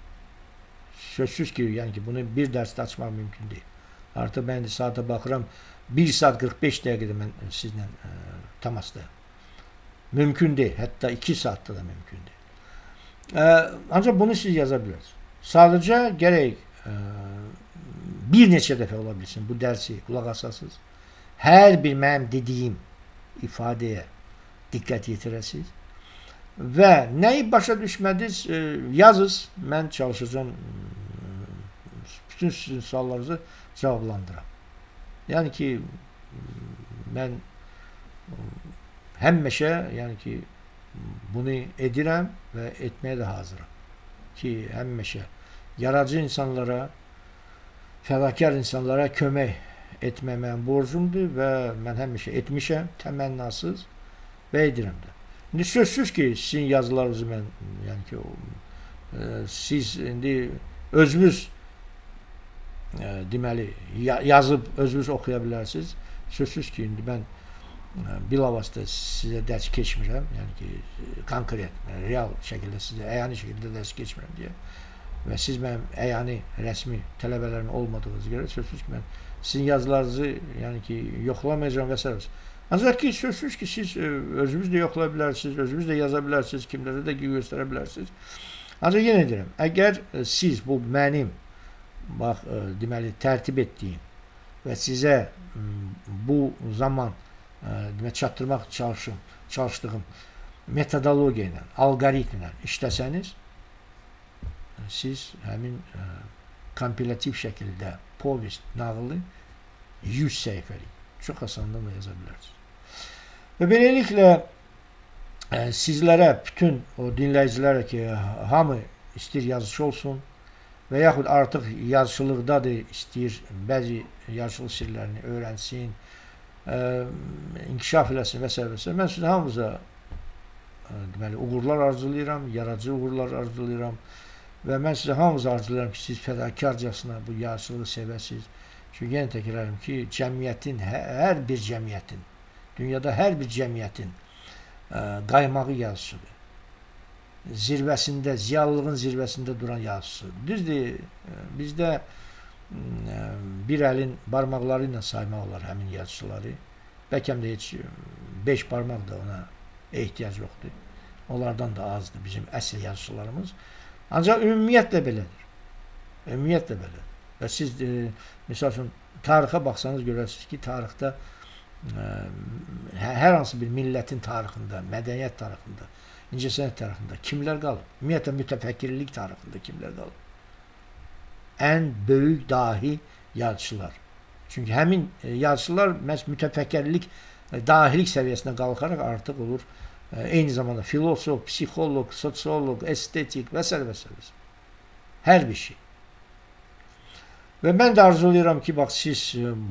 Sözsüz ki, yəni ki, bunu bir dərsdə açmaq mümkün deyil. Artıq mən indi saata baxıram, 1 saat 45 dəqiqədə mən sizlə ə, təmasdayım. Mümkün deyil. Hətta 2 saatda da mümkün deyil. Ə, ancaq bunu siz yaza bilərsiniz. Sadəcə gərək ə, bir neçə dəfə ola bilsin bu dərsi qulaq asasınız. Hər bir mənim dediyim ifadəyə diqqət yetirəsiniz. Və nəyi başa düşmədiniz, ə, yazız. Mən çalışacağam bütün sizin suallarınızı cavablandıram. Yəni ki, mən həmişə, yəni ki, bunu edirəm və etməyə də hazıram ki, həmişə yaradıcı insanlara, fədakar insanlara kömək etmək mənim borcumdur və mən həmişə etmişəm, təmənnasız və edirəm də. İndi sözsüz ki, sizin yazılarınızı mən, yəni ki, e, siz indi özünüz e, deməli yazıb özünüz oxuya bilərsiniz. Sözsüz ki, indi mən bilavasitə sizə dərs keçmirəm, yəni ki, konkret, yəni real şəkildə sizə əyani şəkildə dərs keçmirəm deyə və siz mənim əyani rəsmi tələbələrim olmadığınız görə sözsüz ki, mən sizin yazılarınızı, yəni ki, yoxlamayacağam və s. Ancaq ki, sözsüz ki, siz e, özünüz də yoxlaya bilərsiniz, özünüz də yaza bilərsiniz, kimlərə də göstərə bilərsiniz. Ancaq yenə deyirəm, əgər e, siz bu mənim bax, e, deməli, tərtib etdiyim və sizə bu zaman demək çatdırmaq çalışım, çalışdığım metodologiya ilə, alqoritmlə işləsəniz, siz həmin ə, kompilyativ şəkildə povest, nağılı 100 səhifəlik çox asanlıqla yaza bilərsiniz. Və beləliklə ə, sizlərə, bütün o dinləyicilərə ki, hamı istəyir yazıçı olsun və yaxud artıq yazıçılıqdadır, istəyir bəzi yazıçılıq sirlərini öyrənsin, ə, inkişaf eləsin və s. və s. Mən sizin hamınıza deməli uğurlar arzulayıram, yaradıcı uğurlar arzulayıram və mən sizə hamınıza arzulayıram ki, siz fədakarcasına bu yazıçılığı sevəsiniz. Çünki yenə təkrarım ki, cəmiyyətin hə, hər bir cəmiyyətin, dünyada hər bir cəmiyyətin ə, qaymağı yazıçıdır. Zirvəsində, ziyalılığın zirvəsində duran yazıçı. Düzdür, bizdə bir əlin barmaqları ilə saymaq olar həmin yazıçıları. Bəlkə də heç 5 barmaq da ona ehtiyac yoxdur. Onlardan da azdır bizim əsl yazıçılarımız. Ancaq ümumiyyətlə belədir. Ümumiyyətlə belədir. Və siz e, məsəl üçün tarixə baxsanız görərsiniz ki, tarixdə e, hə, hər hansı bir millətin tarixində, mədəniyyət tarixində, incəsənət tarixində kimlər qalıb? Ümumiyyətlə mütəfəkkirlik tarixində kimlər qalıb? Ən böyük dahi yazıçılar. Çünki həmin e, yazıçılar məhz mütəfəkkirlik, e, dahilik səviyyəsinə qalxaraq artıq olur e, eyni zamanda filosof, psixoloq, sosioloq, estetik və s. və s. Hər bir şey. Və mən də arzulayıram ki, bax siz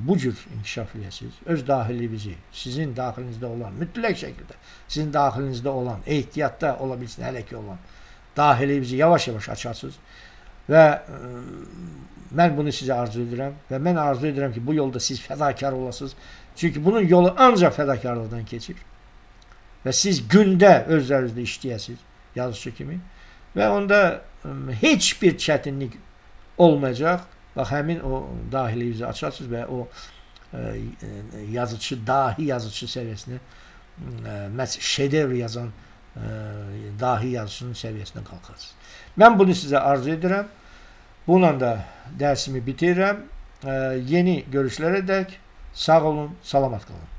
bu cür inkişaf edəsiniz. Öz daxilinizi, sizin daxilinizdə olan, mütləq şəkildə sizin daxilinizdə olan, ehtiyatda ola bilsin hələ ki olan daxilinizi yavaş-yavaş açasınız Və mən bunu sizə arzu edirəm və mən arzu edirəm ki, bu yolda siz fədakar olasınız. Çünki bunun yolu ancaq fədakarlıqdan keçir. Və siz gündə özlərinizdə işləyəsiniz yazıçı kimi və onda heç bir çətinlik olmayacaq. Bax həmin o dahiliyinizi açarsınız və o ə, yazıcı, dahi yazıcı səviyyəsinə məhz şedevr yazan ə, dahi yazıcının səviyyəsinə qalxarsınız. Mən bunu sizə arzu edirəm. Bununla da dərsimi bitirirəm. Yeni görüşlərə dək sağ olun, salamat qalın.